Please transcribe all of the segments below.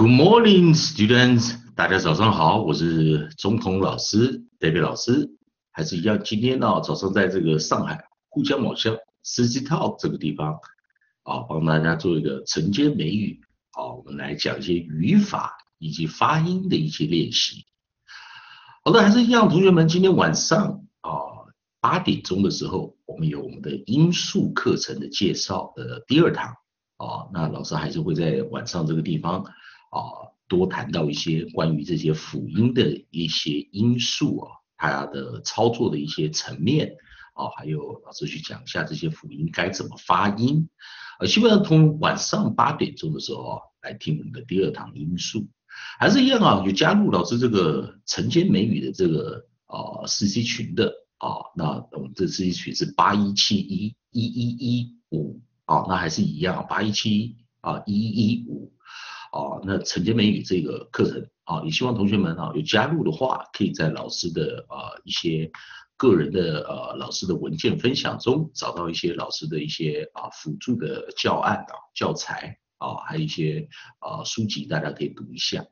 Good morning, students. 大家早上好，我是中统老师 David 老师，还是一样，今天呢早上在这个上海沪江某乡 City Talk 这个地方啊，帮大家做一个晨间美语啊，我们来讲一些语法以及发音的一些练习。好的，还是一样，同学们，今天晚上啊八点钟的时候，我们有我们的音速课程的介绍的第二堂啊，那老师还是会在晚上这个地方。啊，多谈到一些关于这些辅音的一些因素啊，它的操作的一些层面啊，还有老师去讲一下这些辅音该怎么发音。呃，希望从晚上八点钟的时候啊，来听我们的第二堂音素，还是一样啊，有加入老师这个晨间美语的这个啊四 C 群的啊，那我们这四 C 群是八一七一一一一五啊，那还是一样八一七啊一一一五。啊，那晨间美语这个课程啊，也希望同学们啊有加入的话，可以在老师的啊一些个人的呃老师的文件分享中找到一些老师的一些啊辅助的教案啊教材啊，还有一些啊书籍，大家可以读一下。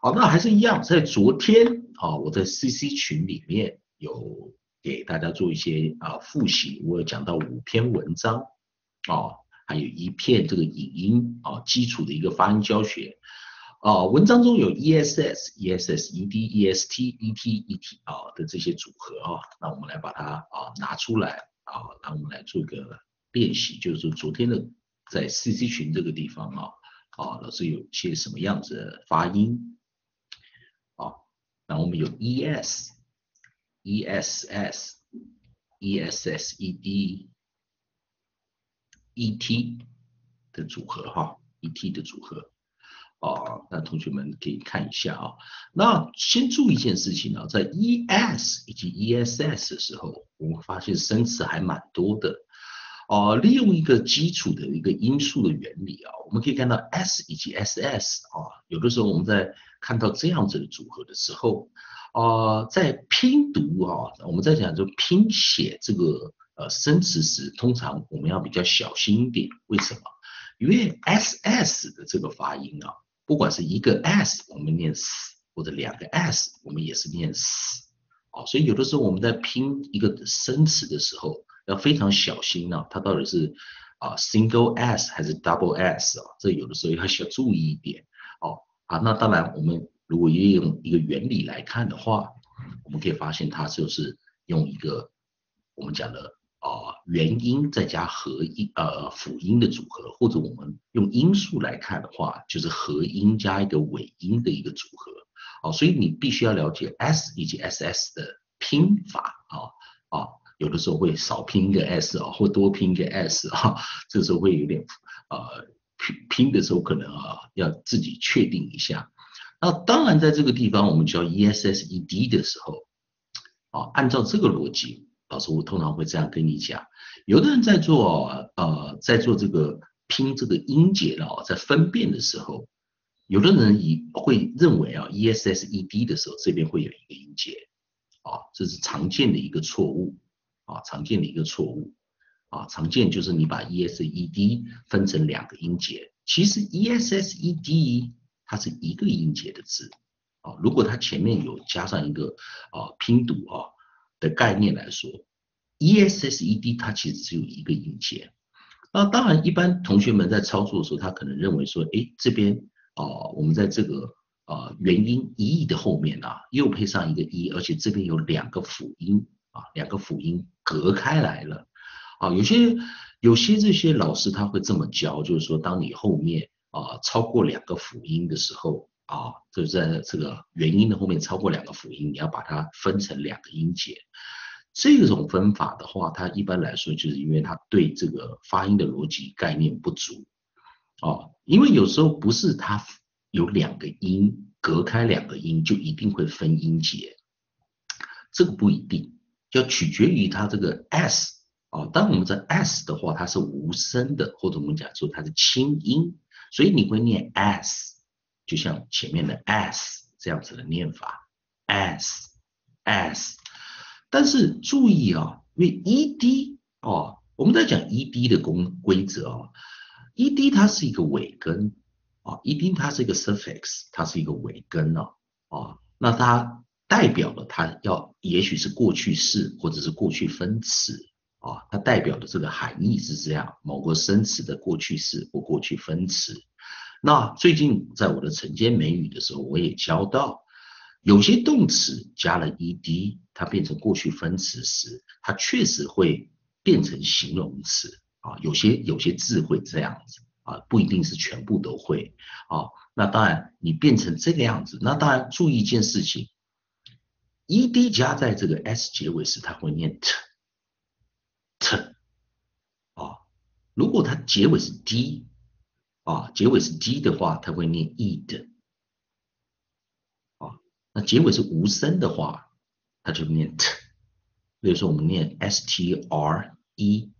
好，那还是一样，在昨天啊，我在 CC 群里面有给大家做一些啊复习，我有讲到五篇文章啊。还有一片这个影音啊，基础的一个发音教学。啊，文章中有 e s s e s s e d e s t e t e t 啊的这些组合啊，那我们来把它啊拿出来啊，那我们来做一个练习，就是昨天的在 C C 群这个地方啊，啊老师有些什么样子的发音？啊，那我们有 e s e s s e s s e d E T 的组合哈，E T 的组合啊，那同学们可以看一下啊。那先注意一件事情啊，在 E S 以及 E S S 的时候，我们发现生词还蛮多的啊。利用一个基础的一个因素的原理啊，我们可以看到 S 以及 S S 啊，有的时候我们在看到这样子的组合的时候啊，在拼读啊，我们在讲就拼写这个。呃，生词时通常我们要比较小心一点，为什么？因为 s s 的这个发音啊，不管是一个 s 我们念 s，或者两个 s 我们也是念 s，啊，所以有的时候我们在拼一个生词的时候，要非常小心啊，它到底是啊 single s 还是 double s 啊，这有的时候要需要注意一点，哦，啊，那当然我们如果运用一个原理来看的话，我们可以发现它就是用一个我们讲的。元音再加合音，呃，辅音的组合，或者我们用音素来看的话，就是合音加一个尾音的一个组合。哦，所以你必须要了解 s 以及 ss 的拼法啊啊，有的时候会少拼一个 s 啊，或多拼一个 s 啊，这个时候会有点呃拼拼的时候可能啊要自己确定一下。那当然在这个地方我们教 e s s e d 的时候，啊，按照这个逻辑。老师，我通常会这样跟你讲，有的人在做呃，在做这个拼这个音节的哦，在分辨的时候，有的人以会认为啊，e s s e d 的时候这边会有一个音节，啊，这是常见的一个错误，啊，常见的一个错误，啊，常见就是你把 e s e d 分成两个音节，其实 e s s e d 它是一个音节的字，啊，如果它前面有加上一个啊拼读啊。的概念来说，e s s e d 它其实只有一个音节。那当然，一般同学们在操作的时候，他可能认为说，哎，这边啊，我们在这个啊元音 e 的后面啊，又配上一个 e，而且这边有两个辅音啊，两个辅音隔开来了啊。有些有些这些老师他会这么教，就是说，当你后面啊超过两个辅音的时候。啊，就是在这个元音的后面超过两个辅音，你要把它分成两个音节。这种分法的话，它一般来说就是因为它对这个发音的逻辑概念不足。哦，因为有时候不是它有两个音隔开两个音就一定会分音节，这个不一定，要取决于它这个 s 啊。当我们在 s 的话，它是无声的，或者我们讲说它是轻音，所以你会念 s。就像前面的 s 这样子的念法，s s，但是注意啊，因为 e d 哦，我们在讲 e d 的公规则啊，e d 它是一个尾根啊，ed 它是一个 suffix，它是一个尾根哦，啊，那它代表了它要也许是过去式或者是过去分词啊，它代表的这个含义是这样，某个生词的过去式或过去分词。那最近在我的晨间美语的时候，我也教到，有些动词加了 ed，它变成过去分词时，它确实会变成形容词啊，有些有些字会这样子。啊，不一定是全部都会啊。那当然，你变成这个样子，那当然注意一件事情，ed 加在这个 s 结尾时，它会念 t，t 啊。如果它结尾是 d 啊，结尾是 d 的话，它会念 ed 啊。那结尾是无声的话，它就念 t。比如说我们念 s-t-r-e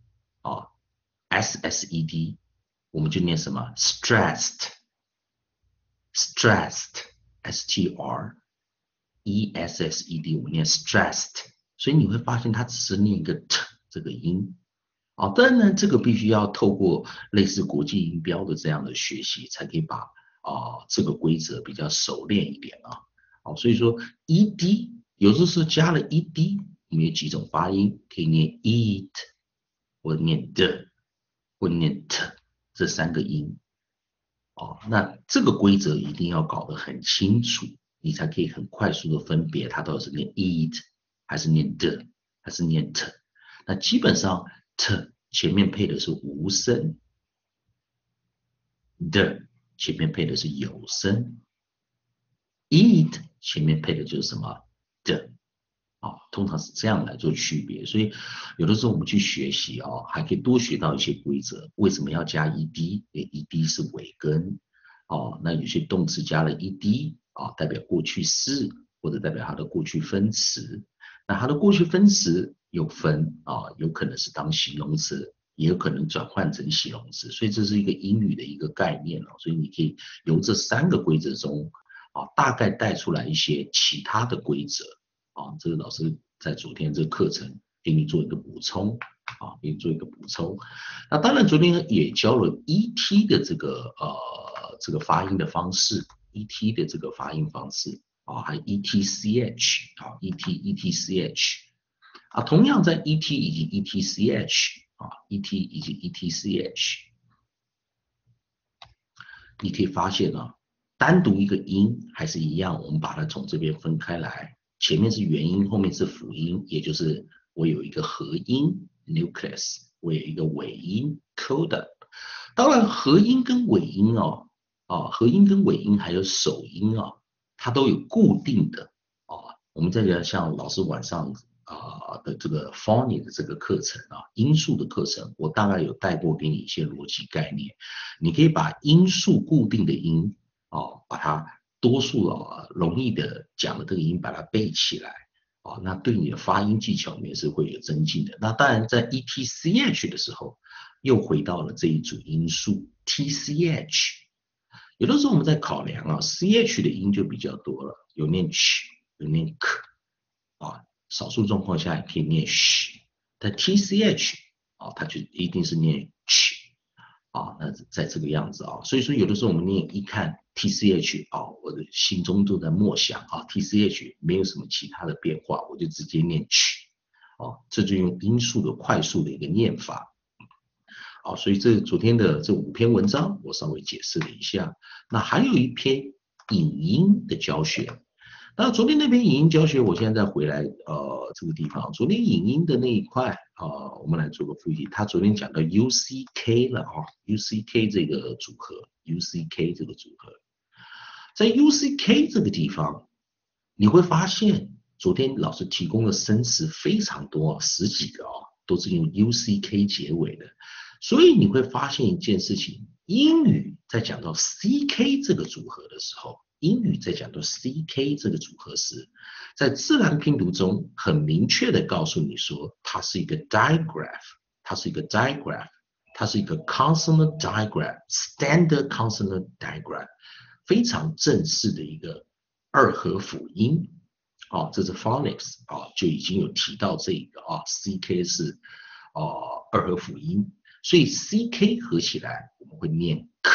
啊，s-s-e-d。我们就念什么？stressed，stressed，s t r e s s e d，我们念 stressed，所以你会发现它只是念一个 t 这个音，啊，当然呢，这个必须要透过类似国际音标的这样的学习，才可以把啊这个规则比较熟练一点啊，好，所以说 e d 有时候加了 e d，我们有几种发音，可以念 eat，或念的或念 t。这三个音，哦，那这个规则一定要搞得很清楚，你才可以很快速的分别它到底是念 eat 还是念的还是念 t。那基本上 t 前面配的是无声，the 前面配的是有声，eat 前面配的就是什么 the。啊，通常是这样来做区别，所以有的时候我们去学习啊，还可以多学到一些规则。为什么要加 ed？因为 ed 是尾根，哦，那有些动词加了 ed 啊，代表过去式或者代表它的过去分词。那它的过去分词有分啊，有可能是当形容词，也有可能转换成形容词。所以这是一个英语的一个概念哦。所以你可以由这三个规则中啊，大概带出来一些其他的规则。啊，这个老师在昨天这个课程给你做一个补充，啊，给你做一个补充。那当然，昨天也教了 E T 的这个呃这个发音的方式，E T 的这个发音方式啊，还 E T C H 啊，E T E T C H 啊，同样在 E T 以及 E T C H 啊，E T 以及 E T C H，你可以发现啊，单独一个音还是一样，我们把它从这边分开来。前面是元音，后面是辅音，也就是我有一个合音 nucleus，我有一个尾音 coda。当然，合音跟尾音哦，啊，合音跟尾音还有首音啊，它都有固定的啊。我们这个像老师晚上啊的这个 phony 的这个课程啊，音素的课程，我大概有带过给你一些逻辑概念，你可以把音素固定的音啊，把它。多数啊，容易的讲的这个音，把它背起来啊，那对你的发音技巧也是会有增进的。那当然，在 e t c h 的时候，又回到了这一组音素 t c h。有的时候我们在考量啊，c h 的音就比较多了，有念 ch，有念 k，啊，少数状况下也可以念 sh，但 t c h 啊，它就一定是念 ch。啊，那在这个样子啊，所以说有的时候我们念一看 T C H 啊，我的心中都在默想啊，T C H 没有什么其他的变化，我就直接念 ch，哦，这就用音素的快速的一个念法，好，所以这昨天的这五篇文章我稍微解释了一下，那还有一篇影音的教学。那昨天那边影音教学，我现在再回来，呃，这个地方，昨天影音的那一块，啊，我们来做个复习。他昨天讲到 U C K 了，哈，U C K 这个组合，U C K 这个组合，在 U C K 这个地方，你会发现，昨天老师提供的生词非常多，十几个啊，都是用 U C K 结尾的，所以你会发现一件事情，英语在讲到 C K 这个组合的时候。英语在讲到 C K 这个组合时，在自然拼读中很明确的告诉你说，它是一个 digraph，它是一个 digraph，它是一个 consonant digraph，standard consonant digraph，非常正式的一个二合辅音。啊，这是 phonics 啊，就已经有提到这一个啊，C K 是啊二合辅音，所以 C K 合起来我们会念 k。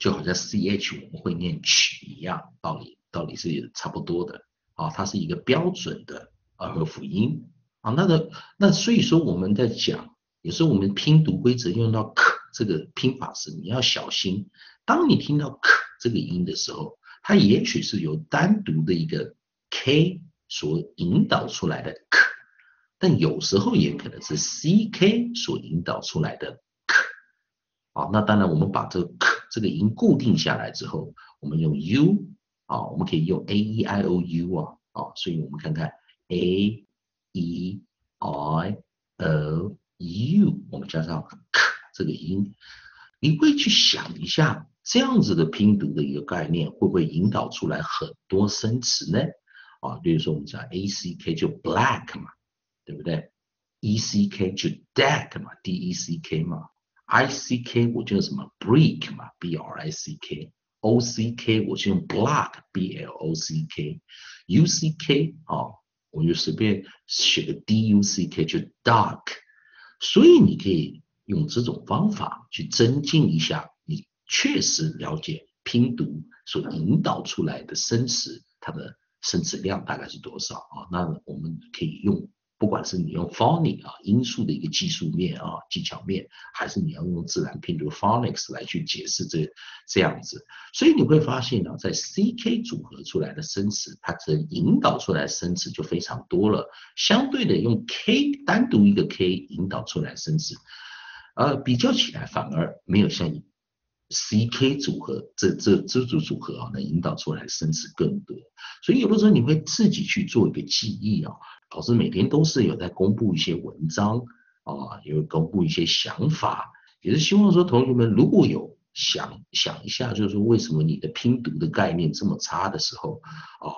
就好像 ch 我们会念曲一样，道理道理是差不多的啊，它是一个标准的二合辅音啊。那个那所以说我们在讲，有时候我们拼读规则用到 k 这个拼法时，你要小心。当你听到 k 这个音的时候，它也许是由单独的一个 k 所引导出来的 k，但有时候也可能是 ck 所引导出来的。啊，那当然我们把这个这个音固定下来之后，我们用 u 啊，我们可以用 a e i o u 啊，啊，所以我们看看 a e i o u，我们加上 k 这个音，你会去想一下。这样子的拼读的一个概念，会不会引导出来很多生词呢？啊，比如说我们讲 A C K 就 black 嘛，对不对？E C K 就 deck 嘛，D E C K 嘛，I C K 我就用什么 brick 嘛，B R I C K，O C K 我就用 block，B L O C K，U C K 啊，我就随便写个 D U C K 就 dark，所以你可以用这种方法去增进一下你。确实了解拼读所引导出来的生词，它的生词量大概是多少啊？那我们可以用，不管是你用 phonie 啊音素的一个技术面啊技巧面，还是你要用自然拼读 phonics 来去解释这这样子，所以你会发现呢，在 ck 组合出来的生词，它这引导出来生词就非常多了。相对的，用 k 单独一个 k 引导出来生词，呃，比较起来反而没有像。C K 组合，这这这组组合啊，能引导出来的生词更多。所以有的时候你会自己去做一个记忆啊。老师每天都是有在公布一些文章啊，有公布一些想法，也是希望说同学们如果有想想一下，就是说为什么你的拼读的概念这么差的时候啊，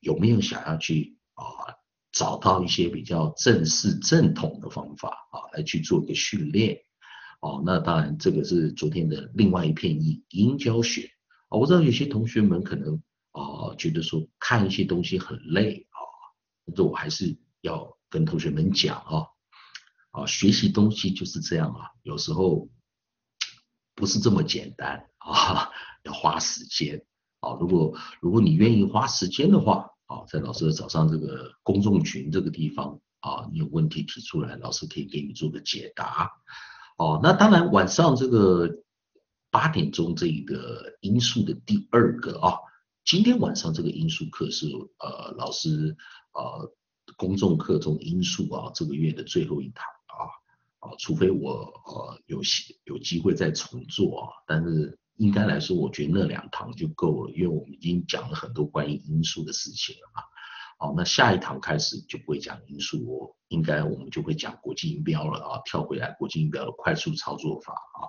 有没有想要去啊找到一些比较正式正统的方法啊，来去做一个训练。哦，那当然，这个是昨天的另外一片音音教学啊。我知道有些同学们可能啊觉得说看一些东西很累，但是我还是要跟同学们讲啊，啊，学习东西就是这样啊，有时候不是这么简单啊，要花时间啊。如果如果你愿意花时间的话啊，在老师的早上这个公众群这个地方啊，你有问题提出来，老师可以给你做个解答。哦，那当然，晚上这个八点钟这一个因素的第二个啊，今天晚上这个音素课是呃老师呃公众课中音素啊这个月的最后一堂啊啊，除非我呃有有机会再重做啊，但是应该来说，我觉得那两堂就够了，因为我们已经讲了很多关于音素的事情了嘛。好，那下一堂开始就不会讲音数哦，应该我们就会讲国际音标了啊，跳回来国际音标的快速操作法啊。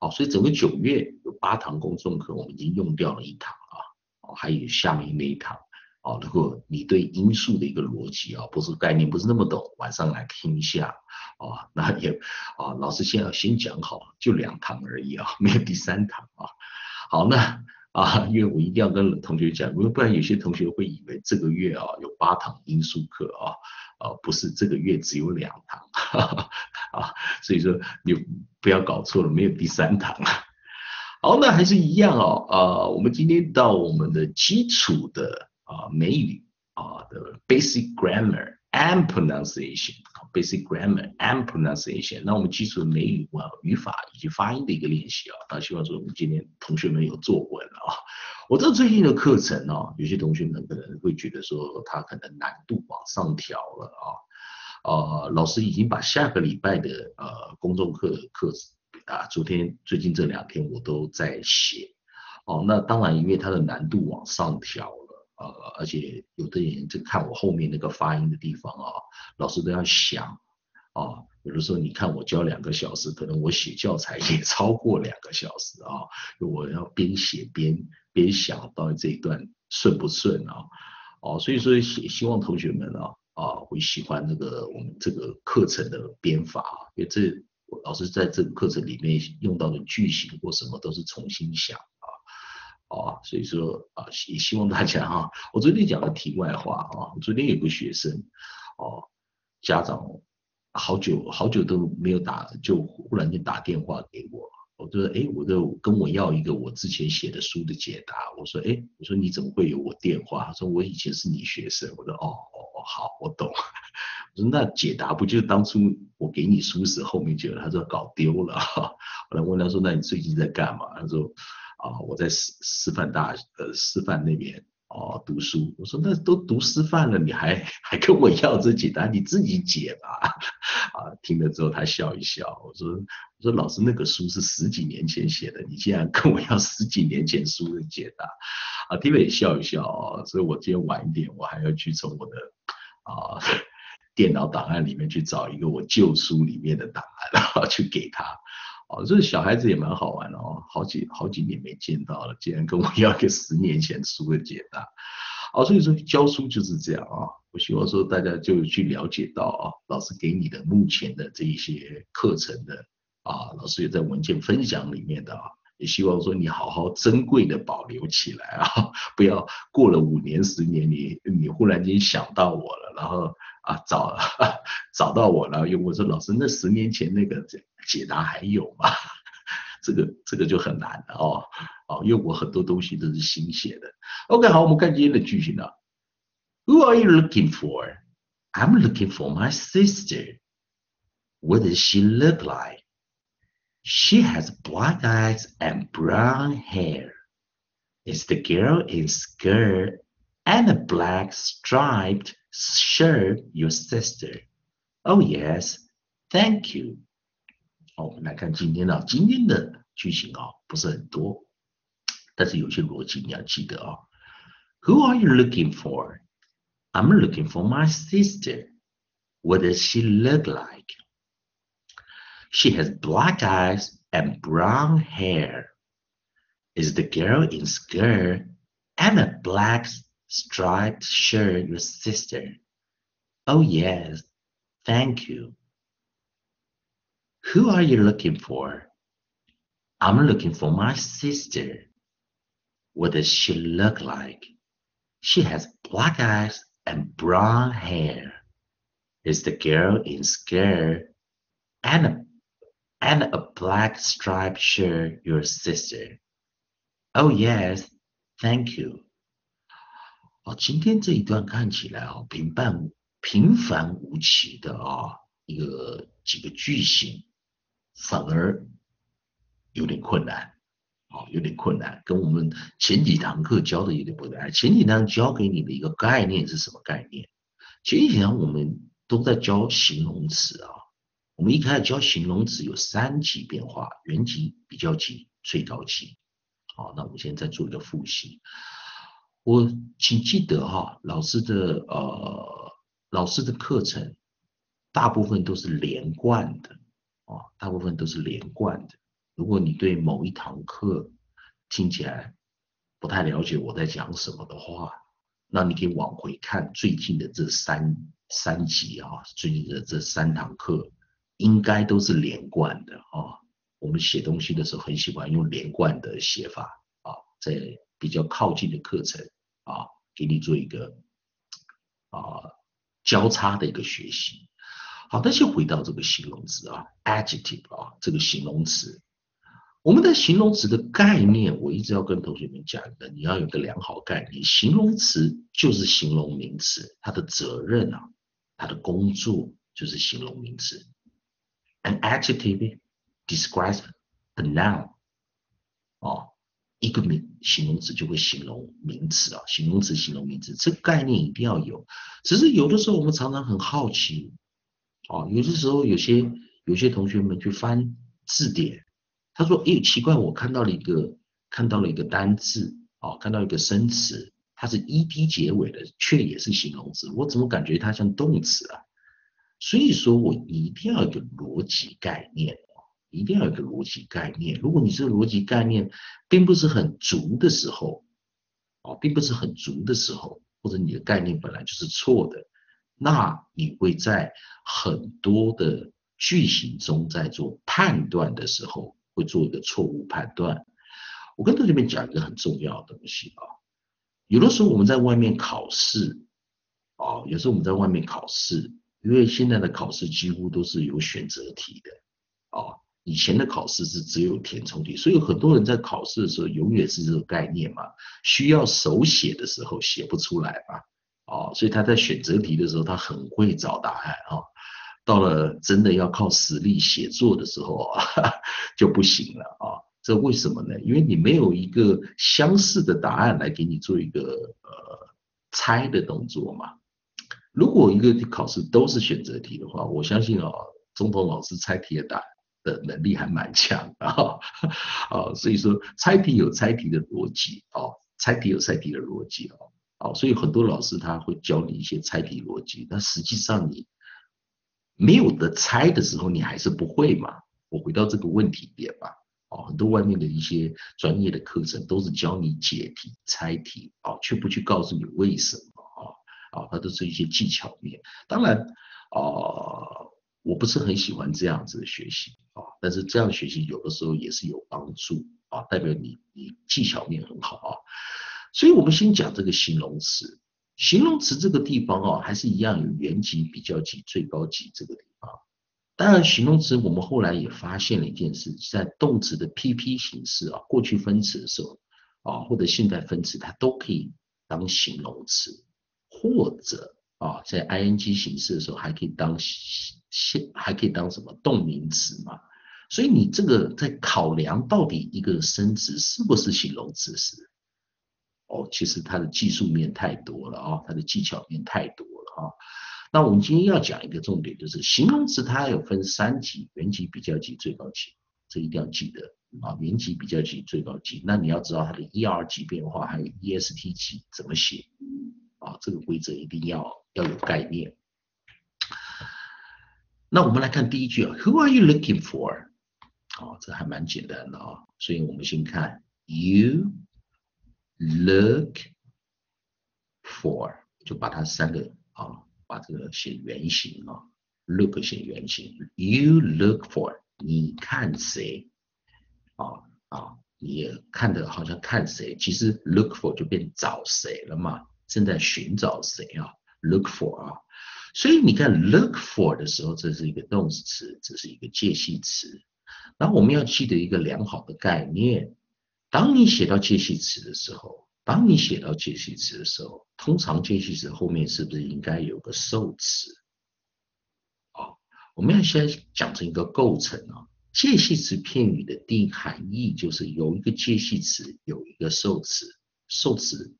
好，所以整个九月有八堂公众课，我们已经用掉了一堂啊，哦，还有下面那一堂哦。如果你对音数的一个逻辑啊，不是概念不是那么懂，晚上来听一下啊，那也啊，老师先要先讲好，就两堂而已啊，没有第三堂啊。好，那。啊，因为我一定要跟同学讲，因为不然有些同学会以为这个月啊有八堂音数课啊，啊，不是这个月只有两堂，啊，所以说你不要搞错了，没有第三堂啊。好，那还是一样哦，啊，我们今天到我们的基础的啊美语啊的 basic grammar and pronunciation。Basic grammar and pronunciation，那我们基础的美语啊语法以及发音的一个练习啊，那希望说我们今天同学们有做稳了啊。我这最近的课程呢，有些同学们可能会觉得说他可能难度往上调了啊。呃，老师已经把下个礼拜的呃公众课课程啊，昨天最近这两天我都在写哦。那当然，因为它的难度往上调了。呃，而且有的人就看我后面那个发音的地方啊，老师都要想啊。有的时候你看我教两个小时，可能我写教材也 超过两个小时啊，我要边写边边想到底这一段顺不顺啊？哦，所以说希希望同学们啊啊会喜欢这个我们这个课程的编法，因为这老师在这个课程里面用到的句型或什么都是重新想。啊，啊所以说啊，也希望大家哈，我昨天讲的题外话啊，昨天有个学生哦，家长好久好久都没有打，就忽然间打电话给我，我就说，哎，我就跟我要一个我之前写的书的解答。我说，哎，我说你怎么会有我电话？他说我以前是你学生。我说，哦哦哦，好，我懂。我说那解答不就当初我给你书时后面就有？他说搞丢了。后来问他说，那你最近在干嘛？他说，啊，我在师师范大呃师范那边。哦，读书，我说那都读师范了，你还 还跟我要这解答，你自己解吧。啊，听了之后他笑一笑，我说我说老师那个书是十几年前写的，你竟然跟我要十几年前书的解答，啊，听了也笑一笑啊。所以我今天晚一点，我还要去从我的啊电脑档案里面去找一个我旧书里面的档案，然后去给他。哦，这小孩子也蛮好玩的哦，好几好几年没见到了，竟然跟我 要个十年前书的解答，哦，所以说教书就是这样啊，我希望说大家就去了解到啊，老师给你的目前的这一些课程的啊，老师也在文件分享里面的啊，也希望说你好好珍贵的保留起来啊，不要过了五年十年，你你忽然间想到我了，然后。啊，找 找到我了，因为我说老师，那十年前那个解答还有吗？这个这个就很难了哦，哦，因为我很多东西都是新写的。OK，好，我们看今天的句型了。Who are you looking for? I'm looking for my sister. What does she look like? She has black eyes and brown hair. Is the girl in skirt and a black striped Sure, your sister. Oh yes, thank you. 好，我们来看今天的今天的句型啊，不是很多，但是有些逻辑你要记得啊。Who are you looking for? I'm looking for my sister. What does she look like? She has black eyes and brown hair. Is the girl in skirt and a black striped shirt your sister? Oh, yes. Thank you. Who are you looking for? I'm looking for my sister. What does she look like? She has black eyes and brown hair. Is the girl in skirt and a, and a black striped shirt your sister? Oh, yes. Thank you. 哦，今天这一段看起来哦，平淡平凡无奇的啊，一个几个句型，反而有点困难，哦，有点困难，跟我们前几堂课教的有点不一样。前几堂教给你的一个概念是什么概念？前几堂我们都在教形容词啊，我们一开始教形容词有三级变化：原级、比较级、最高级。好，那我们现在做一个复习。我请记得哈，老师的呃，老师的课程大部分都是连贯的啊，大部分都是连贯的。如果你对某一堂课听起来不太了解我在讲什么的话，那你可以往回看最近的这三三集啊，最近的这三堂课应该都是连贯的啊。我们写东西的时候很喜欢用连贯的写法啊，在比较靠近的课程。啊，给你做一个啊交叉的一个学习。好，那先回到这个形容词啊，adjective 啊，这个形容词。我们的形容词的概念，我一直要跟同学们讲的，你要有个良好概念。形容词就是形容名词，它的责任啊，它的工作就是形容名词。An adjective describes the noun。哦。一个名形容词就会形容名词啊，形容词形容名词，这个概念一定要有。只是有的时候我们常常很好奇，哦，有的时候有些有些同学们去翻字典，他说：“哎，奇怪，我看到了一个看到了一个单字，哦，看到一个生词，它是 ed 结尾的，却也是形容词，我怎么感觉它像动词啊？”所以说我一定要有个逻辑概念。一定要有个逻辑概念。如果你这个逻辑概念并不是很足的时候，哦，并不是很足的时候，或者你的概念本来就是错的，那你会在很多的句型中在做判断的时候，会做一个错误判断。我跟同学们讲一个很重要的东西啊，有的时候我们在外面考试，哦，有时候我们在外面考试，因为现在的考试几乎都是有选择题的，哦。以前的考试是只有填充题，所以很多人在考试的时候永远是这个概念嘛，需要手写的时候写不出来嘛，哦，所以他在选择题的时候他很会找答案啊，到了真的要靠实力写作的时候啊 就不行了啊，这为什么呢？因为你没有一个相似的答案来给你做一个呃猜的动作嘛。如果一个考试都是选择题的话，我相信啊，中统老师猜题的答。的能力还蛮强的哈，啊，所以说猜题有猜题的逻辑哦，猜题有猜题的逻辑哦，啊，所以很多老师他会教你一些猜题逻辑，但实际上你没有的猜的时候，你还是不会嘛。我回到这个问题点吧，哦，很多外面的一些专业的课程都是教你解题、猜题，啊，却不去告诉你为什么啊，它都是一些技巧面。当然，啊。我不是很喜欢这样子的学习啊，但是这样学习有的时候也是有帮助啊，代表你你技巧面很好啊。所以我们先讲这个形容词，形容词这个地方啊，还是一样有原级、比较级、最高级这个地方。当然，形容词我们后来也发现了一件事，在动词的 PP 形式啊，过去分词的时候啊，或者现在分词，它都可以当形容词，或者啊，在 ING 形式的时候还可以当。现还可以当什么动名词嘛？所以你这个在考量到底一个生词是不是形容词时，哦，其实它的技术面太多了啊，它的技巧面太多了啊。那我们今天要讲一个重点，就是形容词它有分三级：原级、比较级、最高级，这一定要记得啊。原级、比较级、最高级，那你要知道它的 ER 级变化，还有 EST 级怎么写啊？这个规则一定要要有概念。那我们来看第一句啊，Who are you looking for？啊，这还蛮简单的啊，所以我们先看 You look for，就把它三个啊，把这个写原形啊，look 写原形，You look for，你看谁？啊啊，你看的好像看谁，其实 look for 就变找谁了嘛，正在寻找谁啊，look for 啊。所以你看，look for 的时候，这是一个动词，这是一个介系词。然后我们要记得一个良好的概念：当你写到介系词的时候，当你写到介系词的时候，通常介系词后面是不是应该有个受词？啊，我们要先讲成一个构成啊。介系词片语的定义含义就是有一个介系词，有一个受词。受词，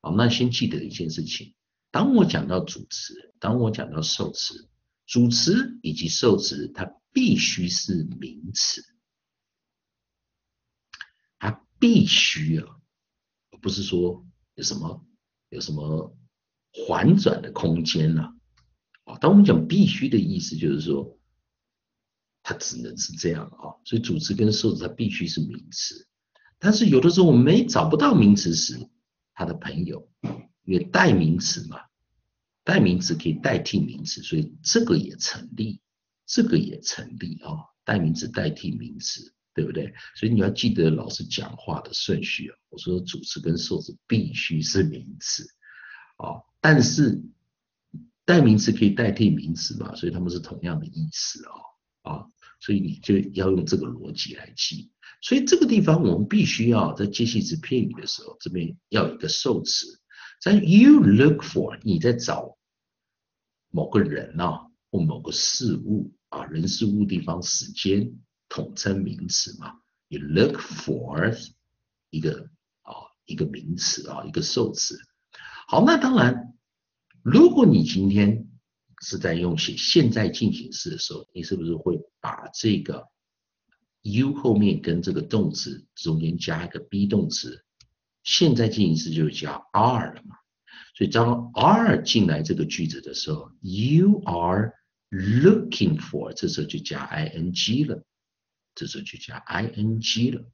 好，那先记得一件事情。当我讲到主词，当我讲到受词，主词以及受词，它必须是名词，它必须啊，不是说有什么有什么缓转的空间呢？啊，当我们讲必须的意思，就是说它只能是这样啊，所以主词跟受词它必须是名词，但是有的时候我们没找不到名词时，他的朋友。因为代名词嘛，代名词可以代替名词，所以这个也成立，这个也成立啊。代名词代替名词，对不对？所以你要记得老师讲话的顺序啊。我说主词跟受词必须是名词啊，但是代名词可以代替名词嘛，所以他们是同样的意思啊啊，所以你就要用这个逻辑来记。所以这个地方我们必须要在介系词片语的时候，这边要有一个受词。在 you look for 你在找某个人啊或某个事物啊人事物地方时间统称名词嘛？You look for 一个啊一个名词啊一个受词。好，那当然，如果你今天是在用写现在进行时的时候，你是不是会把这个 you 后面跟这个动词中间加一个 be 动词？现在进行时就加 are 了嘛，所以当 are 进来这个句子的时候，you are looking for，这时候就加 ing 了，这时候就加 ing 了。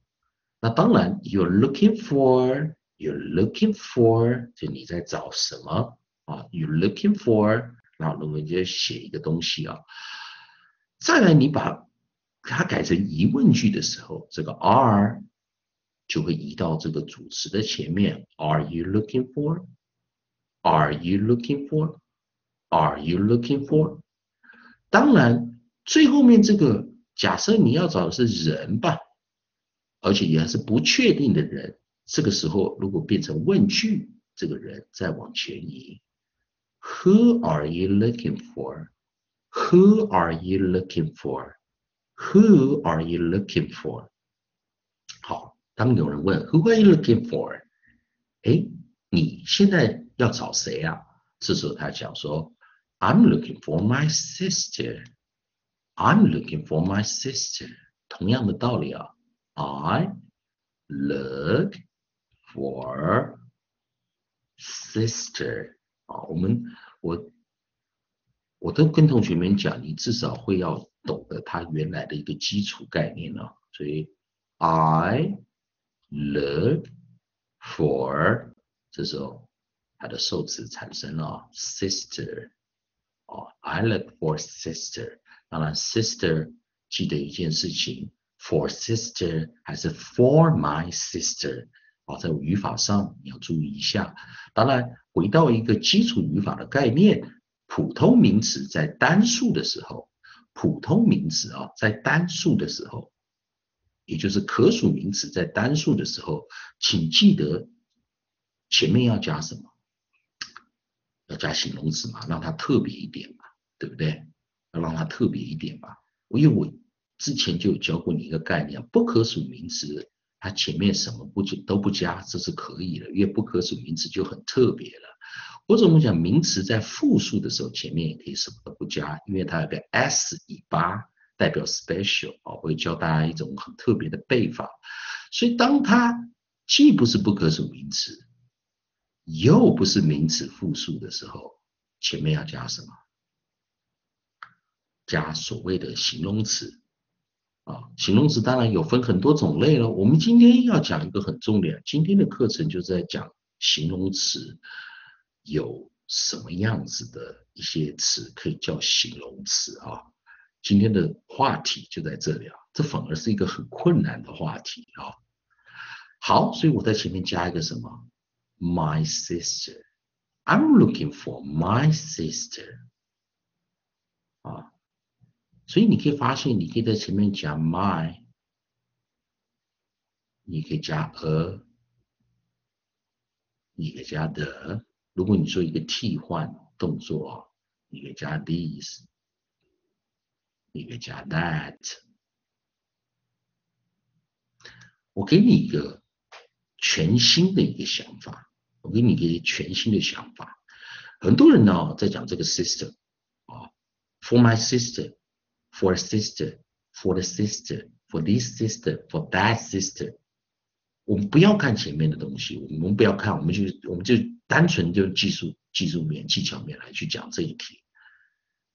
那当然，you're looking for，you're looking for，就你在找什么啊？you're looking for，那我们就写一个东西啊。再来，你把它改成疑问句的时候，这个 are。就会移到这个主词的前面。Are you looking for? Are you looking for? Are you looking for? 当然，最后面这个假设你要找的是人吧，而且也是不确定的人，这个时候如果变成问句，这个人再往前移，Who are you looking for? Who are you looking for? Who are you looking for? 好，当有人问 Who are you looking for？哎，你现在要找谁啊？这时候他讲说，I'm looking for my sister. I'm looking for my sister. 同样的道理啊，I look for sister. 啊，我们我我都跟同学们讲，你至少会要懂得它原来的一个基础概念啊。所以，I look for 这时候它的受词产生了 sister 哦，I look for sister。当然，sister 记得一件事情，for sister 还是 for my sister 哦，在语法上你要注意一下。当然，回到一个基础语法的概念，普通名词在单数的时候，普通名词啊，在单数的时候，也就是可数名词在单数的时候，请记得。前面要加什么？要加形容词嘛，让它特别一点嘛，对不对？要让它特别一点嘛。因为我之前就有教过你一个概念，不可数名词它前面什么不就都不加，这是可以的，因为不可数名词就很特别了。或者我们讲名词在复数的时候，前面也可以什么都不加，因为它有个 s 尾巴代表 special 啊，会教大家一种很特别的背法。所以当它既不是不可数名词。又不是名词复数的时候，前面要加什么？加所谓的形容词啊。形容词当然有分很多种类了。我们今天要讲一个很重点，今天的课程就在讲形容词有什么样子的一些词可以叫形容词啊。今天的话题就在这里啊，这反而是一个很困难的话题啊。好，所以我在前面加一个什么？my sister. I'm looking for my sister. 啊，所以你可以发现，你可以在前面加 my，你可以加 a，你可以加 the。如果你做一个替换动作，你可以加 these，你可以加 that。我给你一个全新的一个想法。我给你一个全新的想法。很多人呢在讲这个 sister 啊，for my system sister，for a sister，for the sister，for this sister，for that sister。我们不要看前面的东西，我们不要看，我们就我们就单纯就技术技术面技巧面来去讲这一题。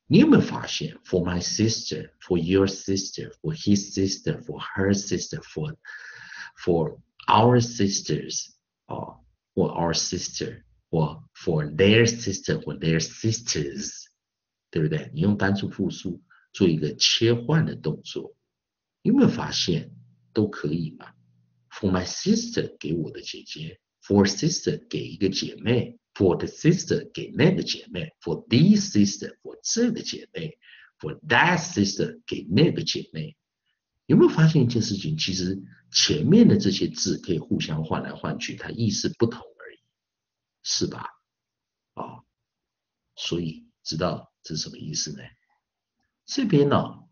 你有没有发现，for my sister，for your sister，for his sister，for her sister，for for our sisters 啊？for our sister，或 for their sister 或 their sisters，对不对？你用单数复数 做一个切换的动作，有没有发现都可以嘛？For my sister 给我的姐姐，for sister 给一个姐妹，for the sister 给那个姐妹，for this sister 我这个姐妹，for that sister 给那个姐妹。有没有发现一件事情？其实前面的这些字可以互相换来换去，它意思不同而已，是吧？啊，所以知道这是什么意思呢？这边呢，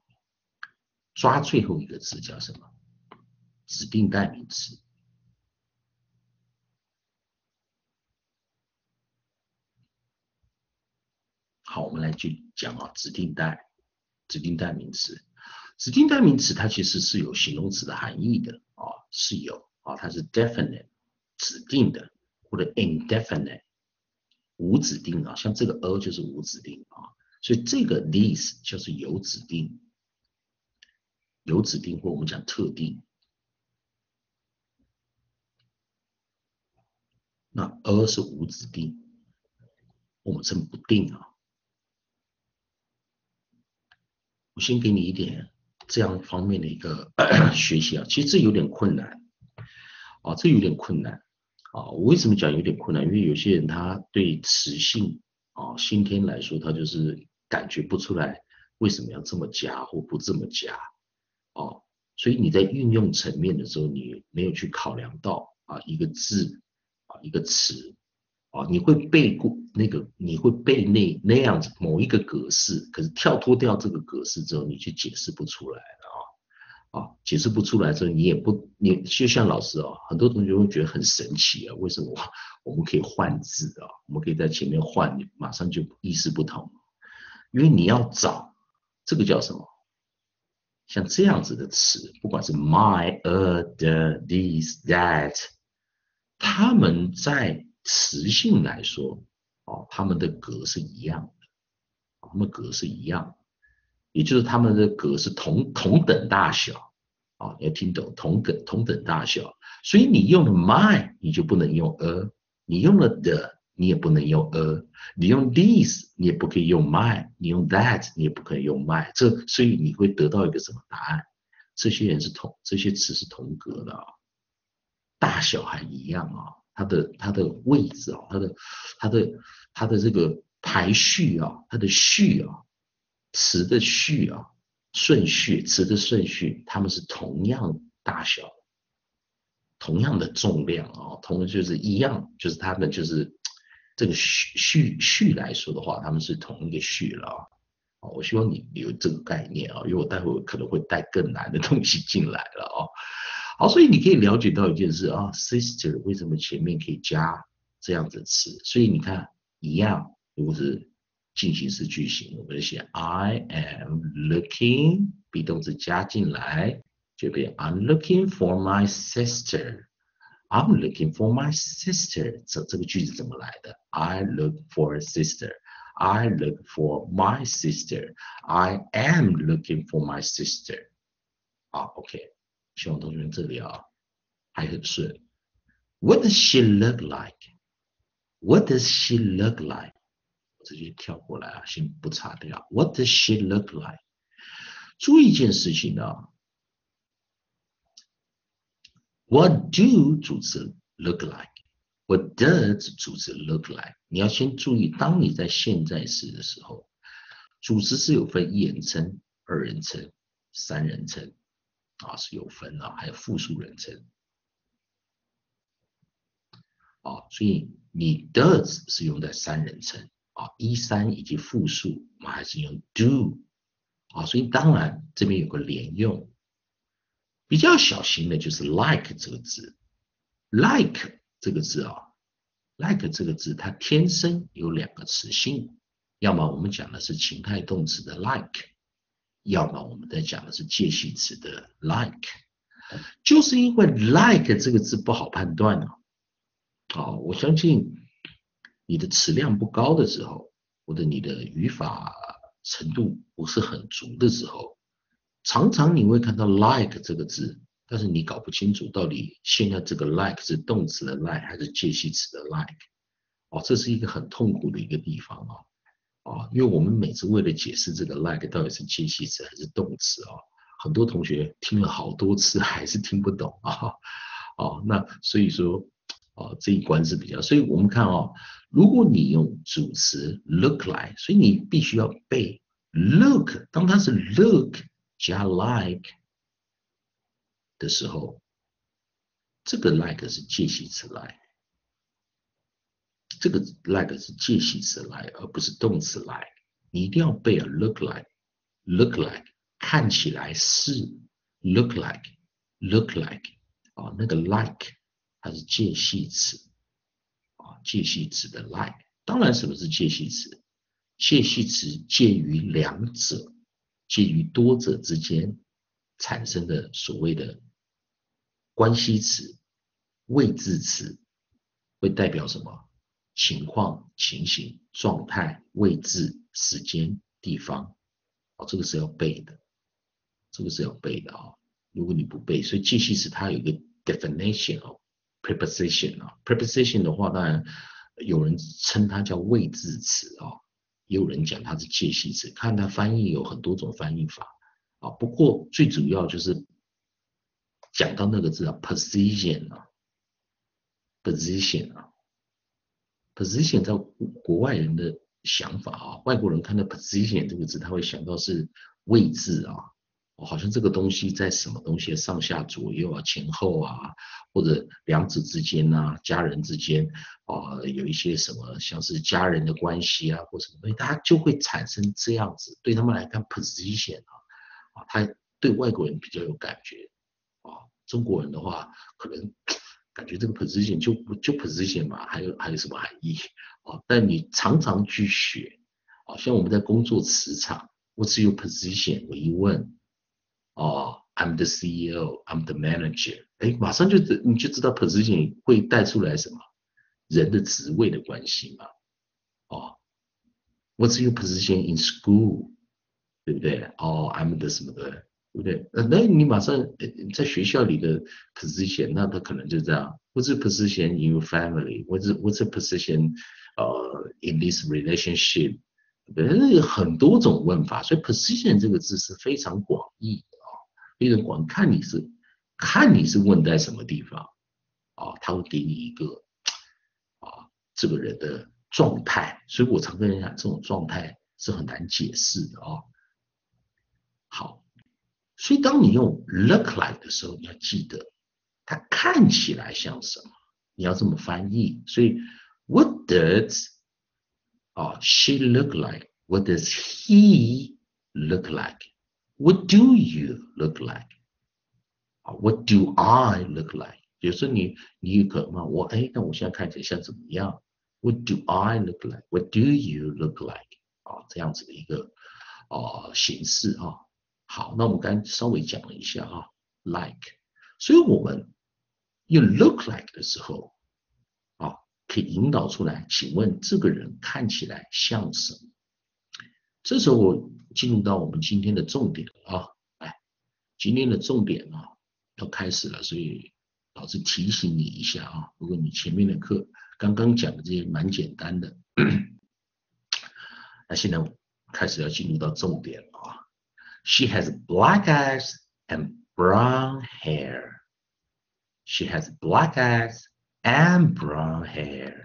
抓最后一个字叫什么？指定代名词。好，我们来去讲啊，指定代，指定代名词。指定代名词它其实是有形容词的含义的啊，是有啊，它是 definite 指定的或者 indefinite 无指定啊，像这个 a 就是无指定啊，所以这个 this 就是有指定，有指定或我们讲特定，那 a 是无指定，我们称不定啊。我先给你一点。这样方面的一个 学习啊，其实这有点困难啊，这有点困难啊。我为什么讲有点困难？因为有些人他对词性啊，先天来说，他就是感觉不出来为什么要这么加或不这么加哦，所以你在运用层面的时候，你没有去考量到啊一个字啊一个词。啊，你会背过那个，你会背那那样子某一个格式，可是跳脱掉这个格式之后，你就解释不出来了啊啊，解释不出来之后，你也不你就像老师啊，很多同学会觉得很神奇啊，为什么我们可以换字啊，我们可以在前面换，马上就意识不同，因为你要找这个叫什么？像这样子的词，不管是 my、a、the、this、that，它们在词性来说，哦，它们的格是一样的，它们格是一样，也就是它们的格是同同等大小，啊，要听懂同等同等大小，所以你用了 my，你就不能用 a，你用了 the。你也不能用 a，你用 this，你也不可以用 my，你用 that，你也不可以用 my，这所以你会得到一个什么答案？这些人是同，这些词是同格的啊，大小还一样啊，它的它的位置啊，它的它的它的这个排序啊，它的序啊，词的序啊，顺序，词的顺序，它们是同样大小，同样的重量啊，同就是一样，就是它们就是。这个序序序来说的话，他们是同一个序了啊。我希望你有这个概念啊，因为我待会可能会带更难的东西进来了啊。好，所以你可以了解到一件事啊，sister 为什么前面可以加这样子词？所以你看一样，如果是进行式句型，我们写 I am looking be 动词加进来，就变 I'm looking for my sister。I'm looking for my sister。这这个句子怎么来的？I look for a sister. I look for my sister. I am looking for my sister. 好，OK，希望同学们这里啊还很顺。What does she look like? What does she look like? 我直接跳过来啊，先不擦掉。What does she look like? 注意一件事情啊。 What do 主词 look like？What does 主词 look like？你要先注意，当你在现在时的时候，主词是有分一人称、二人称、三人称啊，是有分的，还有复数人称啊，所以你 does 是用在三人称啊，一三以及复数，我们还是用 do 啊，所以当然这边有个连用。比较小心的就是 like 这个字，like 这个字啊，like 这个字它天生有两个词性，要么我们讲的是情态动词的 like，要么我们在讲的是介系词的 like，就是因为 like 这个字不好判断啊，好，我相信你的词量不高的时候，或者你的语法程度不是很足的时候。常常你会看到 like 这个字，但是你搞不清楚到底现在这个 like 是动词的 like 还是介系词的 like，哦，这是一个很痛苦的一个地方啊，啊，因为我们每次为了解释这个 like 到底是介系词还是动词啊，很多同学听了好多次 还是听不懂啊，哦，那所以说，哦，这一关是比较，所以我们看啊，如果你用主词 look like，所以你必须要背 look，当它是 look。加 like 的时候，这个 like 是介系词来，这个 like 是介系词来，而不是动词来。你一定要背啊，look like，look like 看起来是，look like，look like 啊，那个 like 它是介系词啊，介系词的 like。当然，什么是介系词？介系词介于两者。介于多者之间产生的所谓的关系词、位置词，会代表什么情况、情形、状态、位置、时间、地方？哦，这个是要背的，这个是要背的啊！如果你不背，所以介系词它有一个 definition 哦，preposition 啊，preposition 的话，当然有人称它叫位置词啊。也有人讲它是介系词，看它翻译有很多种翻译法啊。不过最主要就是讲到那个字啊，position 啊，position 啊，position 在国外人的想法啊，外国人看到 position 这个字，他会想到是位置啊，好像这个东西在什么东西上下左右啊、前后啊，或者两者之间呐、家人之间啊，有一些什么像是家人的关系啊，或什么东西，它就会产生这样子。对他们来看，position 啊，啊，他对外国人比较有感觉啊，中国人的话可能感觉这个 position 就就 position 嘛，还有还有什么含义啊？但你常常去学，啊，像我们在工作磁场，What's your position？我一问。哦，I'm the CEO，I'm the manager。哎，马上就你就知道 position 会带出来什么人的职位的关系嘛？哦，What's your position in school？对不对？哦，I'm the 什么的，对不对？呃，那你马上在学校里的 position，那他可能就这样。What's your position in your family？What's What's your position？呃，in this relationship？对，有很多种问法，所以 position 这个字是非常广义。 别人光看你是，看你是问在什么地方，啊，他会给你一个，啊，这个人的状态。所以我常跟人讲，这种状态是很难解释的啊。好，所以当你用 look like 的时候，你要记得，它看起来像什么，你要这么翻译。所以，What does 啊，she look like？What does he look like？What do you look like? What do I look like? 比如说你你可能问我，哎，那我现在看起来像怎么样？What do I look like? What do you look like? 啊，这样子的一个啊形式啊。好，那我们刚稍微讲了一下啊，like，所以我们用 look like 的时候啊，可以引导出来，请问这个人看起来像什么？这时候进入到我们今天的重点啊！来，今天的重点啊要开始了，所以老师提醒你一下啊，如果你前面的课刚刚讲的这些蛮简单的，那现在开始要进入到重点了啊！She has black eyes and brown hair. She has black eyes and brown hair.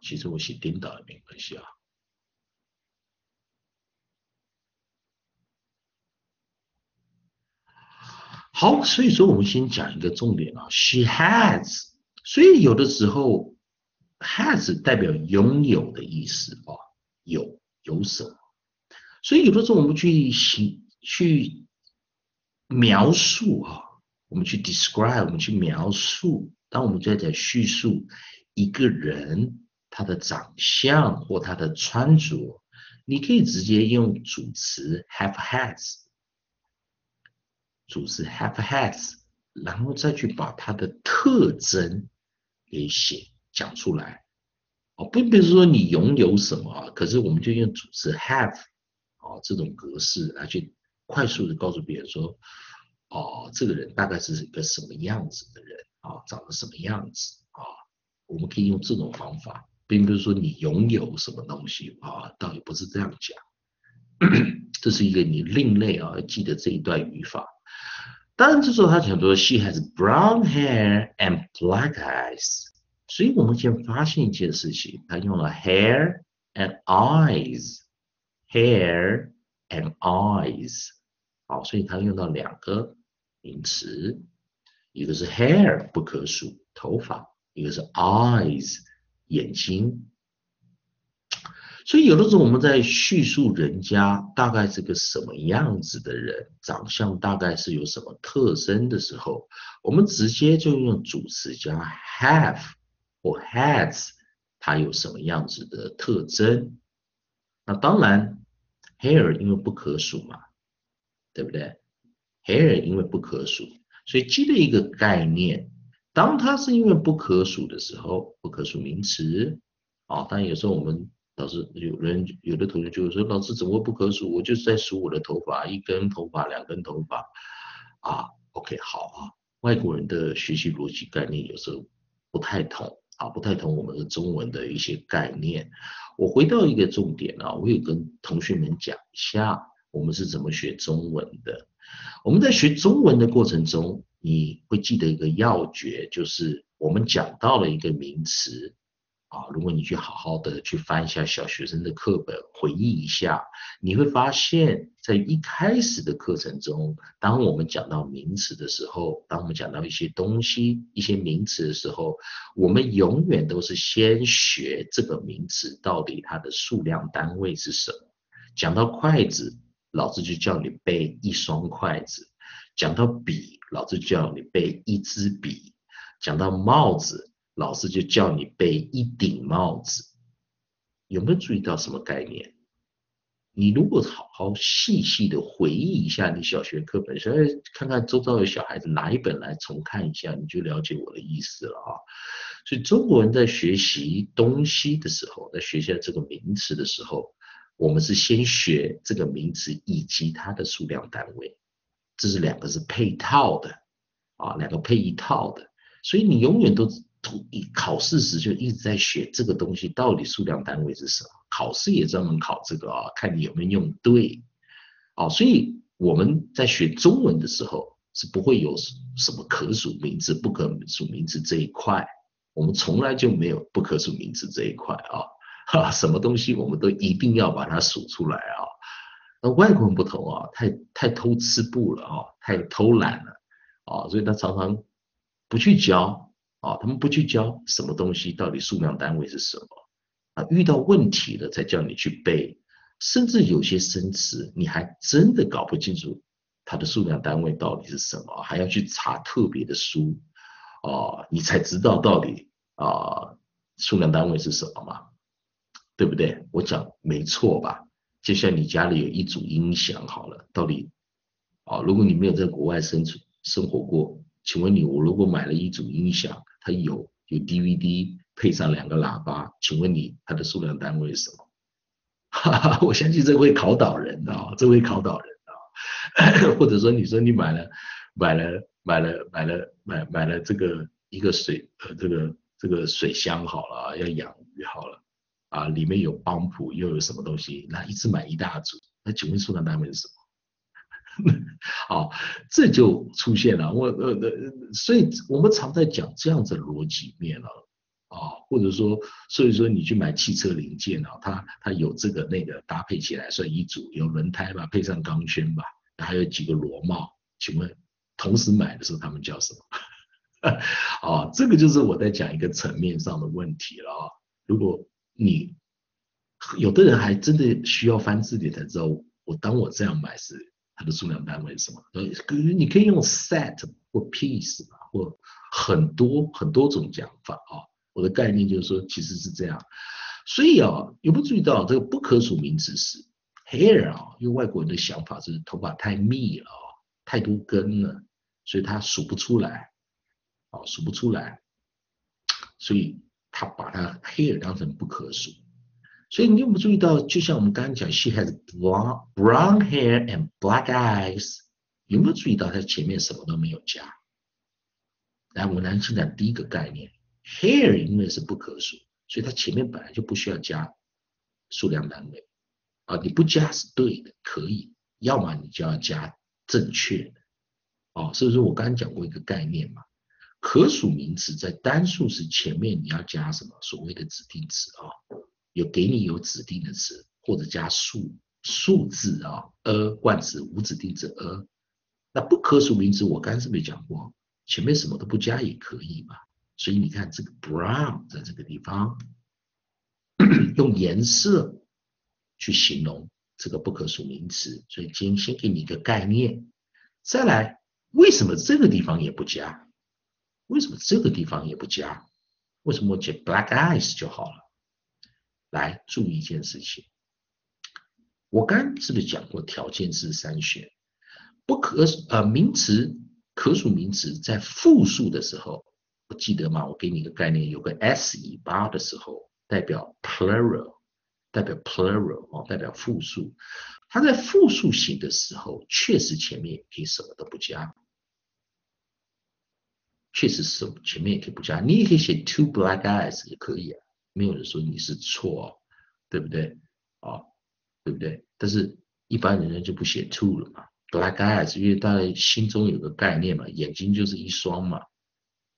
其实我写颠倒也没关系啊。好，所以说我们先讲一个重点啊，she has，所以有的时候 has 代表拥有的意思啊，有有什么，所以有的时候我们去形去描述啊，我们去 describe，我们去描述，当我们在在叙述一个人。他的长相或他的穿着，你可以直接用主词 have has，主词 have has，然后再去把它的特征给写讲出来。哦，并不是说你拥有什么，可是我们就用主词 have，哦这种格式来去快速的告诉别人说，哦这个人大概是一个什么样子的人啊，长得什么样子啊，我们可以用这种方法。并不是说你拥有什么东西啊，倒也不是这样讲。这是一个你另类啊，记得这一段语法。当然，这时候他讲说，She has brown hair and black eyes。所以我们先发现一件事情，他用了 hair and eyes，hair and eyes。好，所以他用到两个名词，一个是 hair 不可数头发，一个是 eyes。眼睛，所以有的时候我们在叙述人家大概是个什么样子的人，长相大概是有什么特征的时候，我们直接就用主词加 have 或 has，它有什么样子的特征？那当然，hair 因为不可数嘛，对不对？hair 因为不可数，所以记得一个概念。当它是因为不可数的时候，不可数名词，啊，但有时候我们老师有人有的同学就会说，老师怎么会不可数？我就是在数我的头发，一根头发，两根头发，啊，OK，好啊，外国人的学习逻辑概念有时候不太同，啊，不太同我们的中文的一些概念。我回到一个重点啊，我有跟同学们讲一下，我们是怎么学中文的。我们在学中文的过程中，你会记得一个要诀，就是我们讲到了一个名词。啊，如果你去好好的去翻一下小学生的课本，回忆一下，你会发现在一开始的课程中，当我们讲到名词的时候，当我们讲到一些东西、一些名词的时候，我们永远都是先学这个名词到底它的数量单位是什么。讲到筷子，老师就叫你背一双筷子；讲到笔，老师叫你背一支笔；讲到帽子。老师就叫你背一顶帽子，有没有注意到什么概念？你如果好好细细的回忆一下你小学课本，现在看看周遭的小孩子拿一本来重看一下，你就了解我的意思了啊。所以中国人在学习东西的时候，在学习这个名词的时候，我们是先学这个名词以及它的数量单位，这是两个是配套的啊，两个配一套的，所以你永远都。一考试时就一直在学这个东西到底数量单位是什么？考试也专门考这个啊，看你有没有用对。哦，所以我们在学中文的时候是不会有什么可数名词、不可数名词这一块，我们从来就没有不可数名词这一块啊。哈，什么东西我们都一定要把它数出来啊。那外国人不同啊，太太偷吃布了啊，太偷懒了啊，所以他常常不去教。啊，他们不去教什么东西到底数量单位是什么啊？遇到问题了才叫你去背，甚至有些生词你还真的搞不清楚它的数量单位到底是什么，还要去查特别的书啊，你才知道到底啊数量单位是什么嘛？对不对？我讲没错吧？就像你家里有一组音响好了，到底啊，如果你没有在国外生存生活过，请问你我如果买了一组音响？它有有 DVD 配上两个喇叭，请问你它的数量单位是什么？哈哈，我相信这会考倒人啊，这会考倒人啊。或者说你说你买了买了买了买了买买了这个一个水呃这个这个水箱好了要养鱼好了啊，里面有邦普又有什么东西，那一次买一大组，那请问数量单位是什么？好，这就出现了。我呃呃，所以我们常在讲这样子逻辑面了啊，或者说，所以说你去买汽车零件啊，它它有这个那个搭配起来算一组，有轮胎吧，配上钢圈吧，还有几个螺帽。请问同时买的时候他们叫什么？啊，这个就是我在讲一个层面上的问题了啊。如果你有的人还真的需要翻字典才知道，我当我这样买是。它的数量单位是什么？呃，你可以用 set 或 piece 吧，或很多很多种讲法啊。我的概念就是说，其实是这样。所以啊，有没有注意到这个不可数名词是 hair 啊？因为外国人的想法是头发太密了，太多根了，所以他数不出来，啊，数不出来，所以他把它 hair 当成不可数。所以你有没有注意到，就像我们刚刚讲，she has brown brown hair and black eyes，有没有注意到它前面什么都没有加？来，我们来先讲第一个概念，hair 因为是不可数，所以它前面本来就不需要加数量单位啊，你不加是对的，可以，要么你就要加正确的哦。是不是我刚刚讲过一个概念嘛，可数名词在单数时前面你要加什么？所谓的指定词啊。有给你有指定的词，或者加数数字啊，a 冠词无指定词 a。那不可数名词我刚是没讲过，前面什么都不加也可以嘛。所以你看这个 brown 在这个地方 用颜色去形容这个不可数名词，所以今天先给你一个概念。再来，为什么这个地方也不加？为什么这个地方也不加？为什么我写 black eyes 就好了？来注意一件事情，我刚是不是讲过条件式三选？不可呃名词可数名词在复数的时候，不记得吗？我给你一个概念，有个 s 尾巴的时候，代表 plural，代表 plural 哦，代表复数。它在复数型的时候，确实前面可以什么都不加，确实是前面也可以不加。你也可以写 two black eyes 也可以啊。没有人说你是错，对不对？啊，对不对？但是一般人家就不写 two 了嘛，black eyes，因为大家心中有个概念嘛，眼睛就是一双嘛，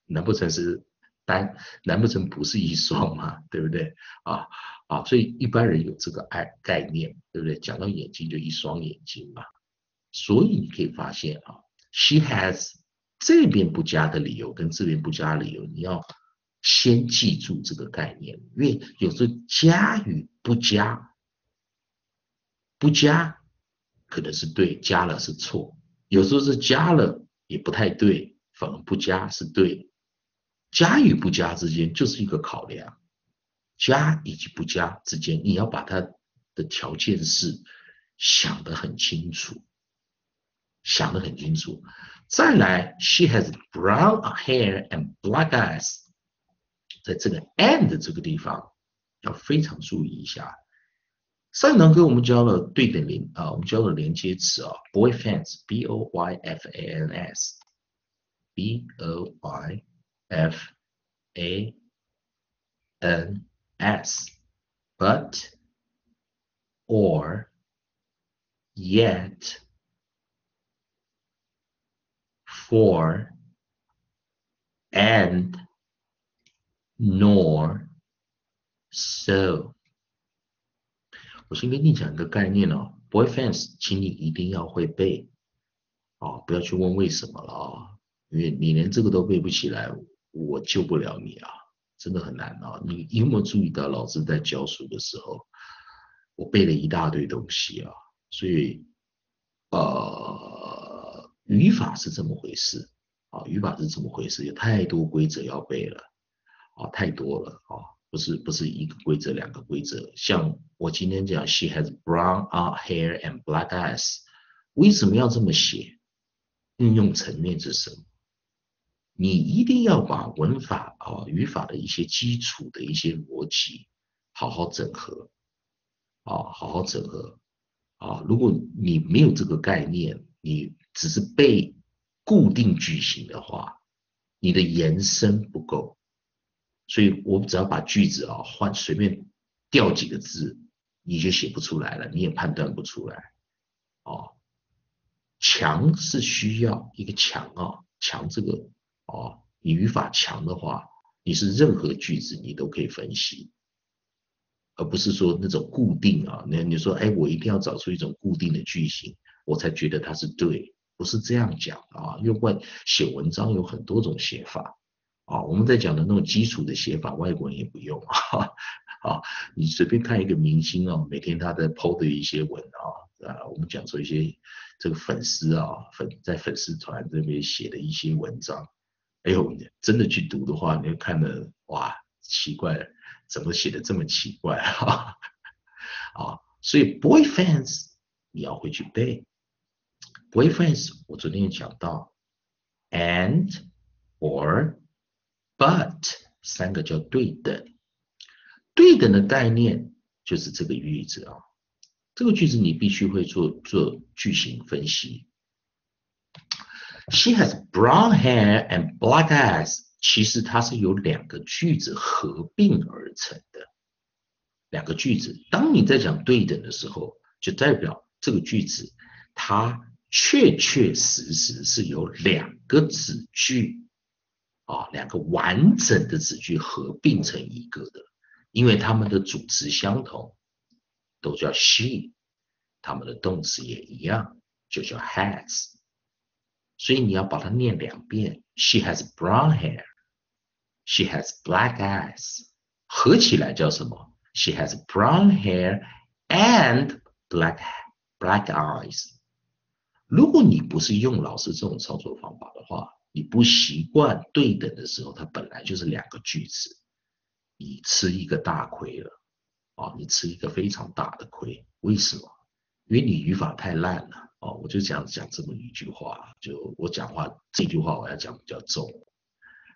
难不成是单？难不成不是一双嘛？对不对？啊啊，所以一般人有这个爱概念，对不对？讲到眼睛就一双眼睛嘛，所以你可以发现啊，she has 这边不加的理由跟这边不加理由，你要先记住这个概念，因为有时候加与不加，不加。可能是对，加了是错，有时候是加了也不太对，反而不加是对。加与不加之间就是一个考量，加以及不加之间，你要把它的条件是想得很清楚，想得很清楚。再来，She has brown hair and black eyes，在这个 and 这个地方要非常注意一下。上一堂课我们教了对等连啊，我们教了连接词啊，boyfriends，b o y f a n s，b o y f a n s，but or yet For and nor so 我先跟你讲一个概念哦，boyfriends，请你一定要会背，哦，不要去问为什么了啊，因为你连这个都背不起来，我救不了你啊，真的很难啊。你有没有注意到老师在教书的时候，我背了一大堆东西啊，所以呃，语法是这么回事啊，语法是这么回事，有太多规则要背了啊，太多了啊。不是不是一个规则两个规则，像我今天讲，she has brown hair and black eyes，为什么要这么写？应用层面是什么？你一定要把文法啊、语法的一些基础的一些逻辑好好整合啊，好好整合啊。如果你没有这个概念，你只是背固定句型的话，你的延伸不够。所以我只要把句子啊换随便调几个字，你就写不出来了，你也判断不出来。哦，强是需要一个强啊，强这个哦，你语法强的话，你是任何句子你都可以分析，而不是说那种固定啊。那你说哎，我一定要找出一种固定的句型，我才觉得它是对，不是这样讲啊。因为写文章有很多种写法。啊，我们在讲的那种基础的写法，外国人也不用啊。啊，你随便看一个明星啊，每天他在 PO 的一些文啊，啊，我们讲说一些这个粉丝啊，粉在粉丝团这边写的一些文章，哎呦，真的去读的话，你会看的哇，奇怪，怎么写的这么奇怪啊？啊，所以 boyfriends 你要会去背，boyfriends 我昨天也讲到，and or But 三个叫对等，对等的概念就是这个句子啊。这个句子你必须会做做句型分析。She has brown hair and black eyes。其实它是由两个句子合并而成的。两个句子，当你在讲对等的时候，就代表这个句子它确确实实是由两个子句。啊，两个完整的子句合并成一个的，因为它们的主词相同，都叫 she，它们的动词也一样，就叫 has。所以你要把它念两遍：She has brown hair，She has black eyes，合起来叫什么？She has brown hair and black black eyes。如果你不是用老师这种操作方法的话，你不习惯对等的时候，它本来就是两个句子，你吃一个大亏了啊！你吃一个非常大的亏，为什么？因为你语法太烂了哦！我就讲讲这么一句话，就我讲话这句话我要讲比较重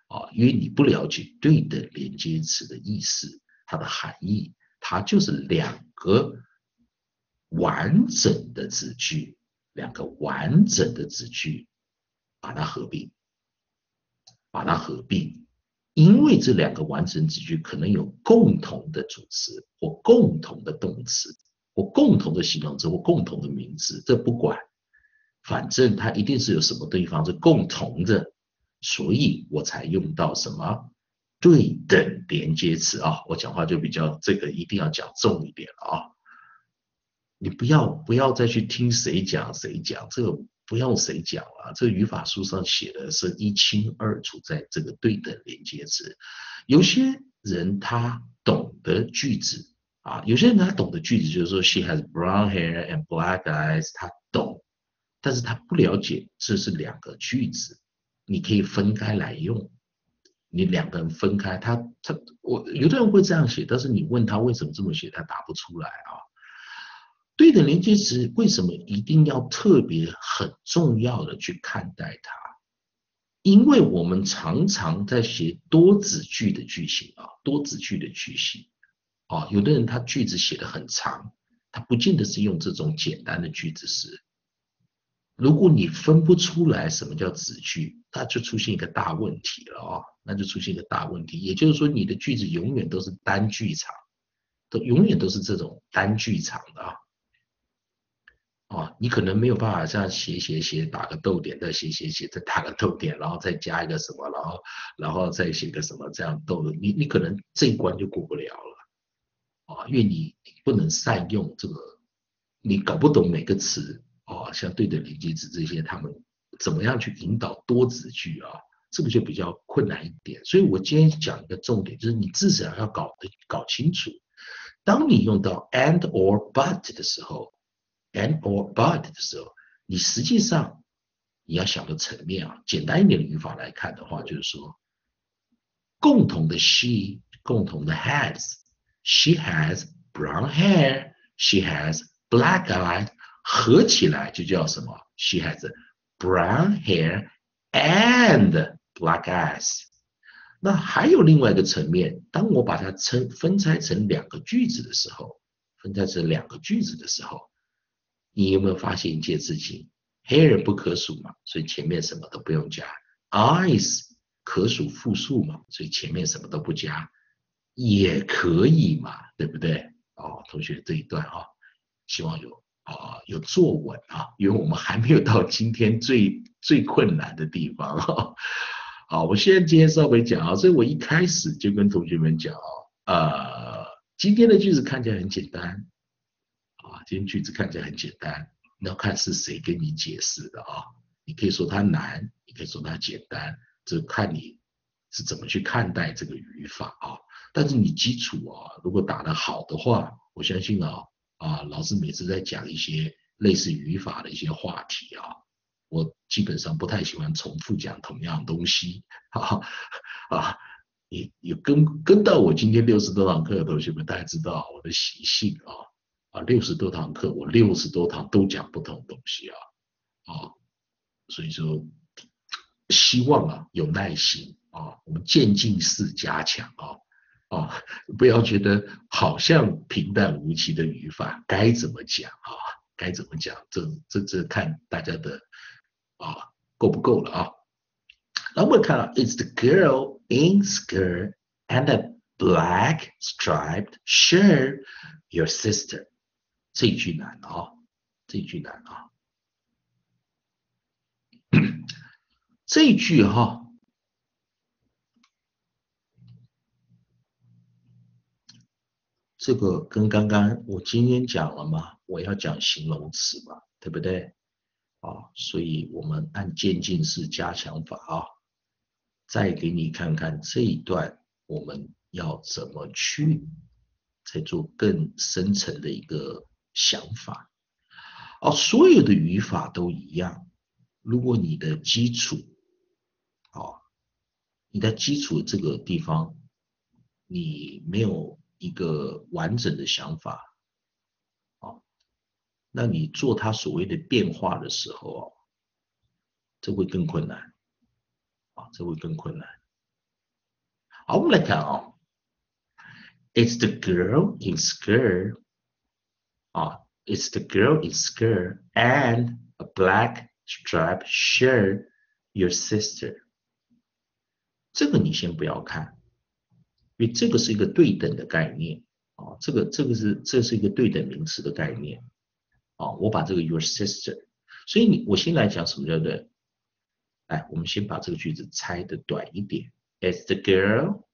啊，因为你不了解对等连接词的意思，它的含义，它就是两个完整的子句，两个完整的子句，把它合并。把它合并，因为这两个完整子句可能有共同的主词或共同的动词或共同的形容词或共同的名词，这不管，反正它一定是有什么地方是共同的，所以我才用到什么对等连接词啊。我讲话就比较这个一定要讲重一点了啊。你不要不要再去听谁讲谁讲，这个不用谁讲了，这个语法书上写的是一清二楚，在这个对等连接词。有些人他懂得句子啊，有些人他懂得句子，就是说 she has brown hair and black eyes，他懂。但是他不了解这是两个句子，你可以分开来用。你两个人分开，他他我有的人会这样写，但是你问他为什么这么写，他答不出来啊。对等连接词为什么一定要特别很重要的去看待它？因为我们常常在写多子句的句型啊，多子句的句型啊，有的人他句子写的很长，他不见得是用这种简单的句子式。如果你分不出来什么叫子句，那就出现一个大问题了啊，那就出现一个大问题。也就是说，你的句子永远都是单句长，都永远都是这种单句长的啊。啊，你可能没有办法这样写写写，打个逗点，再写写写，再打个逗点，然后再加一个什么，然后然后再写个什么，这样逗的，你你可能这一关就过不了了。啊，因为你不能善用这个，你搞不懂每个词。哦，像对等连接词这些，他们怎么样去引导多子句啊？这个就比较困难一点。所以我今天讲一个重点，就是你至少要搞搞清楚，当你用到 and or but 的时候，and or but 的时候，你实际上你要想的层面啊，简单一点的语法来看的话，就是说，共同的 she，共同的 has，she has brown hair，she has black eyes。合起来就叫什么？She has brown hair and black eyes。那还有另外一个层面，当我把它分分拆成两个句子的时候，分拆成两个句子的时候，你有没有发现一件事情？Hair 不可数嘛，所以前面什么都不用加；eyes 可数复数嘛，所以前面什么都不加，也可以嘛，对不对？哦，同学这一段啊，希望有。啊，有坐稳啊，因为我们还没有到今天最最困难的地方哈。好，我现在今天稍微讲啊，所以我一开始就跟同学们讲啊，呃，今天的句子看起来很简单啊，今天句子看起来很简单，要看是谁跟你解释的啊。你可以说它难，你可以说它简单，这看你是怎么去看待这个语法啊。但是你基础啊，如果打得好的话，我相信啊。啊，老师每次在讲一些类似语法的一些话题啊，我基本上不太喜欢重复讲同样东西。啊啊，你有跟跟到我今天六十多堂课的同学们，大家知道我的习性啊啊，六十多堂课，我六十多堂都讲不同东西啊啊，所以说希望啊有耐心啊，我们渐进式加强啊。啊，不要觉得好像平淡无奇的语法该怎么讲啊？该怎么讲？这这这看大家的啊够不够了啊？那我们看啊，It's the girl in skirt and a black striped shirt, your sister。这句难啊，这句难啊，这句哈。这个跟刚刚我今天讲了嘛，我要讲形容词嘛，对不对？啊，所以我们按渐进式加强法啊，再给你看看这一段我们要怎么去再做更深层的一个想法。哦，所有的语法都一样，如果你的基础，啊，你的基础这个地方你没有。一个完整的想法，啊，那你做它所谓的变化的时候啊，这会更困难，啊，这会更困难。好，我们来看啊，It's the girl in skirt，啊，It's the girl in skirt and a black striped shirt，your sister。这个你先不要看。因为这个是一个对等的概念啊，这个这个是这是一个对等名词的概念啊。我把这个 your sister，所以你我先来讲什么叫做，哎，我们先把这个句子拆的短一点。，It's the girl?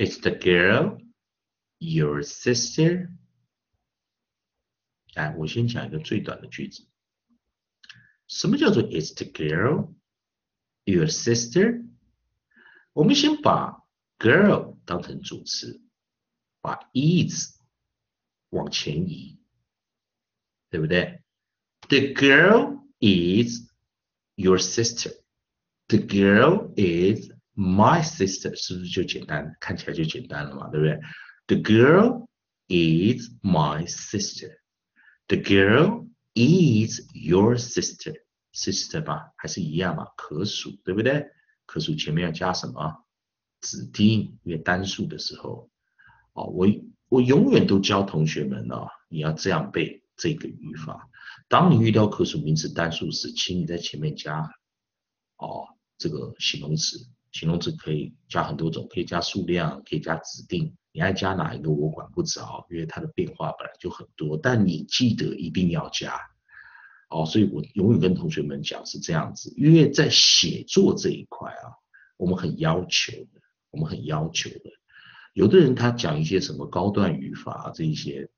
Is the girl your sister? 哎，我先讲一个最短的句子。什么叫做 Is the girl your sister？我们先把 girl 当成主词，把 is 往前移，对不对？The girl is your sister. The girl is my sister，是不是就简单？看起来就简单了嘛，对不对？The girl is my sister. The girl is your sister. Sister 吧，还是一样嘛，可数，对不对？可数前面要加什么？指定，因为单数的时候，哦，我我永远都教同学们呢，你要这样背这个语法。当你遇到可数名词单数时，请你在前面加，哦，这个形容词。形容词可以加很多种，可以加数量，可以加指定。你爱加哪一个我管不着，因为它的变化本来就很多。但你记得一定要加。哦，所以我永远跟同学们讲是这样子，因为在写作这一块啊，我们很要求的，我们很要求的。有的人他讲一些什么高段语法啊这一些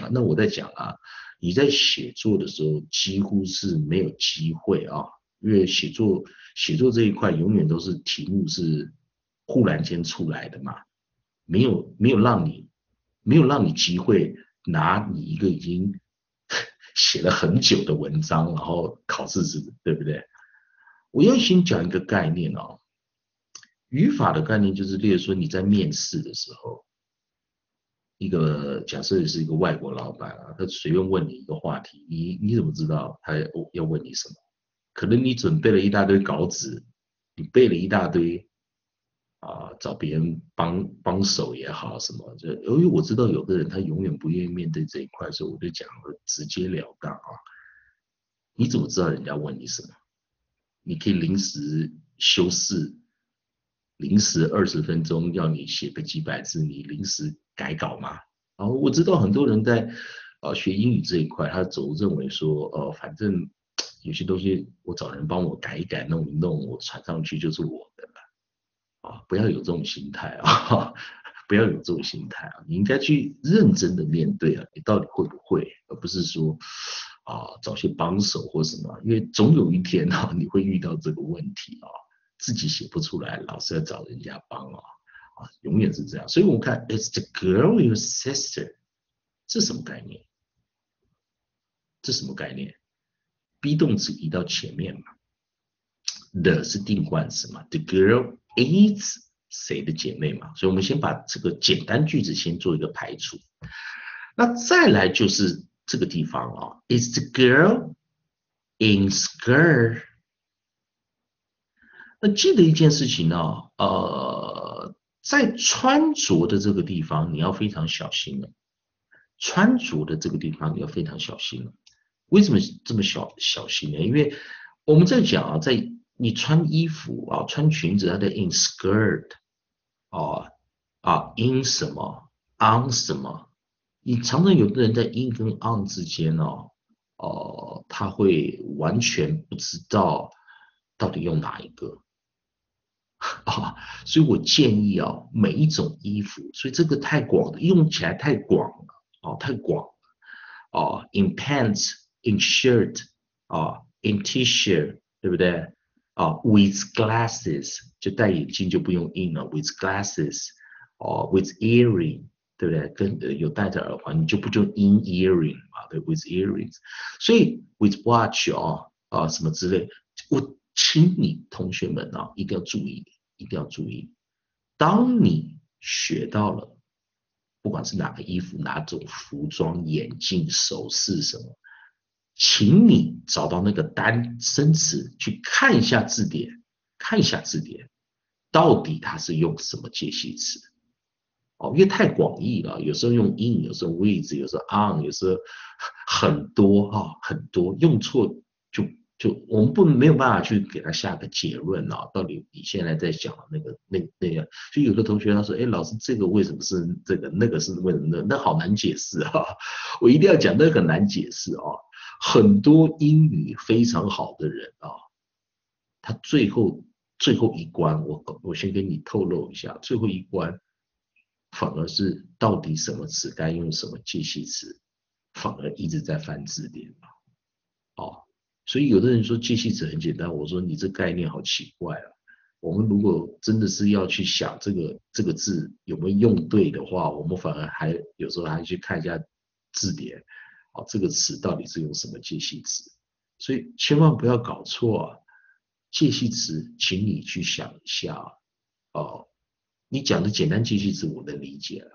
啊，那我在讲啊，你在写作的时候几乎是没有机会啊，因为写作写作这一块永远都是题目是忽然间出来的嘛，没有没有让你没有让你机会拿你一个已经。写了很久的文章，然后考试是，对不对？我要先讲一个概念哦，语法的概念就是，例如说你在面试的时候，一个假设是一个外国老板啊，他随便问你一个话题，你你怎么知道他要问你什么？可能你准备了一大堆稿纸，你背了一大堆。啊，找别人帮帮手也好，什么就由于我知道有的人他永远不愿意面对这一块，所以我就讲了直截了当啊。你怎么知道人家问你什么？你可以临时修饰，临时二十分钟要你写个几百字，你临时改稿吗？然后我知道很多人在呃学英语这一块，他总认为说，呃，反正有些东西我找人帮我改一改、弄一弄，我传上去就是我的了。啊，不要有这种心态啊！不要有这种心态啊！你应该去认真的面对啊，你到底会不会，而不是说啊找些帮手或什么，因为总有一天啊你会遇到这个问题啊，自己写不出来，老是要找人家帮啊啊，永远是这样。所以我们看，It's the girl your sister，这什么概念？这什么概念？be 动词移到前面嘛，the 是定冠词嘛，the girl。is 谁的姐妹嘛？所以我们先把这个简单句子先做一个排除。那再来就是这个地方啊，is the girl in skirt？那记得一件事情呢，呃，在穿着的这个地方你要非常小心了。穿着的这个地方你要非常小心了。为什么这么小小心呢？因为我们在讲啊，在你穿衣服啊，穿裙子，它的 in skirt，啊啊 in 什么 on 什么？你常常有的人在 in 跟 on 之间哦，哦，他会完全不知道到底用哪一个啊，所以我建议啊，每一种衣服，所以这个太广，用起来太广了，哦，太广了，哦，in pants In shirt，啊，in t-shirt，对不对？啊，with glasses 就戴眼镜就不用 in 了，with glasses，哦，with earring，对不对？跟有戴着耳环，你就不就 in earring 嘛，对，with earrings。所以 with watch 哦，啊什么之类，我请你同学们啊，一定要注意，一定要注意，当你学到了，不管是哪个衣服、哪种服装、眼镜、首饰什么。请你找到那个单生词，去看一下字典，看一下字典，到底它是用什么介系词？哦，因为太广义了，有时候用 in，有时候 with，有时候 on，有时候很多哈，很多用错就就我们不没有办法去给他下个结论啊，到底你现在在讲的那个那那样，就有的同学他说，哎，老师这个为什么是这个，那个是为什么呢？那好难解释啊，我一定要讲，那很难解释啊。很多英语非常好的人啊，他最后最后一关，我我先跟你透露一下，最后一关反而是到底什么词该用什么介系词，反而一直在翻字典啊，哦。所以有的人说介系词很简单，我说你这概念好奇怪啊。我们如果真的是要去想这个这个字有没有用对的话，我们反而还有时候还去看一下字典，啊，这个词到底是用什么介系词？所以千万不要搞错啊，介系词，请你去想一下哦。你讲的简单介系词我能理解了，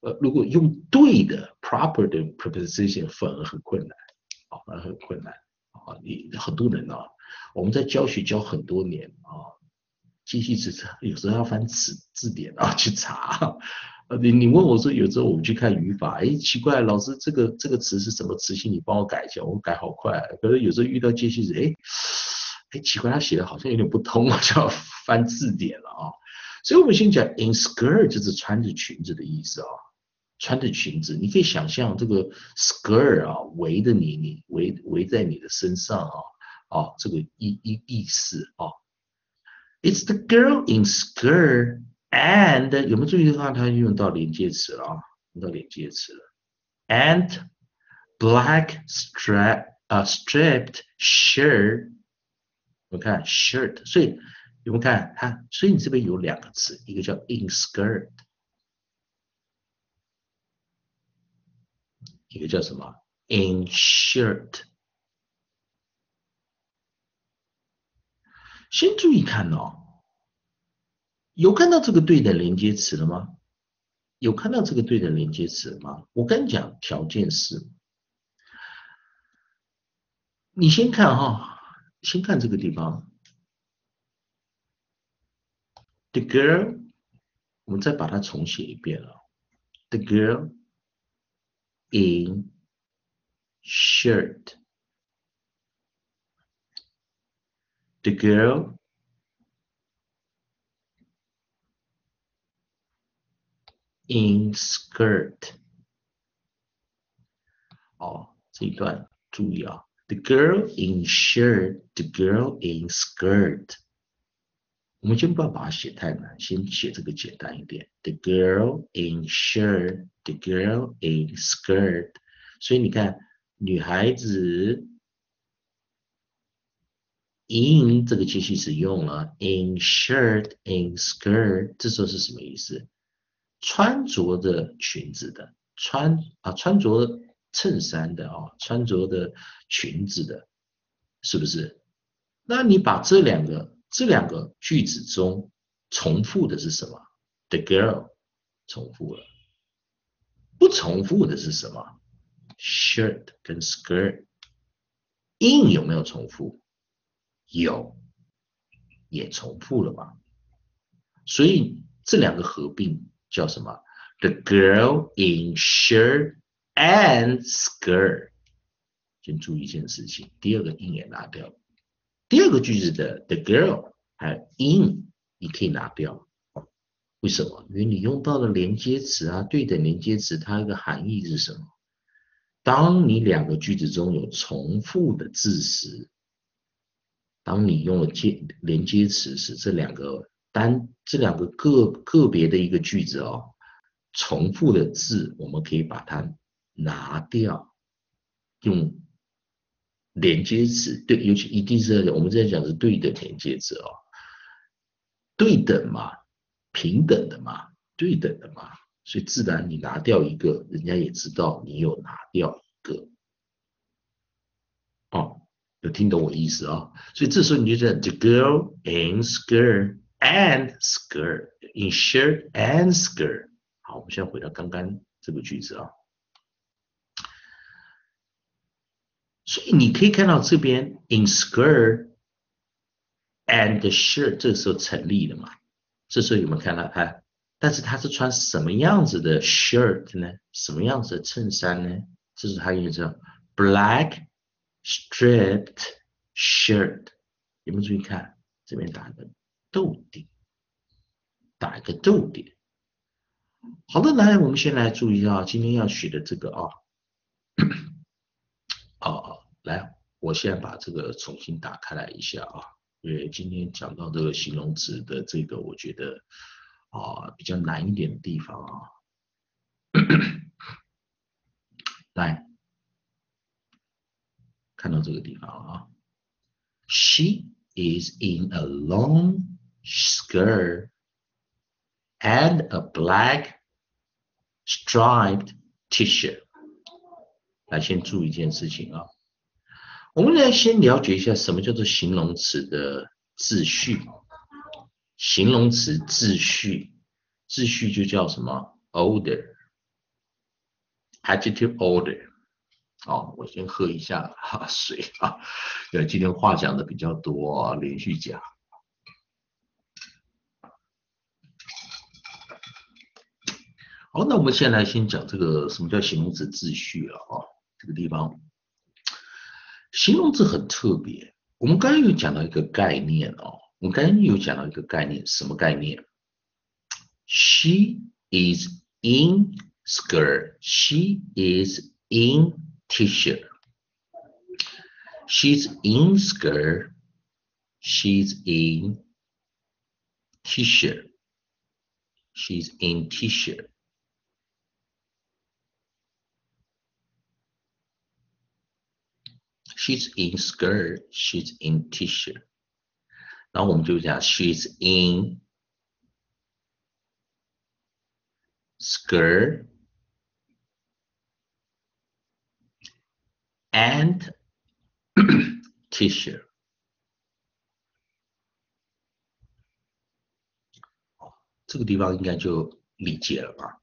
呃，如果用对的 proper 的 preposition 反而很困难，啊，反而很困难。啊，你很多人啊，我们在教学教很多年啊，介系词有时候要翻词字典啊去查。呃，你你问我说，有时候我们去看语法，哎，奇怪，老师这个这个词是什么词性？你帮我改一下，我改好快。可是有时候遇到介系词，哎，哎，奇怪，他写的好像有点不通，我就要翻字典了啊。所以我们先讲，in skirt 就是穿着裙子的意思啊。穿着裙子，你可以想象这个 skirt 啊，围着你，你围围在你的身上啊，啊，这个意意意思啊。It's the girl in skirt and 有没有注意到它用到连接词了啊？用到连接词了。And black strap 啊，striped shirt，我们看 shirt，所以有没有看它？所以你这边有两个词，一个叫 in skirt。一个叫什么？in shirt。 先注意看哦，有看到这个对的连接词了吗？有看到这个对的连接词吗？我跟你讲，条件是，你先看哈，先看这个地方，the girl，我们再把它重写一遍啊，the girl。in shirt. The girl in skirt. 哦，这一段注意啊，the girl in shirt, the girl in skirt。我们先不要把它写太难，先写这个简单一点。The girl in shirt, the girl in skirt。所以你看，女孩子 in 这个介系词用了，in shirt, in skirt，这时候是什么意思？穿着的裙子的，穿啊穿着衬衫的啊，穿着的裙子的，是不是？那你把这两个。这两个句子中重复的是什么？The girl 重复了，不重复的是什么？Shirt 跟 skirt。in 有没有重复？有，也重复了吧？所以这两个合并叫什么？The girl in shirt and skirt。先注意一件事情，第二个 in 也拿掉。第二个句子的 the girl 还有 in 你可以拿掉，为什么？因为你用到的连接词啊，对等连接词，它一个含义是什么？当你两个句子中有重复的字时，当你用了接连接词时，这两个单这两个个个别的一个句子哦，重复的字，我们可以把它拿掉，用。连接词对，尤其一定是我们在讲是对等连接词哦，对等嘛，平等的嘛，对等的嘛，所以自然你拿掉一个，人家也知道你有拿掉一个，有听懂我意思啊？所以这时候你就讲 the girl in skirt and skirt in shirt and skirt。好，我们现在回到刚刚这个句子啊。所以你可以看到这边 in skirt and shirt 这个时候成立了嘛？这时候有没有看到它？但是他是穿什么样子的 shirt 呢？什么样子的衬衫呢？这是它一个叫 black striped shirt，有没有注意看这边打个逗点，打一个逗点。好的，来，我们先来注意一下今天要学的这个啊，啊，来，我先把这个重新打开来一下啊，因为今天讲到这个形容词的这个，我觉得啊比较难一点的地方啊，来，看到这个地方啊，She is in a long skirt. and a black striped T-shirt。来，先注意一件事情啊，我们来先了解一下什么叫做形容词的秩序。形容词秩序，秩序就叫什么？order，adjective order。哦，我先喝一下水啊，对，今天话讲的比较多，连续讲。好，那我们先来先讲这个什么叫形容词秩序了啊？这个地方，形容词很特别。我们刚刚有讲到一个概念哦，我们刚刚有讲到一个概念，什么概念？She is in skirt. She is in t-shirt. She's in skirt. She's in t-shirt. She's in t-shirt. She's in skirt, she's in t-shirt。然后我们就讲 she's in skirt and t-shirt。这个地方应该就理解了吧？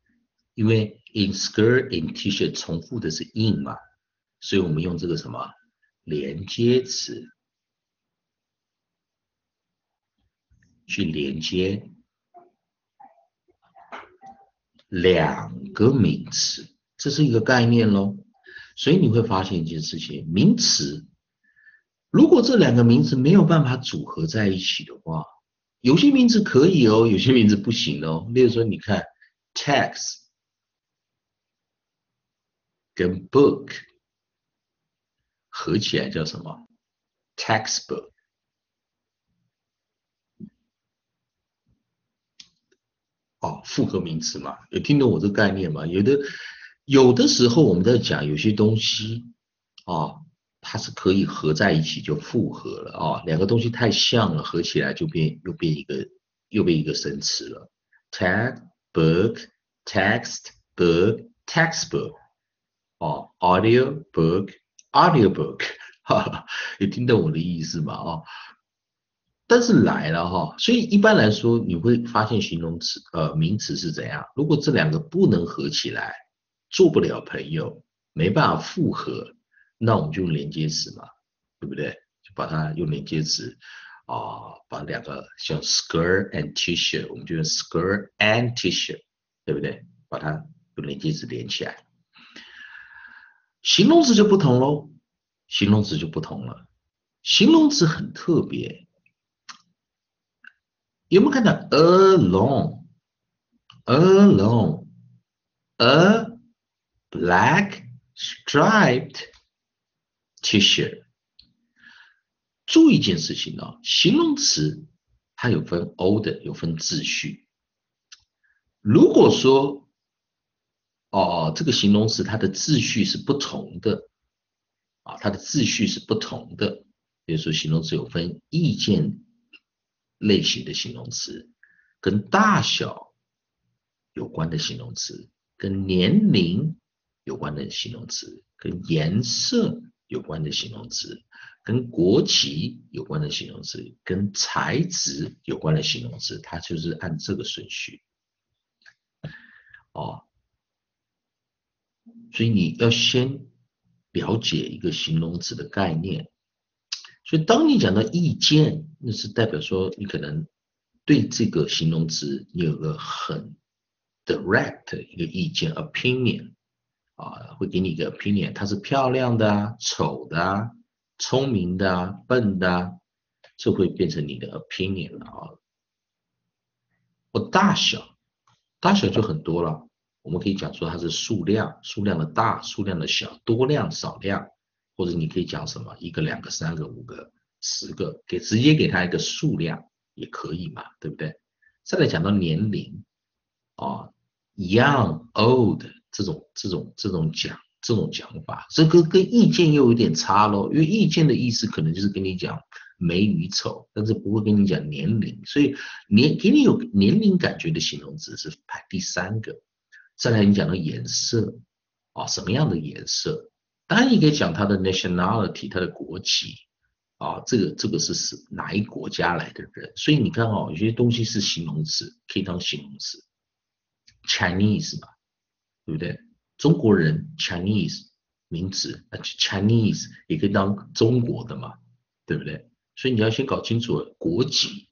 因为 in skirt in t-shirt 重复的是 in 嘛，所以我们用这个什么？连接词去连接两个名词，这是一个概念喽。所以你会发现一件事情：名词如果这两个名词没有办法组合在一起的话，有些名词可以哦，有些名词不行哦。例如说，你看 text 跟 book。合起来叫什么？textbook。哦，复合名词嘛，有听懂我这个概念吗？有的，有的时候我们在讲有些东西，啊，它是可以合在一起就复合了啊，两个东西太像了，合起来就变又变一个又变一个生词了。textbook，textbook，textbook，哦，audio book。Audiobook，哈哈，你听懂我的意思吗？啊，但是来了哈，所以一般来说你会发现形容词呃名词是怎样？如果这两个不能合起来，做不了朋友，没办法复合，那我们就用连接词嘛，对不对？就把它用连接词啊，把两个像 skirt and t-shirt，我们就用 skirt and t-shirt，对不对？把它用连接词连起来。形容词就不同喽，形容词就不同了。形容词很特别，有没有看到 alone，alone，a black striped T-shirt？注意一件事情哦，形容词它有分 order，有分秩序。如果说哦，这个形容词它的秩序是不同的，啊，它的秩序是不同的。比如说，形容词有分意见类型的形容词，跟大小有关的形容词，跟年龄有关的形容词，跟颜色有关的形容词，跟国籍有关的形容词，跟材质有关的形容词，它就是按这个顺序，哦。所以你要先了解一个形容词的概念。所以当你讲到意见，那是代表说你可能对这个形容词你有个很 direct 一个意见 opinion 啊，会给你一个 opinion，它是漂亮的、丑的、聪明的，笨的啊，这会变成你的 opinion 了啊。或大小，大小就很多了。我们可以讲说它是数量，数量的大，数量的小，多量少量，或者你可以讲什么一个、两个、三个、五个、十个，给直接给它一个数量也可以嘛，对不对？再来讲到年龄啊，young、old 这种、这种、这种讲这种讲法，这个跟意见又有点差喽，因为意见的意思可能就是跟你讲美与丑，但是不会跟你讲年龄，所以年给你有年龄感觉的形容词是排第三个。再来，你讲的颜色啊，什么样的颜色？当然，你可以讲它的 nationality，它的国籍啊，这个这个是是哪一国家来的人？所以你看哦，有些东西是形容词，可以当形容词，Chinese 吧，对不对？中国人 Chinese 名词，啊 Chinese 也可以当中国的嘛，对不对？所以你要先搞清楚国籍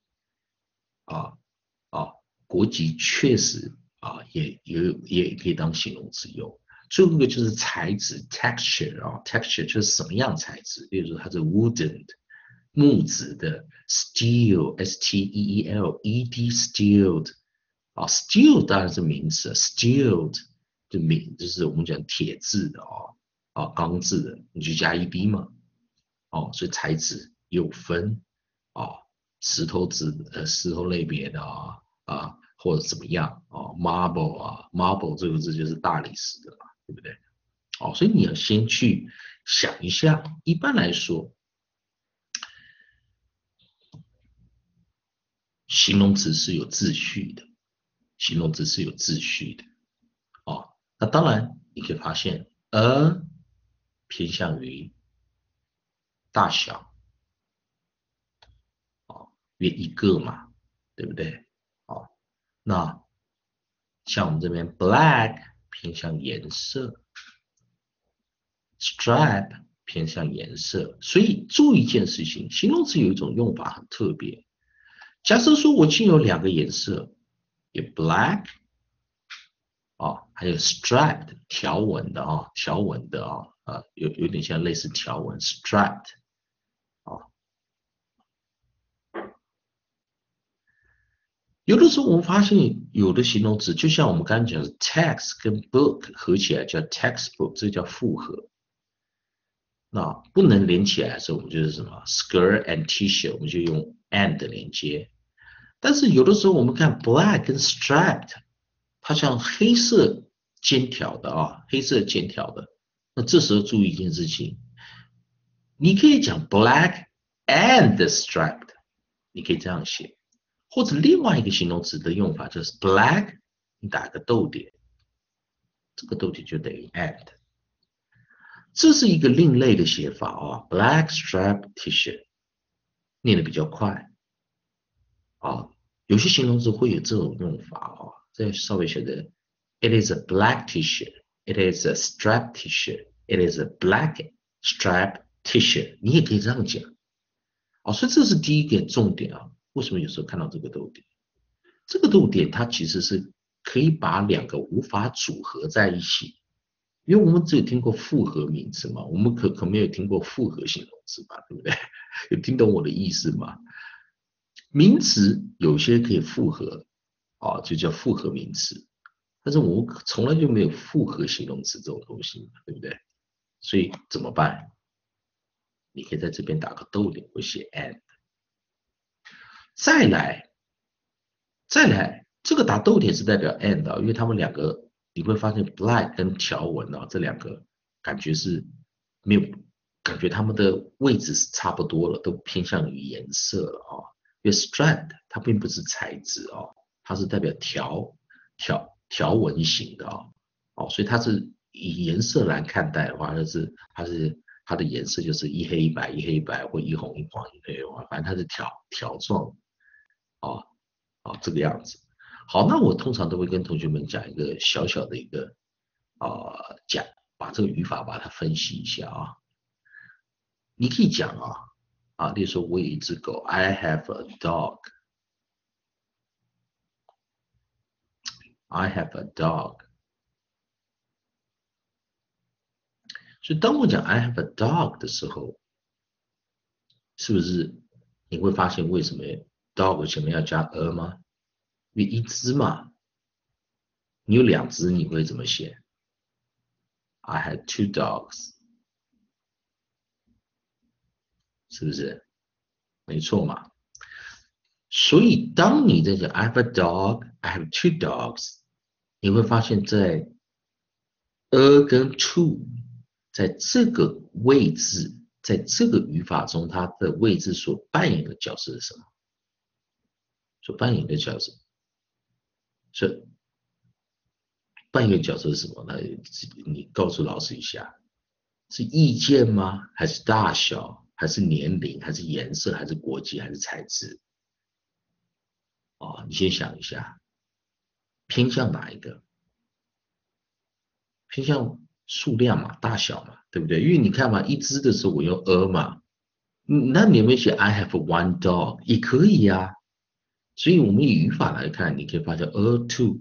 啊啊，国籍确实。啊，也也也可以当形容词用。最后一个就是材质，texture 啊，texture 就是什么样材质？比如说它是 wooden 木质的 steel s t e e l e d steel 啊，steel 当然是名词，steeled 就名就是我们讲铁质的啊，啊钢制的，你就加 e d 嘛，哦，所以材质有分啊，石头质呃石头类别的啊啊。或者怎么样啊？Marble 啊，Marble 这个字就是大理石的嘛，对不对？哦，所以你要先去想一下。一般来说，形容词是有秩序的，形容词是有秩序的。那当然你可以发现，a 偏向于大小，哦，约一个嘛，对不对？哦那像我们这边，black 偏向颜色，stripe 偏向颜色，所以注意一件事情，形容词有一种用法很特别。假设说我竟有两个颜色，有 black，还有 striped 条纹的啊，条纹的啊，啊，有有点像类似条纹 striped。有的时候我们发现有的形容词，就像我们刚才讲的 text 跟 book 合起来叫 textbook，这叫复合。那不能连起来的时候，我们就是什么 skirt and t-shirt，我们就用 and 连接。但是有的时候我们看 black 跟 striped，它像黑色尖条的啊，黑色尖条的。那这时候注意一件事情，你可以讲 black and striped，你可以这样写。或者另外一个形容词的用法就是 black，你打个逗点，这个逗点就等于 and，这是一个另类的写法啊，black striped T-shirt，念的比较快啊，有些形容词会有这种用法啊，再稍微写的，it is a black T-shirt，it is a striped T-shirt，it is a black striped T-shirt，你也可以这样讲，啊，所以这是第一个重点啊。为什么有时候看到这个逗点？这个逗点它其实是可以把两个无法组合在一起，因为我们只有听过复合名词嘛，我们可可没有听过复合形容词吧，对不对？有听懂我的意思吗？名词有些可以复合，啊，就叫复合名词，但是我们从来就没有复合形容词这种东西，对不对？所以怎么办？你可以在这边打个逗点，我写 and。再来，再来，这个打逗点是代表 and 啊，因为他们两个你会发现 black 跟条纹啊这两个感觉是没有感觉，它们的位置是差不多了，都偏向于颜色了啊。因为 strand 它并不是材质啊，它是代表条条条纹型的啊，哦，所以它是以颜色来看待的话，就是它是它的颜色就是一黑一白，一黑一白或一红一黄一黑一黄，反正它是条条状。啊，哦，这个样子。好，那我通常都会跟同学们讲一个小小的一个啊讲，把这个语法把它分析一下啊。你可以讲啊，啊，例如说我有一只狗，I have a dog。I have a dog。所以当我讲 I have a dog 的时候，是不是？你会发现为什么 dog 前面要加 a 吗？因为一只嘛，你有两只，你会怎么写？I had two dogs，是不是？没错嘛。所以当你在讲 I have a dog, I have two dogs，你会发现在 a 跟 two 在这个位置。在这个语法中，它的位置所扮演的角色是什么？所扮演的角色是扮演角色是什么？那你告诉老师一下，是意见吗？还是大小？还是年龄？还是颜色？还是国籍？还是材质？哦，你先想一下，偏向哪一个？偏向？数量嘛，大小嘛，对不对？因为你看嘛，一只的时候我用 a 嘛，那你有没有写 I have one dog 也可以呀。所以我们以语法来看，你可以发现 a two，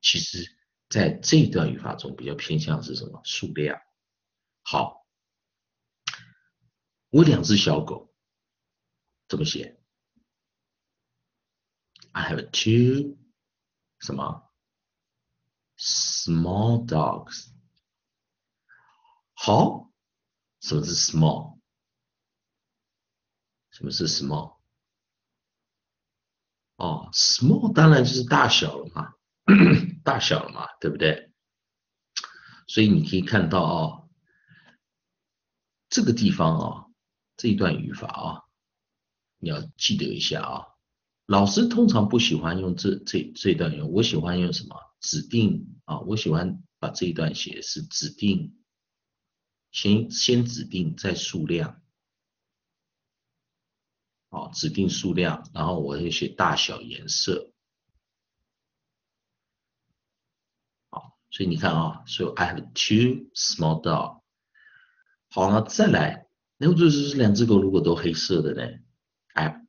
其实在这段语法中比较偏向是什么？数量。好，我两只小狗，怎么写？I have two 什么 small dogs。好，什么是 small？什么是 small？哦，small 当然就是大小了嘛，大小了嘛，对不对？所以你可以看到啊，这个地方啊，这一段语法啊，你要记得一下啊。老师通常不喜欢用这这这段用，我喜欢用什么？指定啊，我喜欢把这一段写是指定。先先指定再数量，好，指定数量，然后我会写大小颜色，好，所以你看啊，所以 I have two small dog，好，那再来，那就是两只狗如果都黑色的呢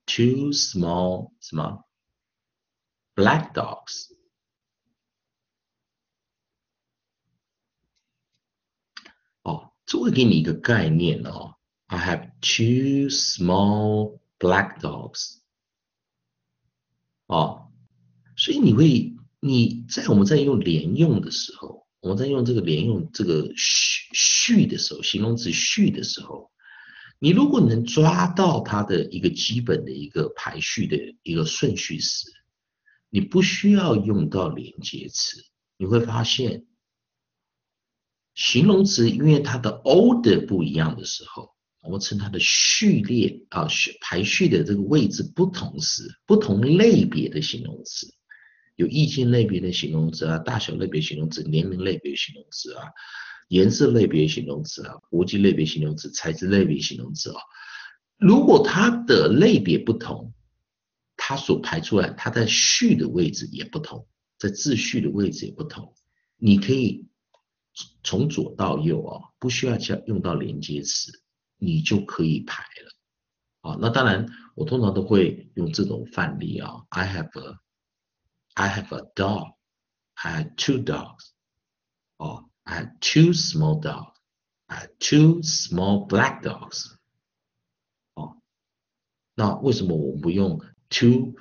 two small 什么 black dogs。这会给你一个概念哦。I have two small black dogs。哦，所以你会你在我们在用连用的时候，我们在用这个连用这个序序的时候，形容词序的时候，你如果能抓到它的一个基本的一个排序的一个顺序时，你不需要用到连接词，你会发现。形容词因为它的 order 不一样的时候，我们称它的序列啊序排序的这个位置不同时，不同类别的形容词，有意境类别的形容词啊，大小类别形容词，年龄类别形容词啊，颜色类别形容词啊，国际类别形容词，材质类别形容词啊，如果它的类别不同，它所排出来它在序的位置也不同，在字序的位置也不同，你可以。从左到右啊，不需要加用到连接词，你就可以排了。啊，那当然，我通常都会用这种范例啊。I have a, I have a dog. I have two dogs. 哦 ，I have two small dogs. I have two small black dogs. 哦，那为什么我们不用 two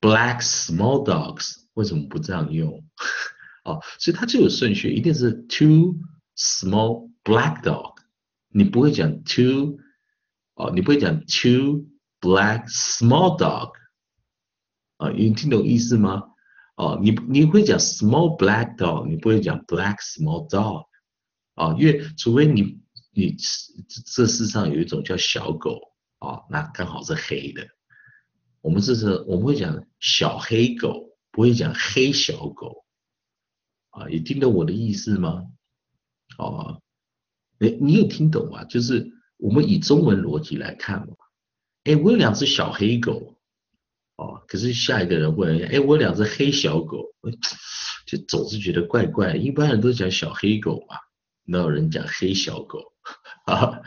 black small dogs？为什么不这样用？哦，所以它就有顺序，一定是 two small black dog，你不会讲 two，哦，你不会讲 two black small dog，啊，你听懂意思吗？ 哦，你你会讲 small black dog，你不会讲 black small dog，啊，因为除非你你这世上有一种叫小狗，啊，那刚好是黑的，我们这是我们会讲小黑狗，不会讲黑小狗。啊，你听懂我的意思吗？哦，哎，你有听懂吗？就是我们以中文逻辑来看嘛。哎，我有两只小黑狗，哦，可是下一个人问，哎，我两只黑小狗，就总是觉得怪怪。一般人都讲小黑狗嘛，没有人讲黑小狗 啊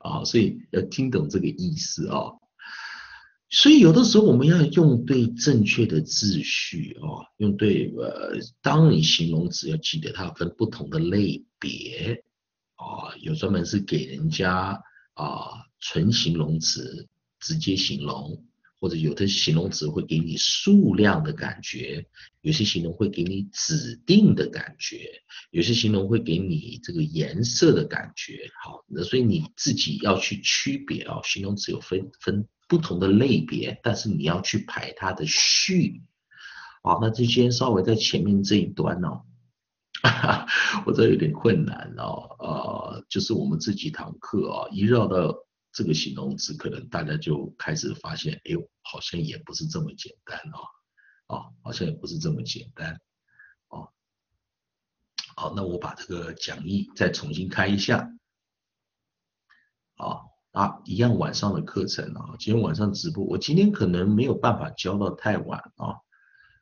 啊，所以要听懂这个意思哦。所以有的时候我们要用对正确的秩序哦，用对呃，当你形容词要记得它分不同的类别啊，有专门是给人家啊纯形容词直接形容，或者有的形容词会给你数量的感觉，有些形容会给你指定的感觉，有些形容会给你这个颜色的感觉。好，那所以你自己要去区别哦，形容词有分分不同的类别，但是你要去排它的序。好，那这些稍微在前面这一端哦。我这有点困难哦，呃，就是我们这几堂课啊，一绕到这个形容词，可能大家就开始发现，哎呦，好像也不是这么简单哦，哦，好像也不是这么简单，哦，好，那我把这个讲义再重新开一下，好啊，一样晚上的课程啊，今天晚上直播，我今天可能没有办法教到太晚啊。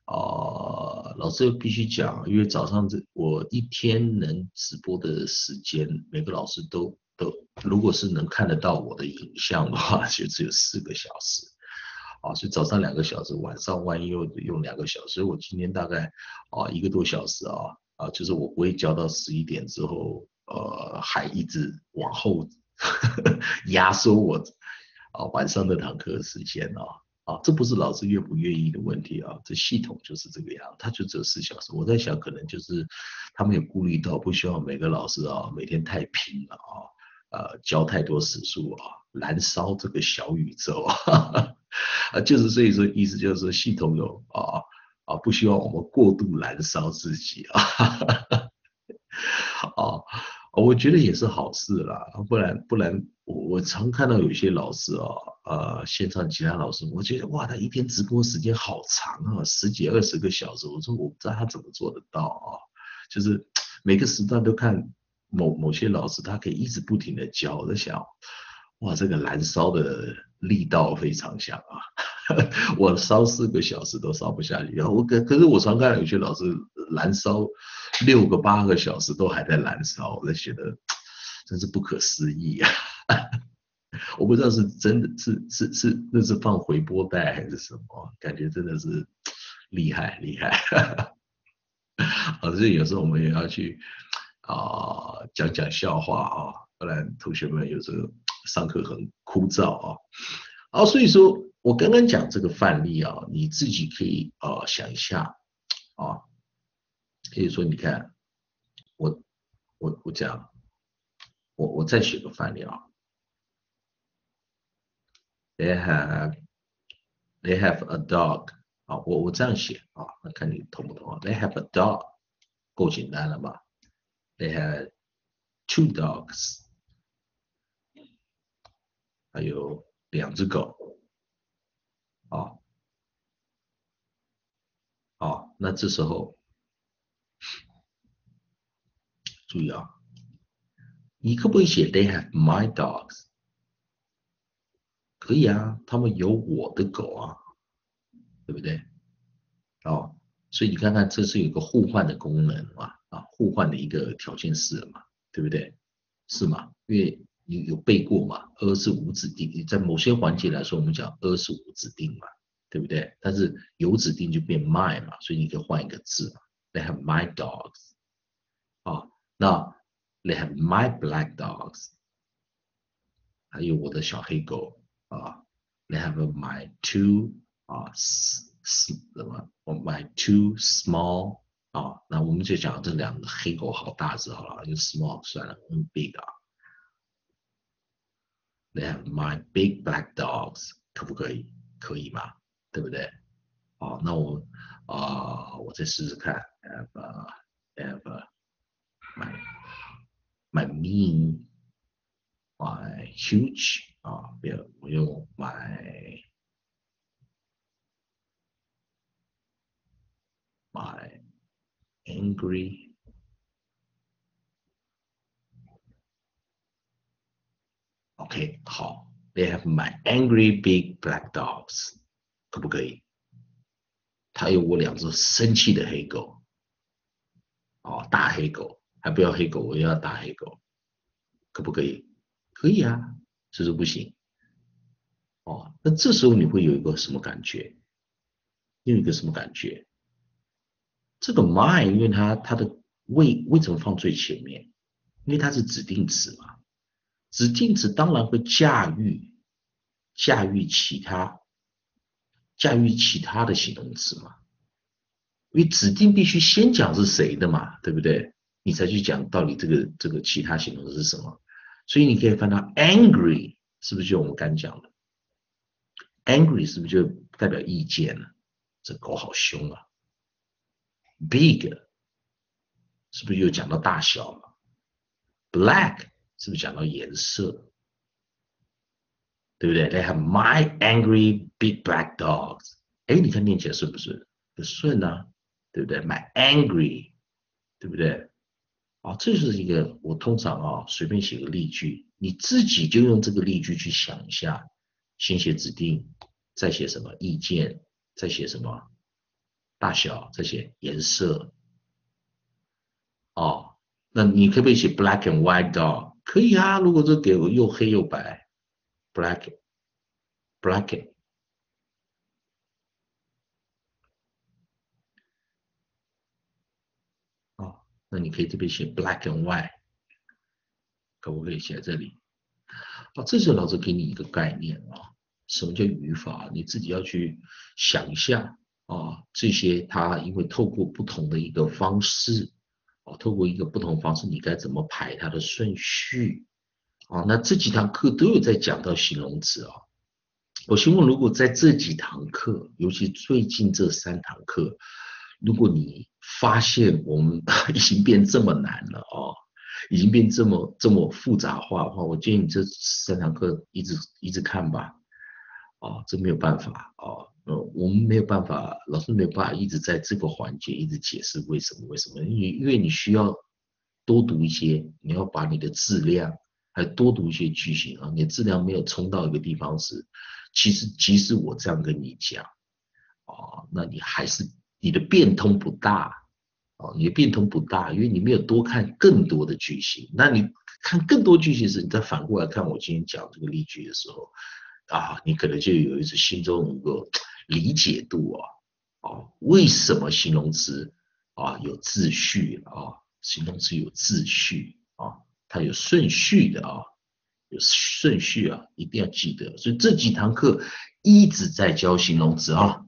啊，老师又必须讲，因为早上这我一天能直播的时间，每个老师都都，如果是能看得到我的影像的话，就只有四个小时。啊，所以早上两个小时，晚上万一又用两个小时，我今天大概啊一个多小时啊啊，就是我不会教到十一点之后，呃，还一直往后 压缩我啊晚上那堂课时间啊。啊，这不是老师愿不愿意的问题啊，这系统就是这个样，他就只有四小时。我在想，可能就是他们有顾虑到，不希望每个老师啊每天太拼了啊，呃，教太多史书啊，燃烧这个小宇宙啊，啊，就是所以说意思就是说系统有啊啊，不希望我们过度燃烧自己啊，啊。我觉得也是好事啦，不然不然我我常看到有些老师啊，呃，线上其他老师，我觉得哇，他一天直播时间好长啊，十几二十个小时，我说我不知道他怎么做得到啊，就是每个时段都看某某些老师，他可以一直不停的教，我在想，哇，这个燃烧的力道非常强啊，我烧四个小时都烧不下去，然后我可可是我常看到有些老师燃烧。六个八个小时都还在燃烧，我在觉得真是不可思议啊！我不知道是真的是是是那是放回波带还是什么，感觉真的是厉害厉害。啊，所以有时候我们也要去啊讲讲笑话啊，不然同学们有时候上课很枯燥啊。啊，所以说我刚刚讲这个范例啊，你自己可以啊想一下啊。可以说，你看，我我我讲，我我再写个范例啊。They have they have a dog 啊，我我这样写啊，那看你同不同啊？They have a dog，够简单了吧？They have two dogs，还有两只狗啊。好，那这时候。注意啊，你可不可以写 They have my dogs？可以啊，他们有我的狗啊，对不对？哦，所以你看看，这是有个互换的功能嘛，啊，啊互换的一个条件式嘛，对不对？是嘛？因为你有背过嘛，a 是无指定，在某些环节来说，我们讲 a 是无指定嘛，对不对？但是有指定就变 my 嘛，所以你可以换一个字嘛，They have my dogs，啊。那 they have my black dogs，还有我的小黑狗啊，they have my two 啊什么？my two small 啊，那我们就讲这两个黑狗好大只好了，用 small 算了，用 big 啊。They have my big black dogs，可不可以？可以吗？对不对？好，那我啊，我再试试看，have have。my my mean my huge 啊，不要我用 my my angry OK 好，They have my angry big black dogs，可不可以？他有我两只生气的黑狗，哦，大黑狗。还不要黑狗，我要大黑狗，可不可以？可以啊，是不是不行？哦，那这时候你会有一个什么感觉？有一个什么感觉？这个 my，因为它它的为为什么放最前面？因为它是指定词嘛。指定词当然会驾驭驾驭其他驾驭其他的形容词嘛，因为指定必须先讲是谁的嘛，对不对？你才去讲到底这个这个其他形容词是什么。所以你可以翻到 angry，是不是就我们刚讲的？angry 是不是就代表意见了？这狗好凶啊！big 是不是又讲到大小了？black 是不是讲到颜色？对不对？They have my angry big black dogs。哎，你看念起来顺不顺？很顺啊，对不对？My angry，对不对？啊，这是一个我通常啊随便写个例句，你自己就用这个例句去想一下，先写指定，再写什么意见，再写什么大小，这些颜色。哦，那你可不可以写 black and white dog？可以啊，如果这给我又黑又白。black black 哦，那你可以这边写 black and white，可不可以写在这里？啊，这是老师给你一个概念啊，什么叫语法？你自己要去想一下啊，这些它因为透过不同的一个方式，哦，透过一个不同方式，你该怎么排它的顺序？啊，那这几堂课都有在讲到形容词啊。我希望如果在这几堂课，尤其最近这三堂课，如果你发现我们 已经变这么难了哦，已经变这么这么复杂化的话，我建议你这三堂课一直一直看吧。哦，这没有办法哦，我们没有办法，老师没有办法一直在这个环节一直解释为什么为什么，因为因为你需要多读一些，你要把你的质量。还多读一些句型啊，你的质量没有冲到一个地方时，其实即使我这样跟你讲，啊，那你还是你的变通不大，啊，你的变通不大，因为你没有多看更多的句型。那你看更多句型时，你再反过来看我今天讲这个例句的时候，啊，你可能就有一次心中有个理解度啊，啊，为什么形容词啊有秩序啊，形容词有秩序啊？它有顺序的啊，有顺序啊，一定要记得。所以这几堂课一直在教形容词啊，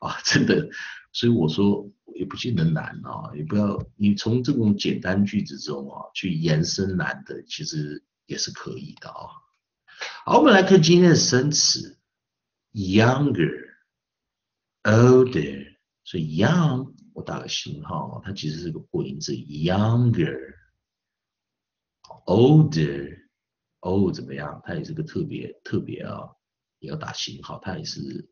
啊，真的。所以我说也不见得难啊，也不要你从这种简单句子中啊去延伸难的，其实也是可以的啊。好，我们来看今天的生词，younger，older。所以 young 我打个星号，它其实是个破音字，younger。older，old 怎么样？它也是个特别特别啊，也要打星号，它也是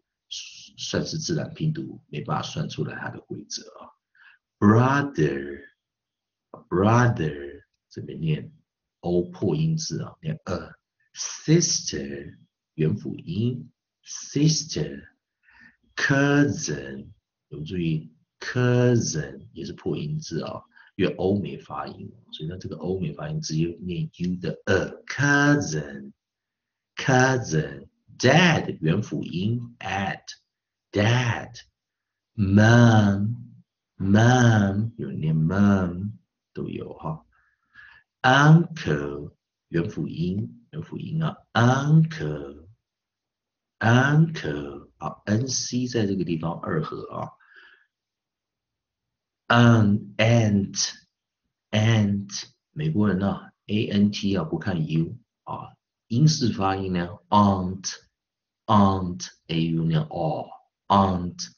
算是自然拼读，没办法算出来它的规则啊。brother，brother 这边念 o 破音字啊，念 Sister，元辅音，sister，cousin 有注意，cousin 也是破音字啊。因为欧美发音，所以呢，这个欧美发音直接念 u 的 a cousin cousin dad 元辅音 at dad mom mom 有念 mom 都有哈 uncle 元辅音元辅音啊 uncle uncle 啊 n c 在这个地方二合啊。an ant ant 美国人呢，a n t 啊不看 u 啊，英式发音呢，aunt aunt a u 念 o aunt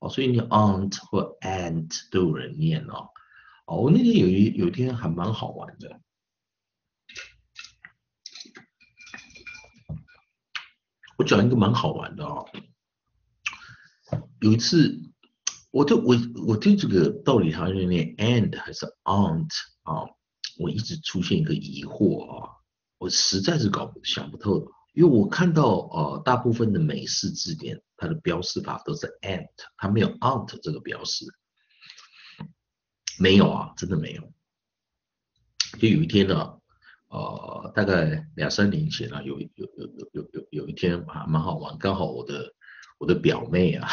哦，所以你 aunt 或 ant 都有人念哦。哦，我那天有一有一天还蛮好玩的，我讲一个蛮好玩的哦，有一次。我对我我对这个道理好像念 and 还是 aunt 啊，我一直出现一个疑惑啊，我实在是搞想不透，因为我看到呃大部分的美式字典它的标示法都是 and，它没有 aunt 这个标示，没有啊，真的没有。就有一天呢，呃，大概两三年前啊，有有有有有有有一天还蛮好玩，刚好我的我的表妹啊。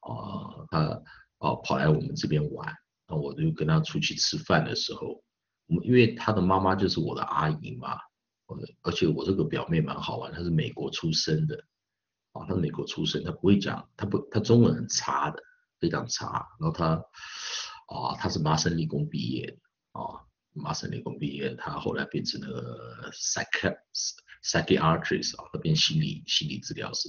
啊，她哦跑来我们这边玩，那我就跟她出去吃饭的时候，我们因为她的妈妈就是我的阿姨嘛，我而且我这个表妹蛮好玩，她是美国出生的，啊，她美国出生，她不会讲，她不，她中文很差的，非常差。然后她，啊，她是麻省理工毕业的，啊，麻省理工毕业，他后来变成了 psych psychiatrist 啊，那边心理心理治疗师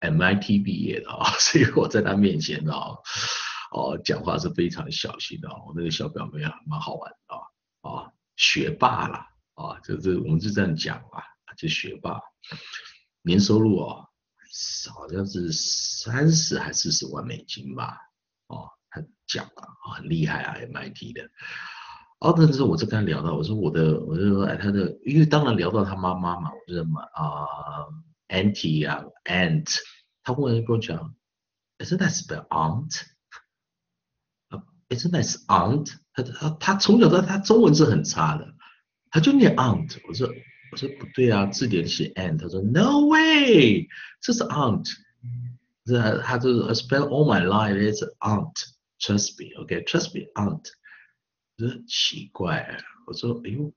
，M MIT 毕业的啊，所以我在他面前啊，哦，讲话是非常小心的，我那个小表妹啊，蛮好玩的啊，啊，学霸啦。啊，就是我们就这样讲啊，就学霸，年收入啊，好像是三十还四十万美金吧，哦，他讲啊，很厉害啊，MIT 的。哦，那时候我就跟他聊到，我说我的，我就说哎，他的，因为当然聊到他妈妈嘛，我就嘛啊，Auntie 啊，Aunt，他忽然跟我讲，Isn't that spell aunt？啊，Isn't that aunt？他他他从小到他中文是很差的。他就念 aunt，我说我说不对啊，字典写 aunt，他说 no way，这是 aunt，这他就是 spend all my life is aunt，trust me，OK，trust me，aunt，奇怪，我说哎呦，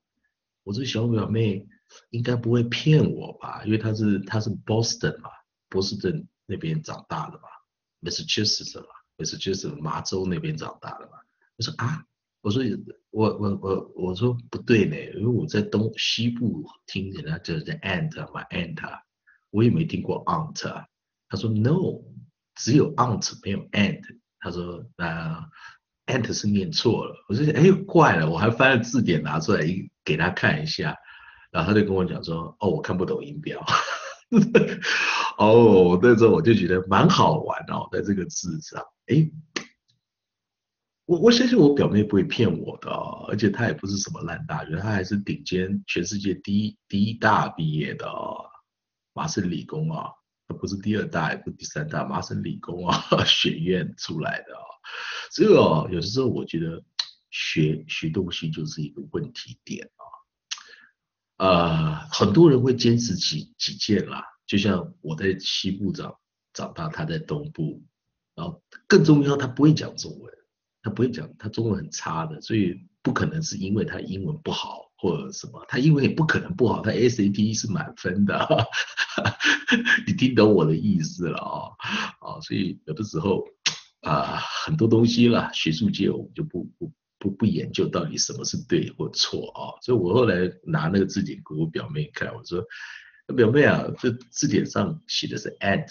我这小表妹应该不会骗我吧？因为她是她是 Boston 嘛，波士顿那边长大的嘛，Massachusetts 嘛，Massachusetts 麻州那边长大的嘛，我说啊。我说我我我我说不对呢，因为我在东西部听人家叫做 aunt 嘛 aunt，我也没听过 aunt。他说 no，只有 aunt 没有 aunt。他说啊 ant 是念错了。我说哎怪了，我还翻了字典拿出来一给他看一下，然后他就跟我讲说哦我看不懂音标。哦，那时候我就觉得蛮好玩哦，在这个字上，哎。我我相信我表妹不会骗我的，而且她也不是什么烂大学，她还是顶尖全世界第一第一大毕业的麻省理工啊，不是第二大也不是第三大，麻省理工啊 学院出来的啊。这个有的时候我觉得学学东西就是一个问题点啊，呃，很多人会坚持己己见啦，就像我在西部长长大，他在东部，然后更重要，他不会讲中文。他不会讲，他中文很差的，所以不可能是因为他英文不好或者什么，他英文也不可能不好，他 SAT 是满分的，你听懂我的意思了啊？啊，所以有的时候啊，很多东西啦，学术界我们就不不不不研究到底什么是对或错啊，所以我后来拿那个字典给我表妹看，我说表妹啊，这字典上写的是 at，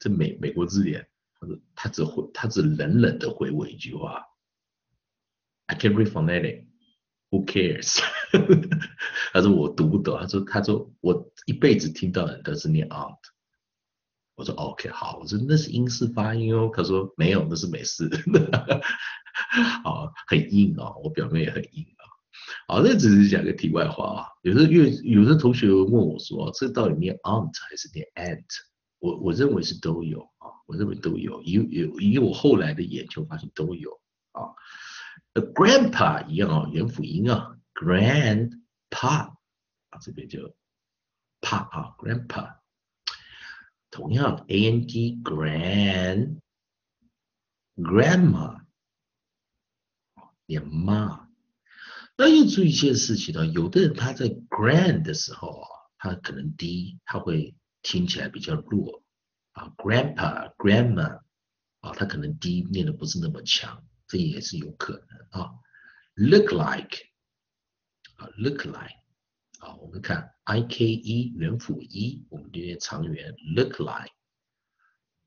这美美国字典，他说他只回他只冷冷的回我一句话。I can't read phonetic. Who cares？他说我读不懂。他说他说我一辈子听到的都是念 aunt。我说 OK 好。我说那是英式发音哦。他说没有，那是美式。好，很硬哦。我表妹也很硬啊。好，那只是讲个题外话啊。有的因为有的同学问我说，这到底念 aunt 还是念 ant？我我认为是都有啊。我认为都有。因有因为我后来的研究发现都有啊。grandpa 一样啊，元辅音啊，grandpa 啊，这边就 pa 啊，grandpa。同样，a n g grand grandma 念妈。那要注意一件事情呢，有的人他在 grand 的时候啊，他可能低，他会听起来比较弱啊，grandpa grandma 啊，他可能低念的不是那么强。这也是有可能啊，look like 啊，look like 啊，我们看 I K E 元辅一，我们这些长元 look like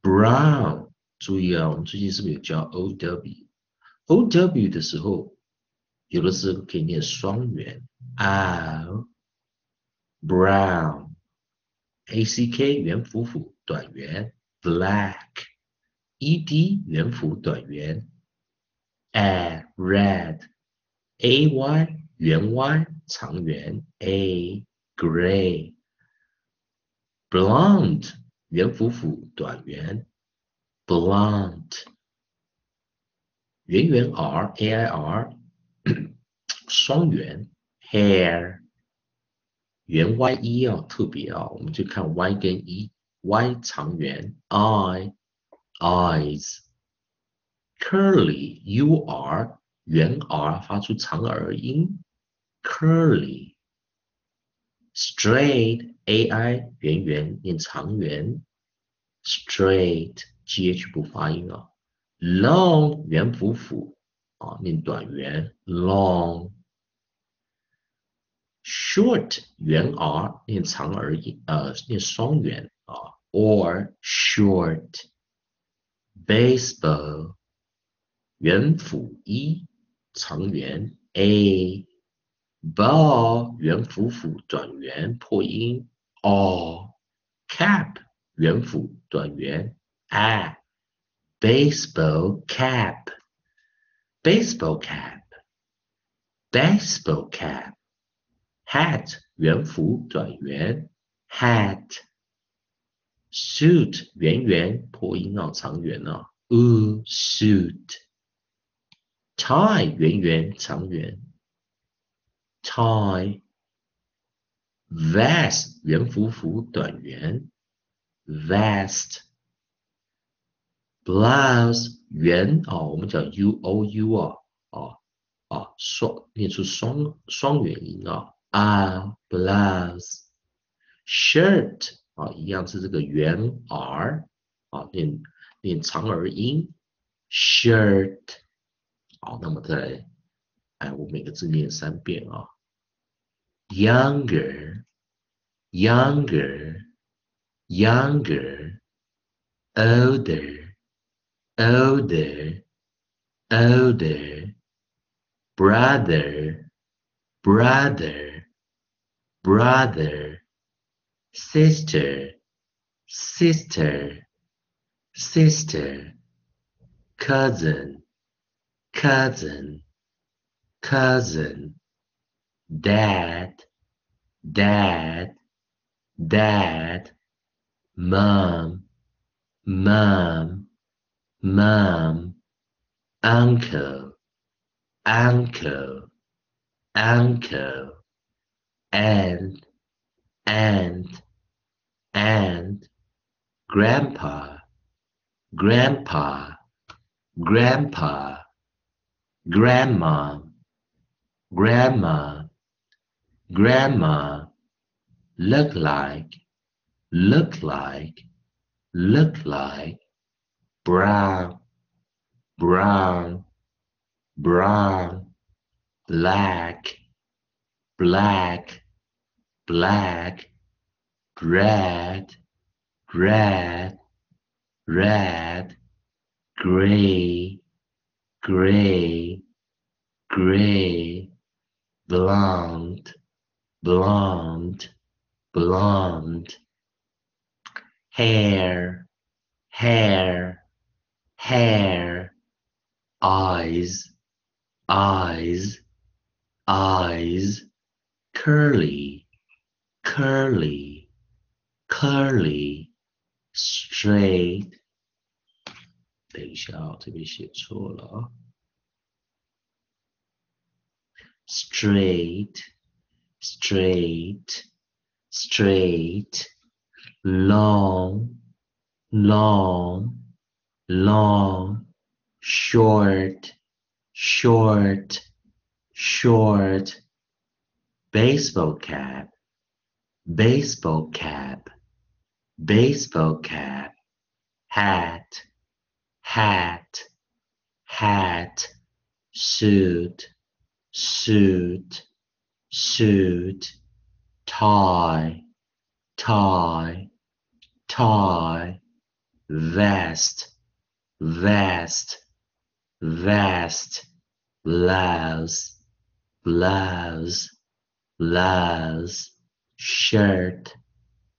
brown，注意啊，我们最近是不是有教 O W？O W 的时候，有的时候可以念双元。啊，brown，A C K 元辅辅短元。black，E D 元辅短元。a red a y 圆 y 长圆 a gray blonde 圆辅辅短圆 blonde 圆圆 r a i r 双圆 hair 圆 y e 啊特别啊，我们就看 y 跟 e y 长圆 i eyes curly u r 圆 r 发出长耳音 ，curly straight，a i 圆圆念长圆，straight，g h 不发音啊。long 圆辅辅啊，念短圆，long。short 圆 r 念长而音，呃，念双元啊，or short。baseball 圆辅一长圆 a。 Ball 圆辅辅短圆破音 o cap 圆辅短圆 a baseball cap baseball cap baseball cap hat 圆辅短圆 hat suit 圆圆破音啊长圆啊 u suit tie 圆圆长圆 tie vest 圆辅辅短圆。vest blouse 圆哦，我们讲 u o u 啊啊啊双念出双双元音啊啊 blouse shirt 啊一样是这个圆 r 啊念念长儿音。shirt 好，那么再来哎我每个字念三遍啊。Younger, younger, younger, older, older, older, brother, brother, brother, sister, sister, sister, cousin, cousin, cousin dad, dad, dad, mom, mom, mom, uncle, uncle, uncle, and, and, and, grandpa, grandpa, grandpa, grandma, grandma, grandma, look like, look like, look like, brown, brown, brown, black, black, black, red, red, red, gray, gray, gray, blonde, blonde, blonde, hair, hair, hair, eyes, eyes, eyes, curly, curly, curly, straight。等一下啊，这边写错了啊。straight straight, straight, long, long, long, short, short, short, baseball cap, baseball cap, baseball cap, hat, hat, hat, suit, suit, suit, tie, tie, tie, vest, vest, vest, blouse, blouse, blouse, shirt,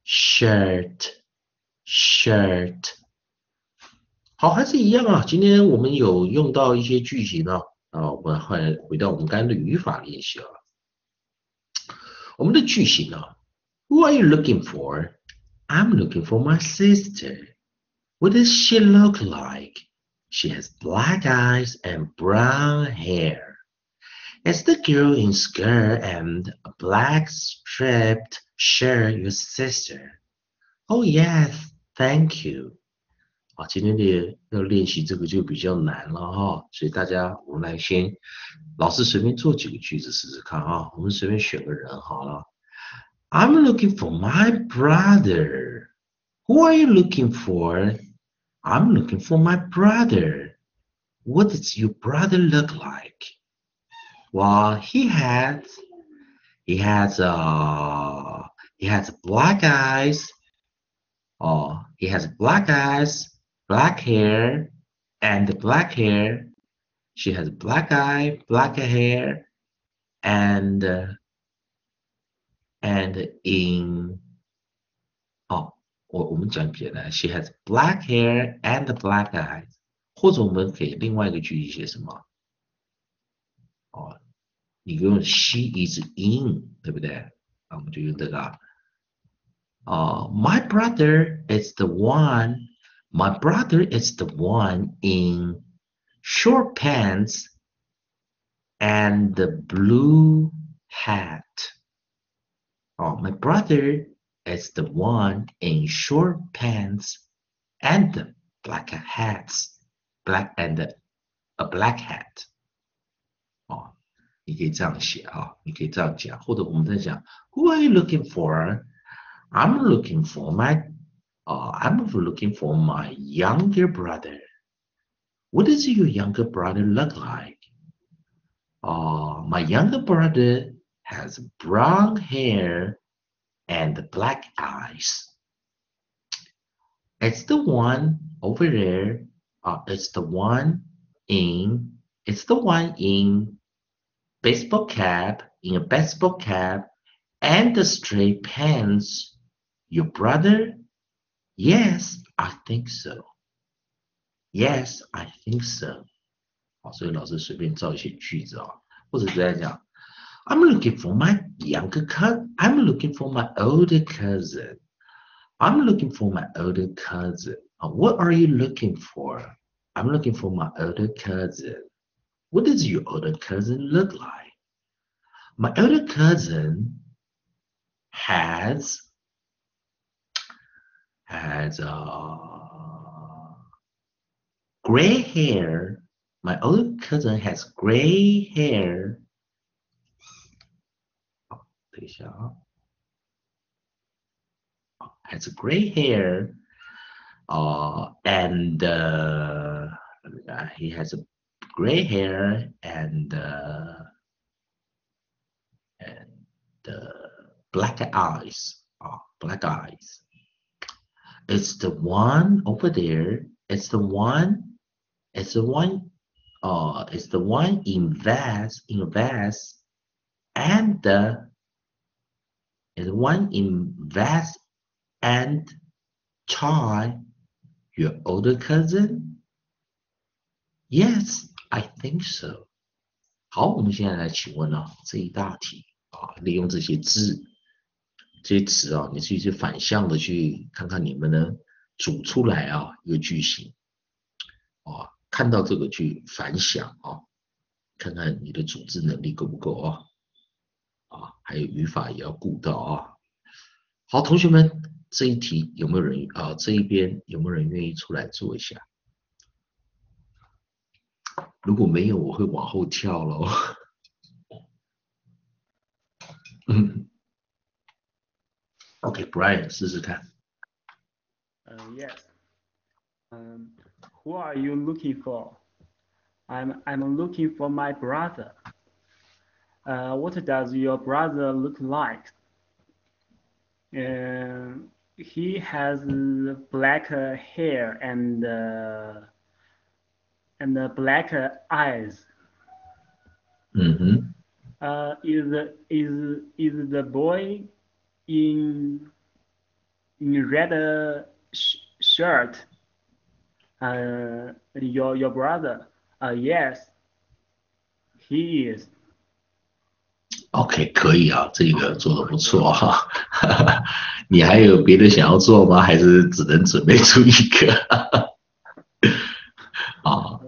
shirt, shirt。好，还是一样啊。今天我们有用到一些句型呢，啊，我们回回到我们刚才的语法练习啊。 我们的句型啊，Who are you looking for? I'm looking for my sister. What does she look like? She has black eyes and brown hair. Is the girl in skirt and a black striped shirt your sister? Oh yes, thank you. 啊，今天的要练习这个就比较难了哈，所以大家我们来先，老师随便做几个句子试试看啊，我们随便选个人好了。 I'm looking for my brother. Who are you looking for? I'm looking for my brother. What does your brother look like? Well, he has he has uh he has black eyes. Oh, he has black eyes, black hair, and the black hair. She has black eye, black hair, and uh, and in 哦，我我们讲简单，she has black hair and black eyes，或者我们可以另外一个句子写什么？哦，你用 she is in，对不对？那我们就用这个啊。Uh, my brother is the one. My brother is the one in short pants and the blue hat. Oh, my brother is the one in short pants and black hats, black and a black hat. 哦，你可以这样写哈，你可以这样讲，或者我们在讲，Who are you looking for? I'm looking for my, uh, I'm looking for my younger brother. What does your younger brother look like? Uh, my younger brother has brown hair and black eyes. It's the one over there. Uh, it's the one in. It's the one in baseball cap, in a baseball cap, and the straight pants. Your brother? Yes, I think so. Yes, I think so. 好，所以老师随便造一些句子啊，或者在讲，I'm looking for my younger cousin. I'm looking for my older cousin. I'm looking for my older cousin. Uh, what are you looking for? I'm looking for my older cousin. What does your older cousin look like? My older cousin has has uh, gray hair. My older cousin has gray hair. 等一下啊。has gray hair, uh, and uh, he has a gray hair and uh, and uh, black eyes. Uh, black eyes. It's the one over there. It's the one. It's the one. Uh, it's the one in vest in vest, and the. It's one in vest and Chai, your older cousin? Yes, I think so. 好，我们现在来请问啊，这一大题啊，利用这些字、 这些词啊，你去去反向的去看看你们能组出来啊一个句型啊，看到这个去反想啊，看看你的组织能力够不够啊啊，还有语法也要顾到啊。好，同学们。这一题有没有人啊？这一边有没有人愿意出来做一下？如果没有，我会往后跳喽。嗯 ，OK，Brian，试试看。嗯，Yes。嗯，Who are you looking for? I'm I'm looking for my brother. Uh, what does your brother look like? Um, he has black hair and uh, and black eyes. Mm-hmm. Uh, is is is the boy in in red sh shirt? Uh, your your brother? Uh, yes, he is. OK，可以啊，这个做的不错哈。你还有别的想要做吗？还是只能准备出一个？啊，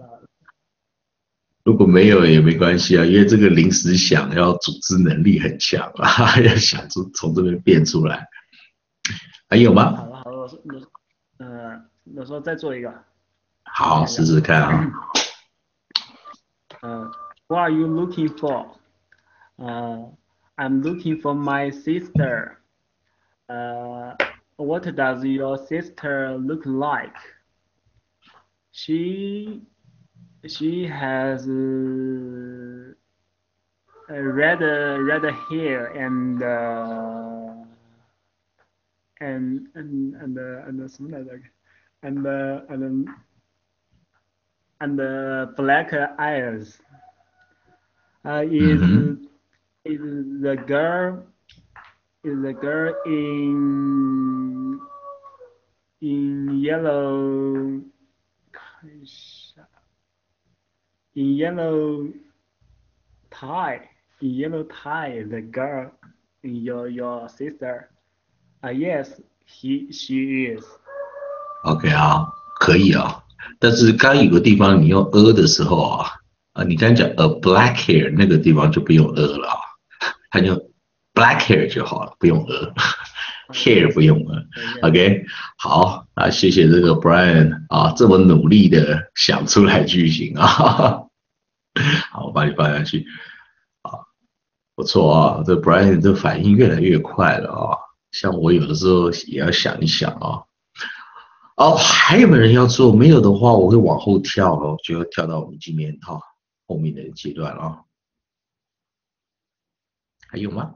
如果没有也没关系啊，因为这个临时想要组织能力很强啊，要想出从这边变出来。还有吗？好了好了，老师，呃，老师再做一个。好，试试看啊。嗯，What are you looking for? Uh, I'm looking for my sister. Uh, what does your sister look like? she has uh, red uh, red hair and uh, and and and uh, and uh, something like that, and and um, and black eyes. Uh, is mm-hmm. is the girl is the girl in in yellow? Gosh in yellow tie in yellow tie the girl your your sister uh, yes he she is OK 啊，可以啊。但是刚刚有个地方你用 a 的时候啊，啊，你刚刚讲 a black hair 那个地方就不用 a 了啊，它就 black hair 就好了，不用 a，hair 不用 a。Uh. OK，好啊，谢谢这个 Brian 啊，这么努力的想出来句型啊，好，我把你放下去，啊，不错啊，这 Brian 这反应越来越快了啊，像我有的时候也要想一想啊，哦，还有没有人要做？没有的话，我会往后跳哦，就要跳到我们今天哈、后面的阶段了啊，还有吗？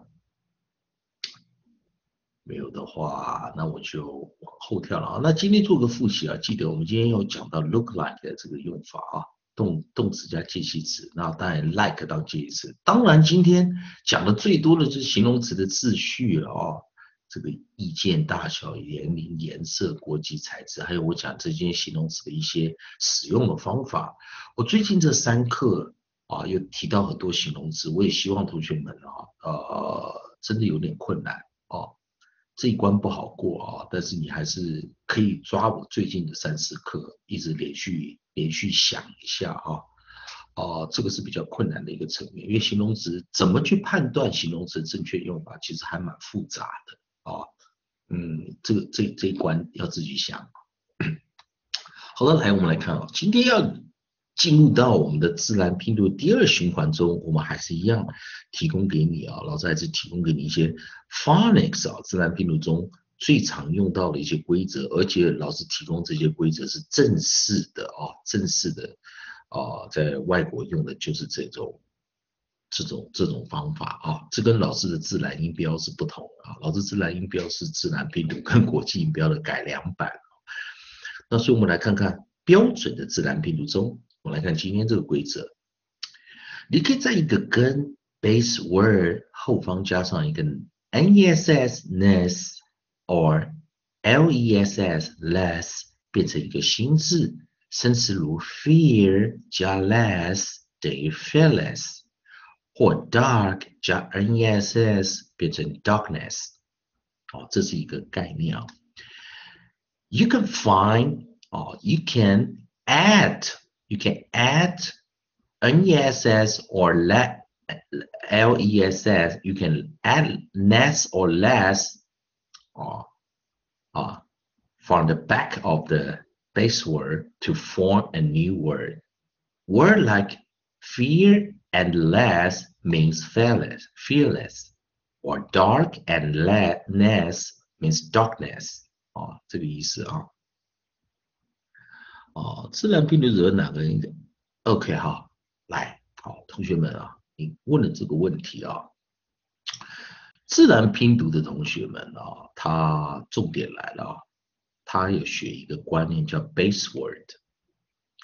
没有的话，那我就往后跳了啊。那今天做个复习啊，记得我们今天要讲到 look like 的这个用法啊，动动词加介系词，那当然 like 当介系词。当然今天讲的最多的就是形容词的秩序了啊，这个意见、大小、年龄、颜色、国际、材质，还有我讲这些形容词的一些使用的方法。我最近这三课啊，又提到很多形容词，我也希望同学们啊，呃，真的有点困难哦。这一关不好过啊，但是你还是可以抓我最近的三四课，一直连续连续想一下啊。哦、这个是比较困难的一个层面，因为形容词怎么去判断形容词正确用法，其实还蛮复杂的啊。嗯，这个这这一关要自己想。好了，来我们来看啊，今天要进入到我们的自然拼读第二循环中，我们还是一样提供给你啊，老师还是提供给你一些 phonics 啊，自然拼读中最常用到的一些规则，而且老师提供这些规则是正式的啊，正式的啊，在外国用的就是这种这种这种方法啊，这跟老师的自然音标是不同啊，老师自然音标是自然拼读跟国际音标的改良版。那所以我们来看看标准的自然拼读中，我们来看今天这个规则，你可以在一个跟 base word 后方加上一个 ness ness or less less 变成一个新字，生词如 fear 加 less 等于 fearless，或 dark 加 ness 变成 darkness，哦，这是一个概念啊。you can find or you can add you can add ness or le, less you can add less or less or uh, from the back of the base word to form a new word word like fear and less means fearless fearless or dark and less means darkness 啊，这个意思啊。 哦，自然拼读惹哪个人的？OK 哈，来，好，同学们啊，你问了这个问题啊，自然拼读的同学们啊，他重点来了啊，他有学一个观念叫 base word，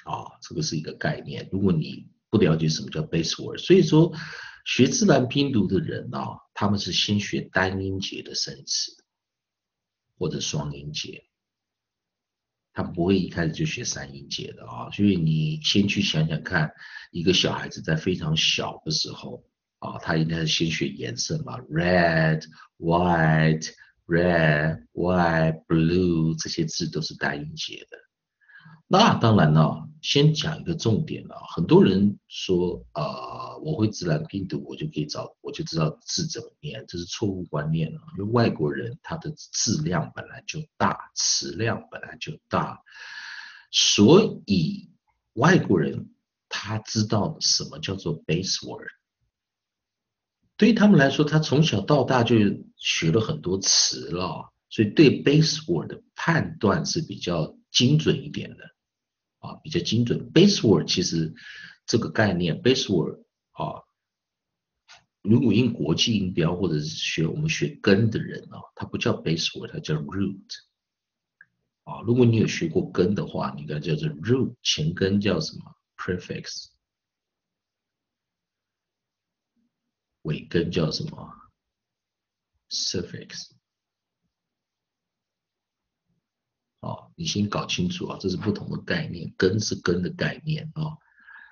啊，这个是一个概念。如果你不了解什么叫 base word，所以说学自然拼读的人啊，他们是先学单音节的生词。或者双音节，他不会一开始就学三音节的啊，所以你先去想想看，一个小孩子在非常小的时候啊，他应该是先学颜色嘛，red、white、red、white、blue 这些字都是单音节的。那当然了，先讲一个重点了。很多人说，呃，我会自然拼读，我就可以找，我就知道字怎么念，这是错误观念了。因为外国人他的字量本来就大，词量本来就大，所以外国人他知道什么叫做 base word。对于他们来说，他从小到大就学了很多词了，所以对 base word 的判断是比较精准一点的，啊，比较精准。base word 其实这个概念，base word 啊，如果用国际音标或者是学我们学根的人啊，它不叫 base word，它叫 root。啊，如果你有学过根的话，你应该叫做 root，前根叫什么 prefix。尾根叫什么？suffix。哦，你先搞清楚啊，这是不同的概念。根是根的概念啊，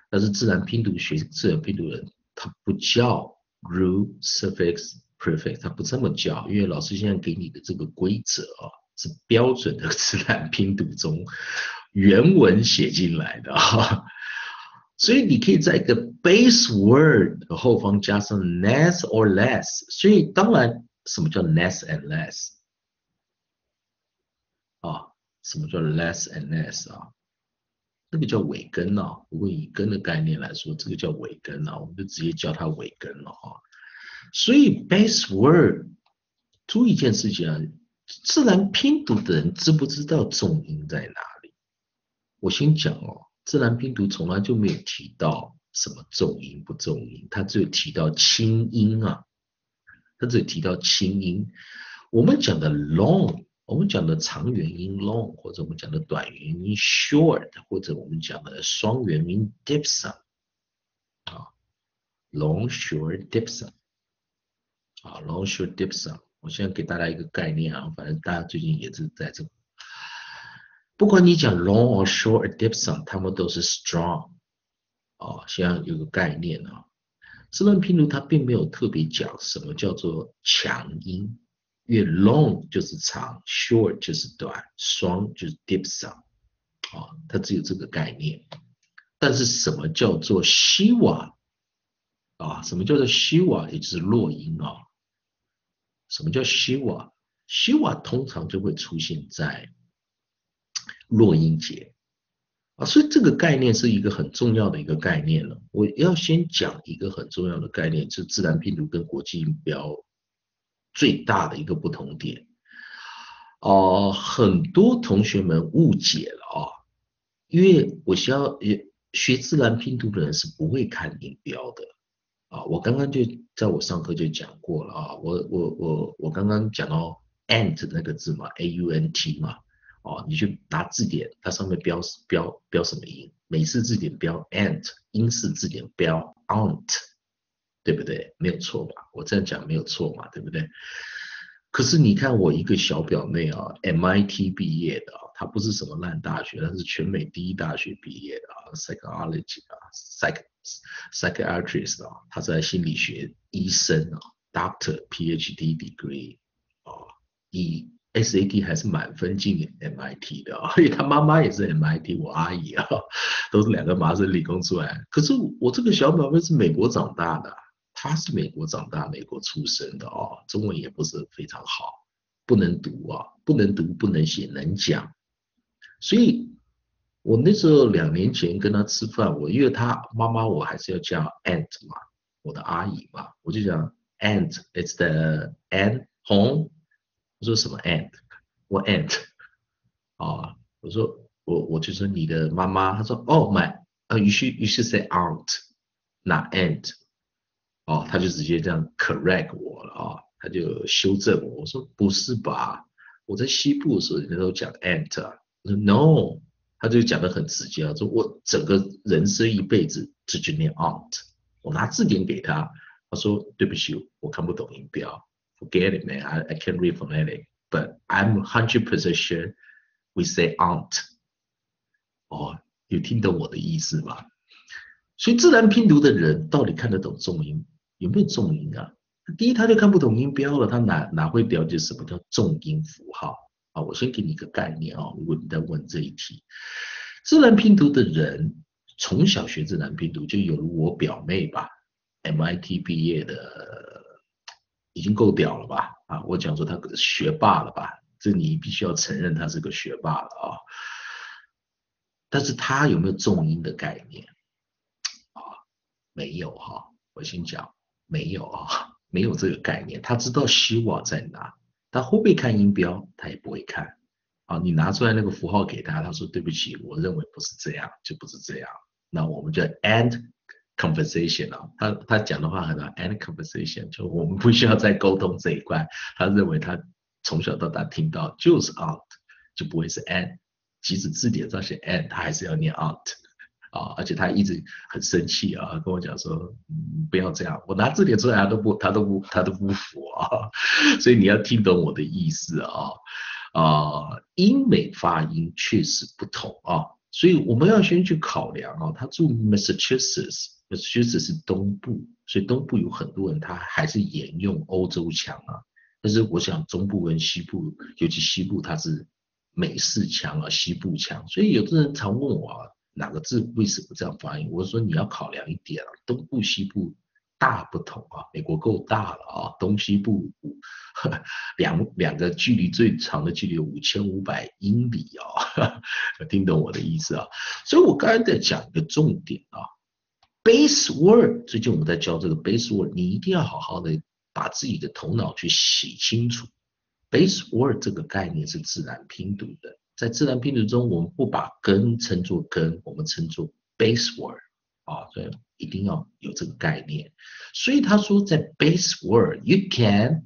但是自然拼读学自然拼读人，他不叫 root suffix prefix，他不这么叫，因为老师现在给你的这个规则啊，是标准的 自然拼读中原文写进来的啊。所以你可以在一个 base word 的后方加上 less or less。所以当然，什么叫 less and less？什么叫 less and less 啊？这个叫尾根啊。如果以根的概念来说，这个叫尾根啊，我们就直接叫它尾根了啊。所以 base word，注意一件事情啊，自然拼读的人知不知道重音在哪里？我先讲哦。自然拼读从来就没有提到什么重音不重音，它只有提到轻音啊，它只有提到轻音。我们讲的 long，我们讲的长元音 long，或者我们讲的短元音 short，或者我们讲的双元音 diphthong 啊，long short diphthong 啊，long short diphthong。我现在给大家一个概念啊，反正大家最近也是在这。不管你讲 long or short or diphthong，它们都是 strong。哦，先有个概念啊。自然拼读它并没有特别讲什么叫做强音，越 long 就是长，short 就是短，双就是 diphthong。啊，它只有这个概念。但是什么叫做希瓦？啊，什么叫做希瓦？也就是弱音啊。什么叫希瓦？希瓦通常就会出现在。落音节啊，所以这个概念是一个很重要的一个概念了。我要先讲一个很重要的概念，是自然拼读跟国际音标最大的一个不同点。哦，很多同学们误解了啊，因为我需要学自然拼读的人是不会看音标的啊。我刚刚就在我上课就讲过了啊，我我我我刚刚讲到 ant 那个字嘛，a u n t 嘛。哦，你去拿字典，它上面标标标什么音？美式字典标 ant，英式字典标 aunt，对不对？没有错吧？我这样讲没有错嘛，对不对？可是你看我一个小表妹啊，MIT 毕业的啊，她不是什么烂大学，她是全美第一大学毕业的啊，psychology 啊，psych psychiatrist 啊，她在心理学医生啊，doctor PhD degree 啊，以 SAT 还是满分进 MIT 的啊，因为他妈妈也是 MIT，我阿姨啊，都是两个麻省理工出来。可是我这个小表妹是美国长大的，他是美国长大、美国出生的哦，中文也不是非常好，不能读啊，不能读、不能写、能讲。所以我那时候两年前跟他吃饭，我因为他妈妈我还是要叫 Aunt 嘛，我的阿姨嘛，我就讲 Aunt，it's the Aunt home。我说什么 aunt？我 aunt 啊，我说我我就说你的妈妈，他说哦 my，呃于是于是 say aunt，not aunt，哦他就直接这样 correct 我了啊，他就修正我，我说不是吧？我在西部的时候人家都讲 ant，我说 no，他就讲的很直接啊，说我整个人生一辈子只就念 aunt，我拿字典给他，他说对不起，我看不懂音标。Forget it, man. I, I can't read phonetic, but I'm hundred percent sure we say aunt. 哦，有听懂我的意思吗？所以自然拼读的人到底看得懂重音？有没有重音啊？第一，他就看不懂音标了，他哪哪会了解什么叫重音符号啊？我先给你一个概念啊，如果你在问这一题，自然拼读的人从小学自然拼读，就有如我表妹吧，MIT 毕业的。已经够屌了吧？啊，我讲说他学霸了吧？这你必须要承认他是个学霸了啊。但是他有没有重音的概念？啊，没有哈。我先讲没有啊。没有这个概念，他知道希望在哪，他会不会看音标？他也不会看。啊，你拿出来那个符号给他，他说对不起，我认为不是这样，就不是这样。那我们就 end conversation 啊，他他讲的话很难 end conversation，就我们不需要再沟通这一块。他认为他从小到大听到就是 out，就不会是 end，即使字典上写 end，他还是要念 out。啊，而且他一直很生气啊，跟我讲说，不要这样，我拿字典出来，他都不，他都不，他都不服啊，所以你要听懂我的意思啊，啊，英美发音确实不同啊，所以我们要先去考量啊，他住 Massachusetts，Massachusetts 是东部，所以东部有很多人他还是沿用欧洲腔啊，但是我想中部跟西部，尤其西部，它是美式腔啊，西部腔，所以有的人常问我啊。哪个字为什么这样发音？我说你要考量一点啊，东部西部大不同啊，美国够大了啊，东西部两两个距离最长的距离五千五百英里啊，听懂我的意思啊？所以我刚才在讲一个重点啊，base word，最近我们在教这个 base word，你一定要好好的把自己的头脑去洗清楚，base word 这个概念是自然拼读的。在自然拼读中，我们不把根称作根，我们称作 base word 啊，所以一定要有这个概念。所以他说，在 base word，you can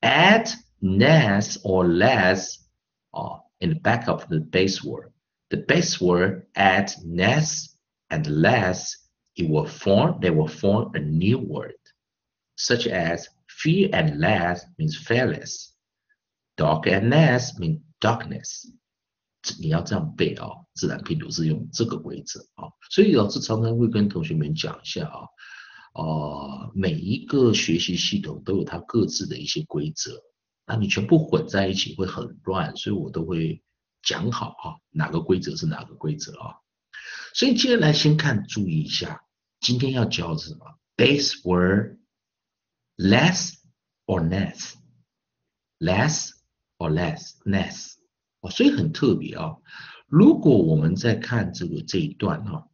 add less or less 啊，in the back of the base word。The base word add less and less, it will form, they will form a new word, such as fear and less means fearless, dark and less means darkness. 你要这样背啊，自然拼读是用这个规则啊，所以老师常常会跟同学们讲一下啊，呃，每一个学习系统都有它各自的一些规则，那你全部混在一起会很乱，所以我都会讲好啊，哪个规则是哪个规则啊。所以接下来先看，注意一下，今天要教的是什么？Base word less or less，less or less，less。所以很特别啊！如果我们在看这个这一段哈，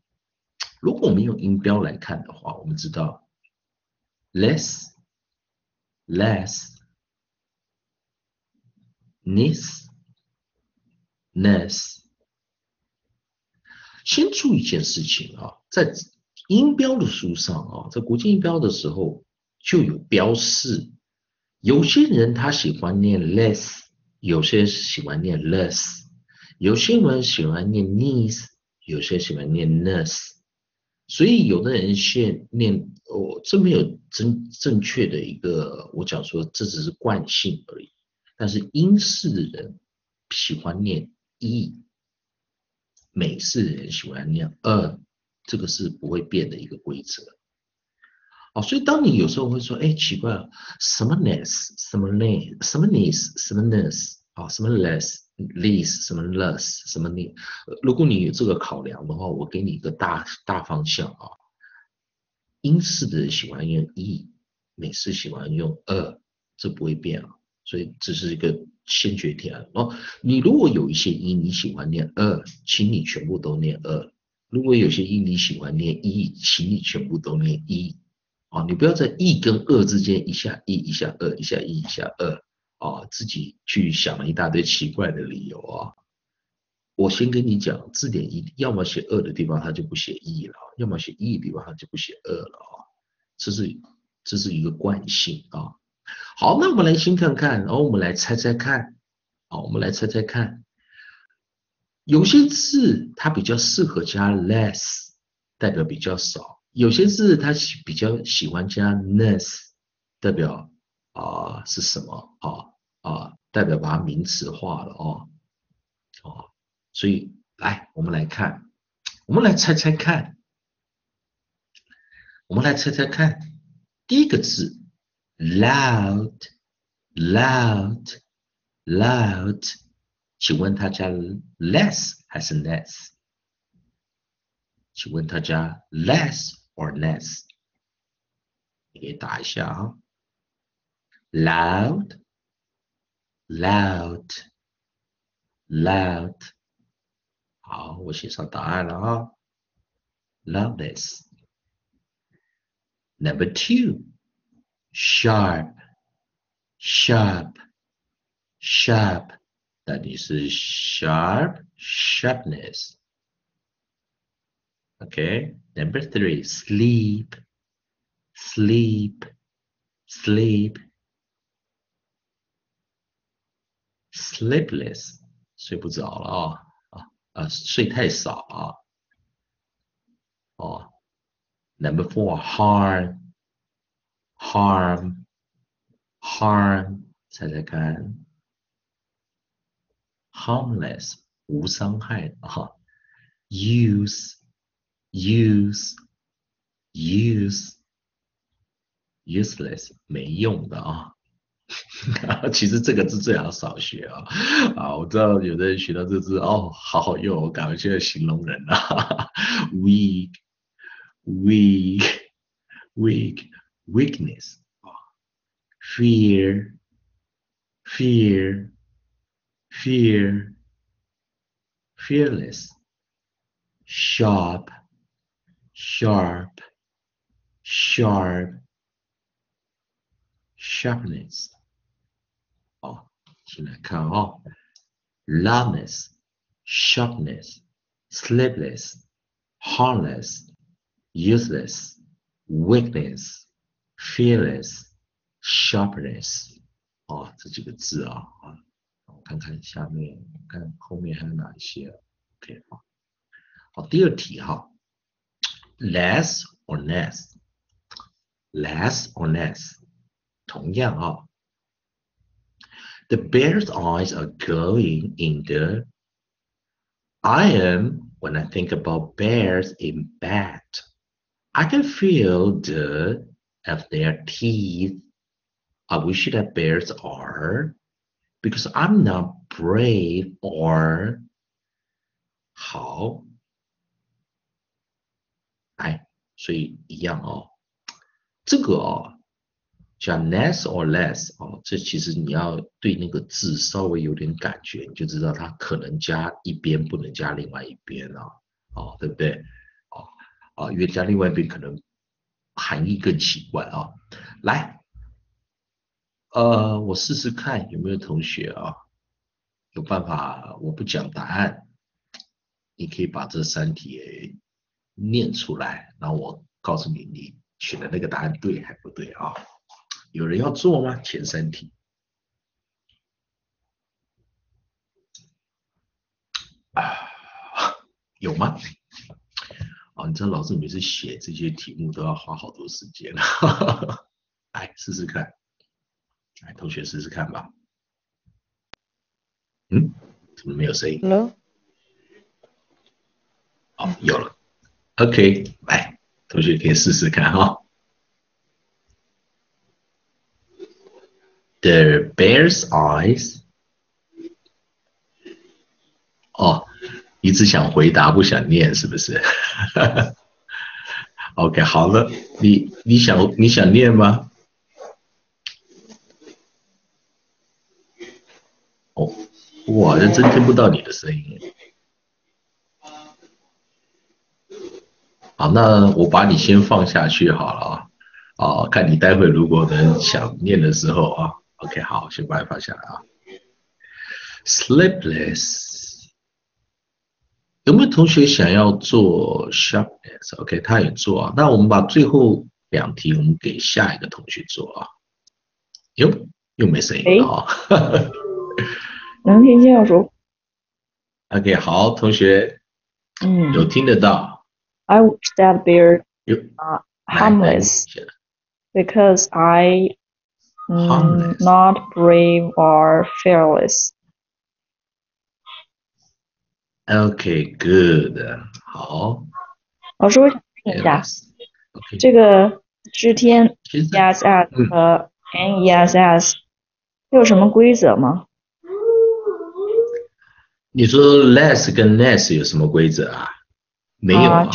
如果我们用音标来看的话，我们知道 less、less、this、ness。先注意一件事情啊，在音标的书上啊，在国际音标的时候就有标示，有些人他喜欢念 less。有些喜欢念 less，有些人喜欢念 needs，有些喜欢念 nurse，所以有的人先念哦，这没有正正确的一个，我讲说这只是惯性而已。但是英式的人喜欢念 e，美式的人喜欢念二这个是不会变的一个规则。哦，所以当你有时候会说，哎，奇怪了，什么 ness，什么 ness，什么 ness，什么 ness，啊，什么 less，less，什么 less，什么 ne，如果你有这个考量的话，我给你一个大大方向啊。英式的人喜欢用 e，美式喜欢用 a，这不会变啊。所以这是一个先决条件哦。你如果有一些音你喜欢念 a，请你全部都念 a；如果有些音你喜欢念 e，请你全部都念 e。啊，你不要在一跟二之间一下一，一下二，一下一，一下二，啊，自己去想了一大堆奇怪的理由啊。我先跟你讲，字典一要么写二的地方，它就不写一了；要么写一的地方，它就不写二了啊。这是这是一个惯性啊。好，那我们来先看看，然后我们来猜猜看，好，我们来猜猜看，有些字它比较适合加 less，代表比较少。有些字他喜比较喜欢加 ness，代表啊是什么啊啊代表把它名词化了哦哦，所以来我们来看，我们来猜猜看，我们来猜猜看，第一个字 loud loud loud，请问它加 less 还是 ness？请问它加 less，你可以打一下啊，loud，loud，loud，好，我写上答案了啊，loudness。Number two, sharp, sharp, sharp，那你是 sharp, sharpness. Okay, number three, sleep, sleep, sleep. Sleepless，睡不着了啊啊啊，睡太少啊。哦，Number four, harm, harm, harm，猜猜看，harmless，无伤害的哈，use, use, use, useless，没用的啊。其实这个字最好少学啊！啊，我知道有的人学到这字哦，好好用，我感觉现在形容人啊，weak。weak, weak, weakness, fear, fear, fear, fearless, sharp, sharp, sharp, sharpness. 哦，进来看哦，loudness, sharpness, sleepless, harmless useless, weakness, fearless, sharpness，哦，这几个字啊啊，我看看下面，看后面还有哪一些？OK 啊，好，第二题哈 ，less or less，less or less，同样啊，the bear's eyes are glowing in the I am when I think about bears in bed. I can feel the of their teeth. I wish that bears are because I'm not brave or how 哎，所以一样哦。这个哦，讲 less or less 哦，这其实你要对那个字稍微有点感觉，你就知道它可能加一边，不能加另外一边啊，哦，对不对？啊，因为加另外一边可能含义更奇怪啊。来，呃，我试试看有没有同学啊，有办法，我不讲答案，你可以把这三题念出来，然后我告诉你，你选的那个答案对还不对啊？有人要做吗？前三题啊，有吗？啊，你知道老师每次写这些题目都要花好多时间，来试试看，来同学试试看吧。嗯，怎么没有声音？Hello。哦，有了。OK，来，同学可以试试看哈。The bear's eyes。哦。一直想回答不想念是不是？OK，好了，你你想你想念吗？哦，我好像真听不到你的声音。好，那我把你先放下去好了啊，哦，看你待会如果能想念的时候啊，OK，好，先把你放下来啊。Sleepless。有没有同学想要做 sharpness？OK，他也做啊。那我们把最后两题我们给下一个同学做啊。哟，又没声音啊。能听见我说？OK，好，同学，嗯，有听得到。I wish that bear are harmless because I am not brave or fearless. Okay, good. 好。老师，我想问一下，这个知天 ESS 和 NESS 有什么规则吗？你说 less 跟 less 有什么规则啊？没有啊。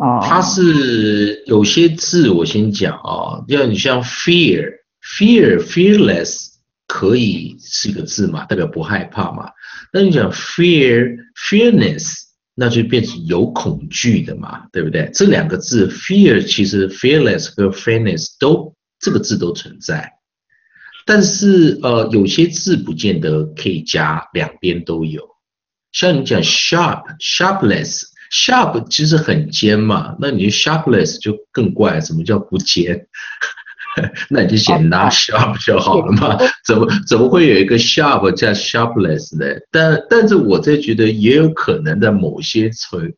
哦。它是有些字，我先讲啊，要你像 fear, fear, fearless 可以是一个字嘛，代表不害怕嘛。那你讲 fear fearness，那就变成有恐惧的嘛，对不对？这两个字 fear 其实 fearless 和 fearness 都这个字都存在。但是呃，有些字不见得可以加两边都有。像你讲 sharp sharpless sharp，sharpless，sharp 其实很尖嘛，那你 sharpless 就更怪，什么叫不尖？那你就写 not sharp 就好了嘛？怎么怎么会有一个 sharp 加 sharpless 呢？但但是我在觉得也有可能在某些词，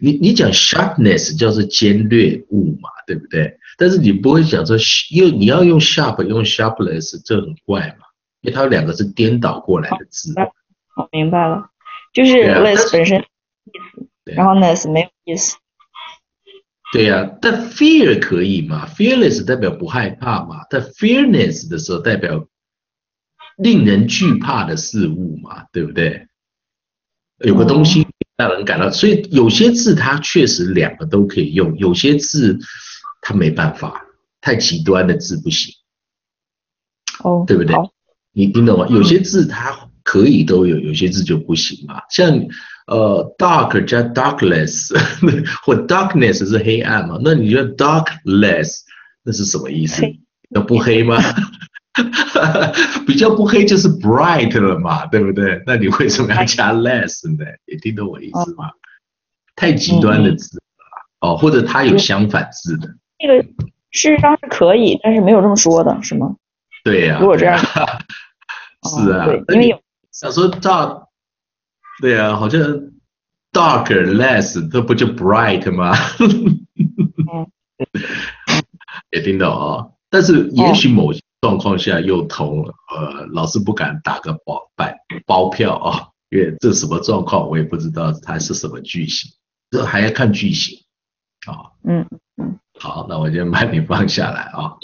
你你讲 sharpness 叫做尖锐物嘛，对不对？但是你不会讲说用你要用 sharp 用 sharpless 这很怪嘛？因为它两个是颠倒过来的字。我明白了，就是 less 本身然后 ness 没有意思。对呀，但 fear 可以嘛？fearless 代表不害怕嘛？但 fearness 的时候代表令人惧怕的事物嘛？对不对？有个东西让人感到，所以有些字它确实两个都可以用，有些字它没办法，太极端的字不行。哦，对不对？你听懂吗？有些字它可以都有，有些字就不行嘛。像。呃，dark 加 darkness 或 darkness 是黑暗嘛？那你觉得 darkless 那是什么意思？那不黑吗？比较不黑就是 bright 了嘛，对不对？那你为什么要加 less 呢？你听懂我意思吗？太极端的字了哦，或者它有相反字的。这个事实上是可以，但是没有这么说的，是吗？对呀。如果这样，是啊，因为有想说 dark。对啊，好像 dark less，这不就 bright 吗？也听到啊，但是也许某些状况下又通了。呃，老师不敢打个包百包票啊，因为这什么状况我也不知道它是什么句型，这还要看句型啊。嗯嗯，好，那我就把你放下来啊。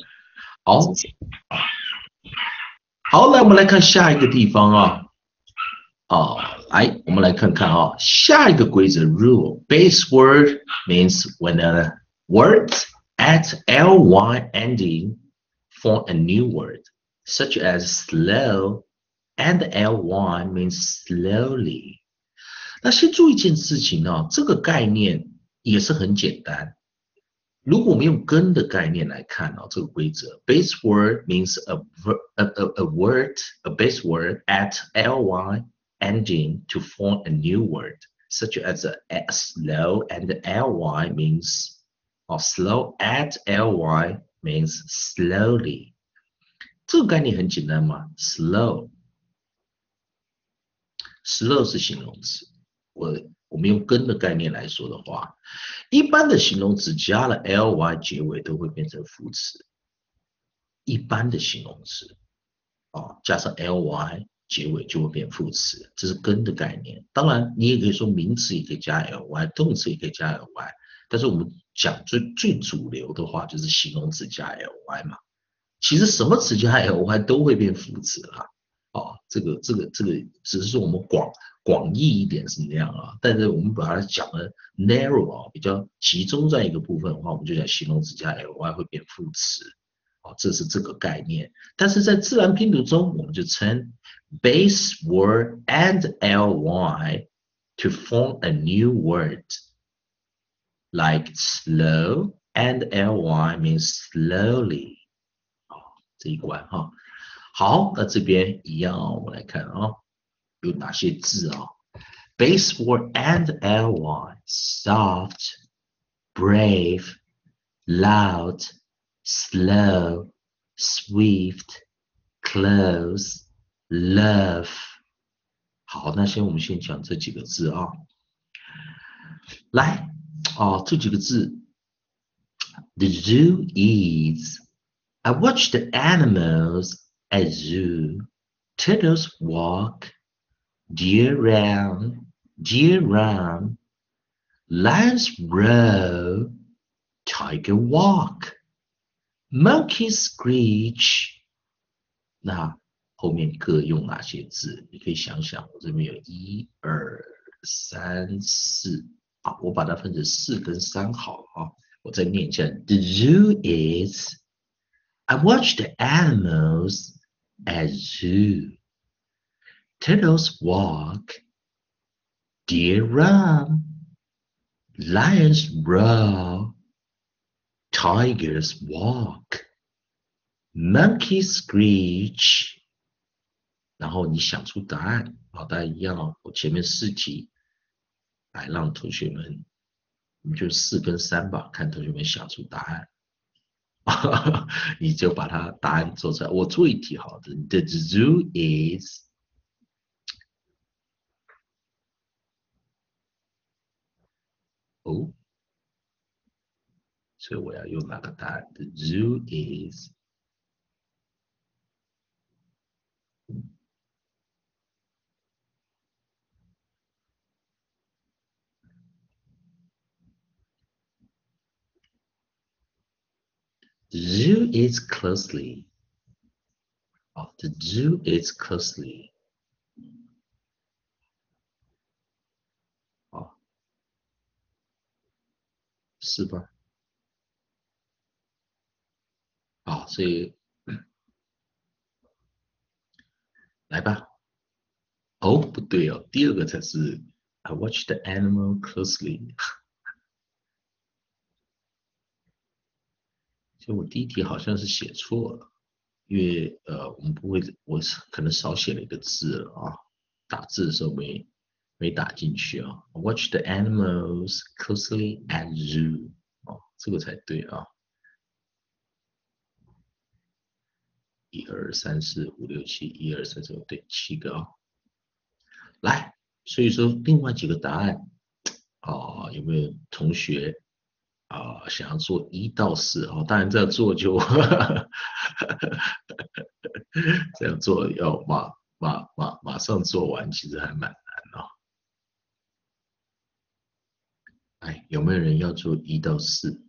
好，好，来我们来看下一个地方啊。啊，来，我们来看看啊，下一个规则 rule base word means when a word at ly ending form a new word, such as slow, and ly means slowly。那先注意一件事情啊，这个概念也是很简单。如果我们用根的概念来看啊，这个规则，base word means a a a a word a base word at ly ending to form a new word, such as a slow and ly means, or slow at ly means slowly. 这个概念很简单嘛，slow。slow 是形容词，我我们用根的概念来说的话，一般的形容词加了 ly 结尾都会变成副词。一般的形容词，啊，加上 ly 结尾就会变副词，这是根的概念。当然，你也可以说名词也可以加 ly，动词也可以加 ly。但是我们讲最最主流的话，就是形容词加 ly 嘛。其实什么词加 ly 都会变副词啦。哦，这个这个这个只是说我们广广义一点是那样啊。但是我们把它讲的 narrow 啊，比较集中在一个部分的话，我们就讲形容词加 ly 会变副词。哦，这是这个概念。但是在自然拼读中，我们就称。base word and ly to form a new word. Like slow and ly means slowly. 哦，这一关哈。好，那这边一样哦，我们来看啊，有哪些字啊？Base word and ly: soft, brave, loud, slow, swift, close. Love，好，那先我们先讲这几个字啊。来，哦，这几个字，The zoo is. I watch the animals at zoo. Turtles walk, deer run, deer run, lions roar, tiger walk, monkeys screech. 那后面各用哪些字？你可以想想，我这边有一二三四，好，我把它分成四跟三好啊。我再念一下：The zoo is. I watch the animals at zoo. Turtles walk. Deer run. Lions roar. Tigers walk. monkeys screech，然后你想出答案，好，大家一样哦。我前面四题，来让同学们，你就四跟三吧，看同学们想出答案，你就把它答案做出来。我做一题好的，The zoo is，哦，所以我要用哪个答案？The zoo is。zoo is closely. Oh, the zoo is closely. Oh, 是吧？啊，所以来吧。哦，不对哦，第二个才是 I watch the animal closely。就我第一题好像是写错了，因为呃，我们不会，我可能少写了一个字啊，打字的时候没没打进去啊。Watch the animals closely at zoo，哦，这个才对啊。一二三四五六七，一二三四五对，七个啊。来，所以说另外几个答案啊，有没有同学？啊，想要做一到四哦，当然这样做就 这样做要马马马马上做完，其实还蛮难哦。哎，有没有人要做一到四？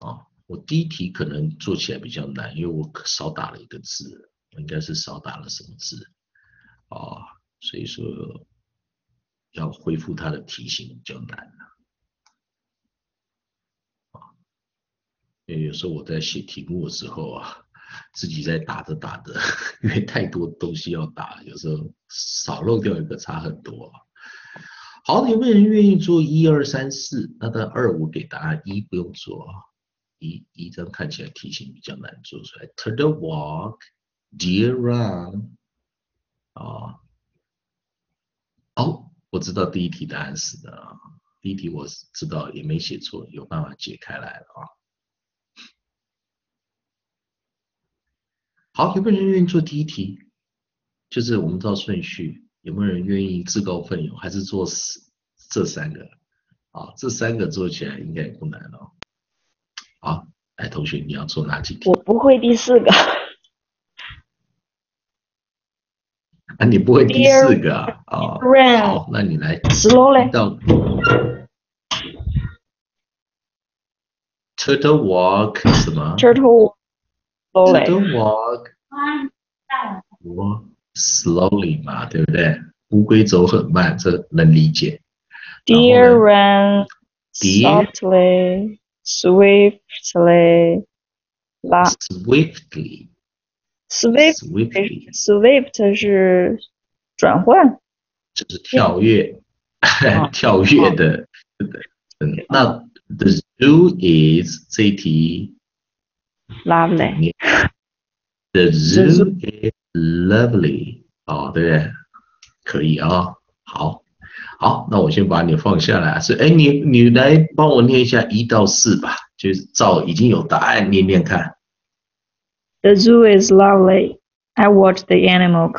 哦，我第一题可能做起来比较难，因为我少打了一个字，应该是少打了什么字啊？所以说。要恢复它的题型比较难了，啊，因为有时候我在写题目的时候啊，自己在打着打着，因为太多东西要打，有时候少漏掉一个差很多。好，有没有人愿意做一二三四？那的二我给答案，一不用做啊，一一张看起来题型比较难做出来。Turtle walk, deer run，啊，哦。我知道第一题答案是的啊，第一题我知道也没写错，有办法解开来了啊。好，有没有人愿意做第一题？就是我们照顺序，有没有人愿意自告奋勇，还是做这三个？啊，这三个做起来应该也不难哦。同学，你要做哪几题？我不会第四个。啊，你不会第四个啊？好，那你来。Slowly。到 Turtle walk 什么？Turtle。Turtle walk。我 slowly 嘛，对不对？乌龟走很慢，这能理解。Deer ran softly, swiftly. Swiftly. Swift Swift 是转换，就是跳跃，跳跃的，嗯，那 The zoo is 这一题，Lovely，The zoo is lovely，哦，对不对？可以啊，好，好，那我先把你放下来，是，哎，你你来帮我念一下一到四吧，就是照已经有答案念念看。The zoo is lovely. I watch the animal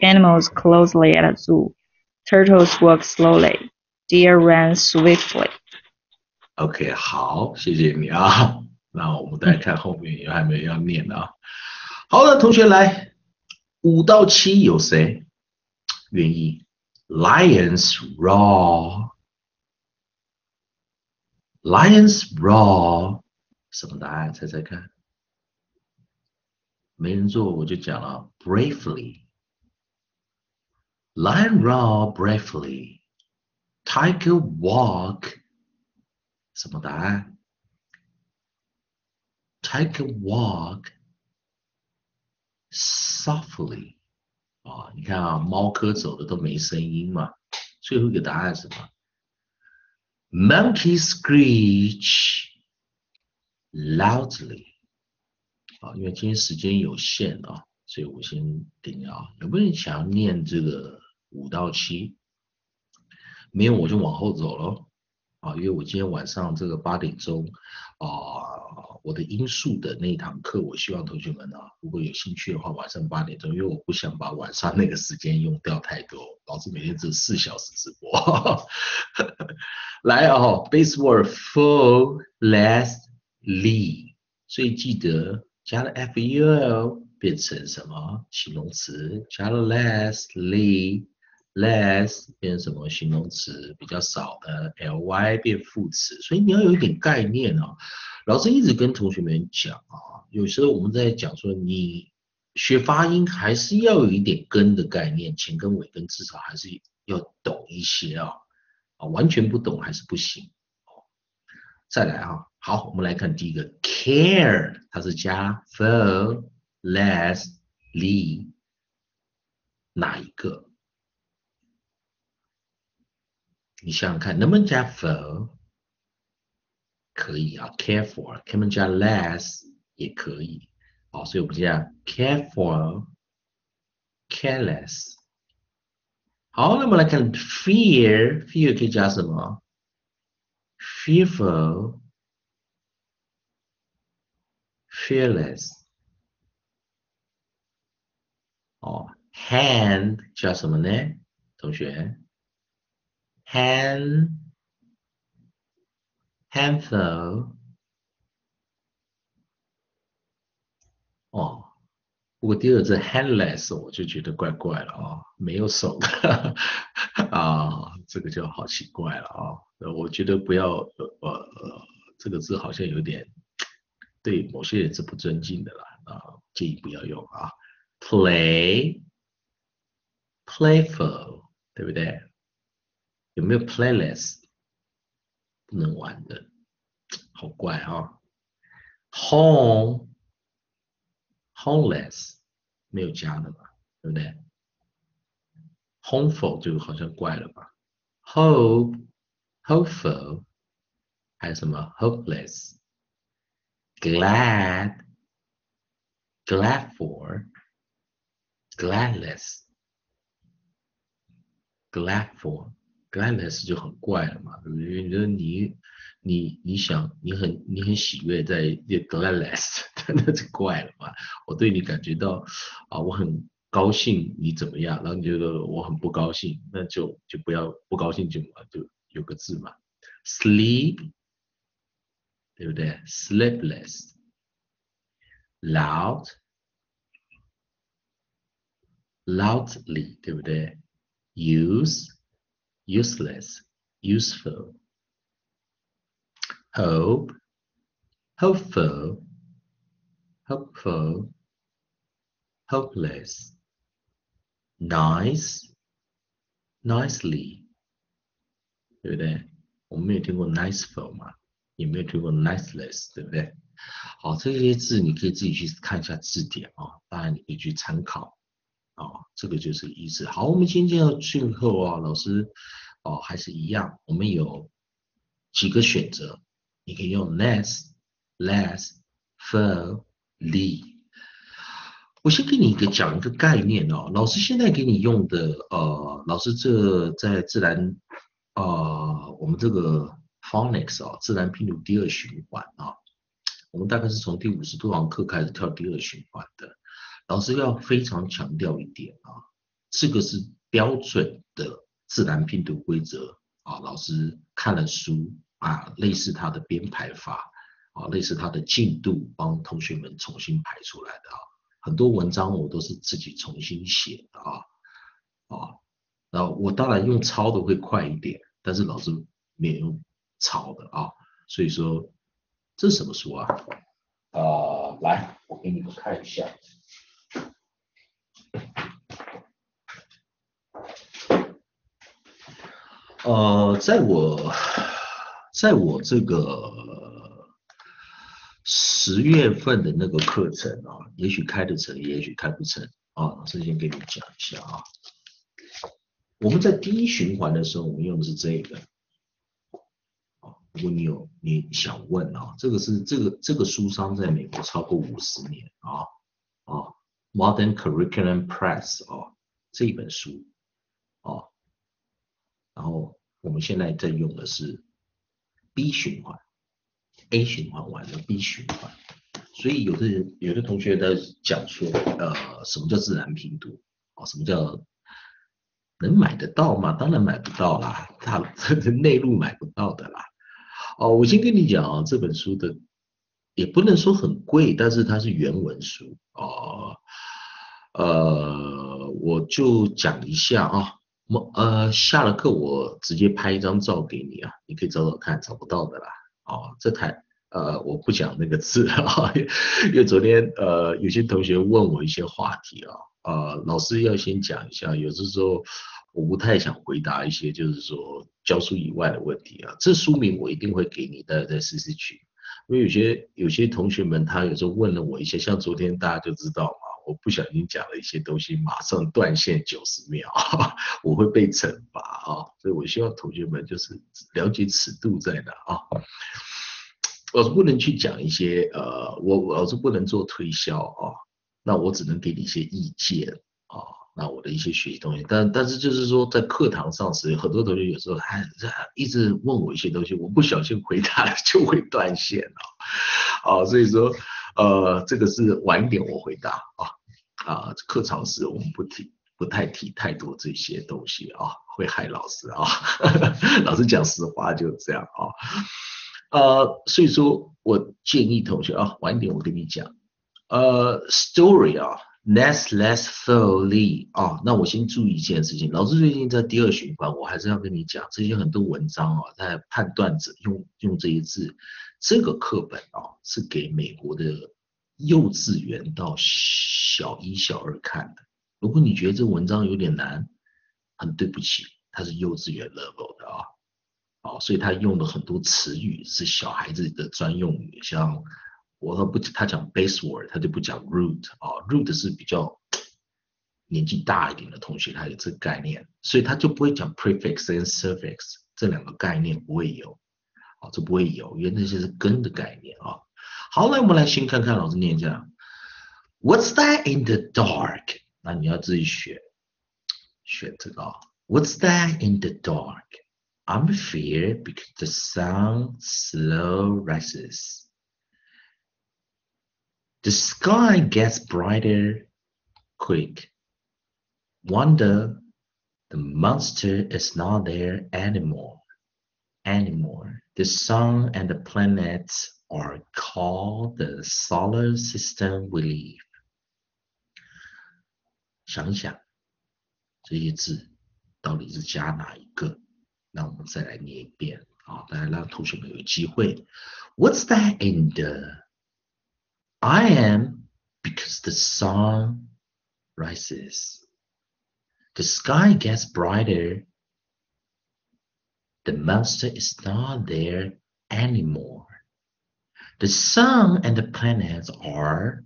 animals closely at the zoo. Turtles walk slowly. Deer run swiftly. OK，好，谢谢你啊。那我们再看后面有还没有要念的啊？好的，同学来，五到七有谁愿意 ？Lions roar. Lions roar，什么答案？猜猜看。没人做，我就讲了，bravely。Lion roar bravely, tiger walk，什么答案？Tiger walk softly， 啊，你看啊，猫科走的都没声音嘛。最后一个答案是什么？Monkey screech。loudly。啊，因为今天时间有限啊，所以我先定啊。有没有人想要念这个五到七？没有，我就往后走了。啊，因为我今天晚上这个八点钟啊，我的音速的那一堂课，我希望同学们啊，如果有兴趣的话，晚上八点钟，因为我不想把晚上那个时间用掉太多，老师每天只有四小时直播。来啊，base word full less ly，所以记得加了 full 变成什么形容词？加了 less ly。less 变成什么形容词？比较少的，ly 变副词，所以你要有一点概念哦。老师一直跟同学们讲啊，有时候我们在讲说，你学发音还是要有一点根的概念，前根尾根至少还是要懂一些啊，啊，完全不懂还是不行。再来啊，好，我们来看第一个，care，它是加 for less ly 哪一个？你想想看，能不能加 for？可以啊，careful，可以加 less 也可以。好，所以我们这样 careful，careless。好，那么来看 fear，fear 可以加什么？fearful，fearless。哦，hand 加什么呢？同学？hand handful 哦，不过第二字 handless 我就觉得怪怪了啊，没有手的 啊，这个就好奇怪了啊。我觉得不要呃呃这个字好像有点对某些人是不尊敬的了啊，建议不要用啊。play playful 对不对？有没有 playlist 不能玩的？好怪啊！home homeless 没有加的嘛，对不对？homeful 就好像怪了吧？hope hopeful 还有什么 hopeless glad glad for gladless glad for Gladness 就很怪了嘛，对不对？你觉得你你你想你很你很喜悦在 gladness，那就怪了嘛。我对你感觉到啊，我很高兴，你怎么样？然后你觉得我很不高兴，那就就不要不高兴就嘛，就有个字嘛，sleep，对不对？sleepless，loud，loudly，对不对？use。useless, useful. Hope, hopeful, hopeful, hopeless. Nice, nicely，对不对？我们没有听过 niceful 嘛，也没有听过 niceless，对不对？好，这些字你可以自己去看一下字典啊，当然你可以去参考。 哦，这个就是意思。好，我们今天到最后啊，老师哦还是一样，我们有几个选择，你可以用 less、less、for、ly。我先给你一个讲一个概念哦，老师现在给你用的呃，老师这在自然呃，我们这个 phonics 啊，自然拼读第二循环啊，我们大概是从第五十多堂课开始跳第二循环的。老师要非常强调一点啊，这个是标准的自然拼读规则啊。老师看了书啊，类似它的编排法啊，类似它的进度，帮同学们重新排出来的啊。很多文章我都是自己重新写的啊啊。然后我当然用抄的会快一点，但是老师没有用抄的啊。所以说这是什么书啊？啊，来，我给你们看一下。呃，在我，在我这个十月份的那个课程啊，也许开得成，也许开不成啊。老师先给你讲一下啊。我们在第一循环的时候，我们用的是这个，啊，如果你有你想问啊，这个是这个这个书商在美国超过五十年啊，Modern Curriculum Press 啊这一本书啊，然后我们现在在用的是 B 循环，A 循环完了 B 循环，所以有的人有的同学在讲说，呃，什么叫自然拼读啊？什么叫能买得到吗？当然买不到啦，它内陆买不到的啦。哦，我先跟你讲啊，这本书的也不能说很贵，但是它是原文书哦。呃，我就讲一下啊，我呃下了课我直接拍一张照给你啊，你可以找找看，找不到的啦。哦，这台呃我不讲那个字啊，因为昨天呃有些同学问我一些话题啊，呃老师要先讲一下，有的时候。我不太想回答一些就是说教书以外的问题啊，这书名我一定会给你，大家在试试去。因为有些有些同学们他有时候问了我一些，像昨天大家就知道嘛，我不小心讲了一些东西，马上断线九十秒，我会被惩罚啊。所以我希望同学们就是了解尺度在哪啊。我是不能去讲一些呃，我我是不能做推销啊，那我只能给你一些意见啊。那我的一些学习东西，但但是就是说，在课堂上时，很多同学有时候还一直问我一些东西，我不小心回答了 就会断线了，啊，所以说，呃，这个是晚一点我回答啊，啊，课堂时我们不提，不太提太多这些东西啊，会害老师啊，老师讲实话就这样啊，呃，所以说我建议同学啊，晚一点我跟你讲，呃，story 啊。Less less fully 啊，那我先注意一件事情。老师最近在第二循环，我还是要跟你讲这些很多文章啊，在判断者用用这些字。这个课本啊，是给美国的幼稚园到小一、小二看的。如果你觉得这文章有点难，很对不起，它是幼稚园 level 的啊，哦，所以他用的很多词语是小孩子的专用语，像。我说不，他讲 base word，他就不讲 root 啊，root 是比较年纪大一点的同学，他有这个概念，所以他就不会讲 prefix 跟 suffix 这两个概念不会有，啊，这不会有，因为那些是根的概念啊。好，来我们来先看看老师念一下，What's that in the dark？那你要自己选，选这个啊，What's that in the dark？I'm fear because the sun slow rises。The sky gets brighter quick. Wonder the monster is not there anymore. Anymore. The sun and the planets are called the solar system we live. 想想这些字到底是加哪一个？那我们再来念一遍啊，来让同学们有机会。What's that in the I am because the sun rises. The sky gets brighter. The monster is not there anymore. The sun and the planets are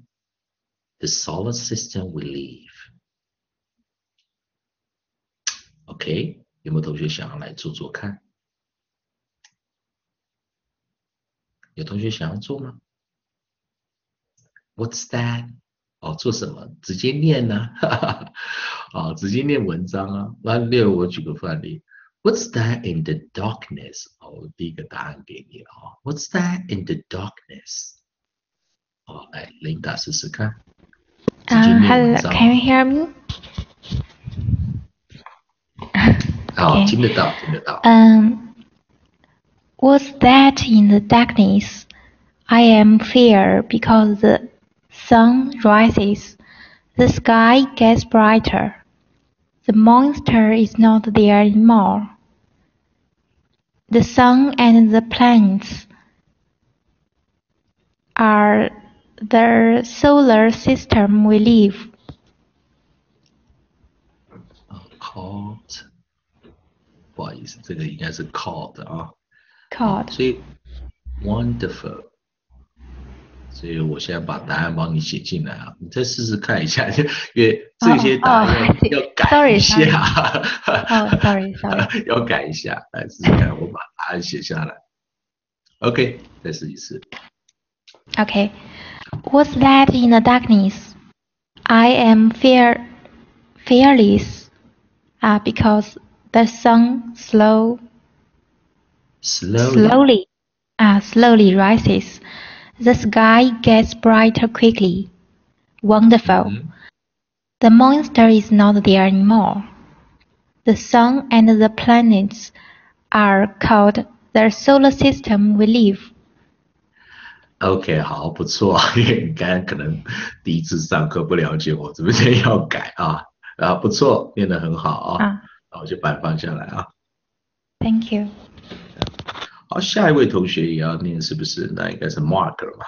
the solar system we live. OK，有没有同学想要来做做看？有同学想要做吗 ？What's that？哦，做什么？直接念呢？啊，直接念文章啊。那例如我举个范例，What's that in the darkness？哦，第一个答案给你了啊。What's that in the darkness？哦，来，琳达试试看。嗯，Hello，Can you hear me？好，听得到，听得到。嗯，What's that in the darkness？I am fear because the Sun rises. The sky gets brighter. The monster is not there anymore. The sun and the planets are the solar system we live. Called，不好意思，这个应该是 called 啊。Called。所以 wonderful。 所以我现在把答案帮你写进来啊，你再试试看一下，因为这些答案要改一下。哦，sorry，sorry，要改一下，来试试看，我把答案写下来。 OK，再试一次。 Okay. What's that in the darkness? I am fear fearless. Ah, because the sun slow Slowly. slowly ah slowly rises. The sky gets brighter quickly. Wonderful. 嗯 The monster is not there anymore. The sun and the planets are called the solar system we live. OK，好，不错。因为你刚刚可能第一次上课不了解，我这边要改啊啊，不错，念得很好啊。啊好，我就把它放下来啊。 Thank you. 好，下一位同学也要念，是不是？那应该是 Mark 了吧？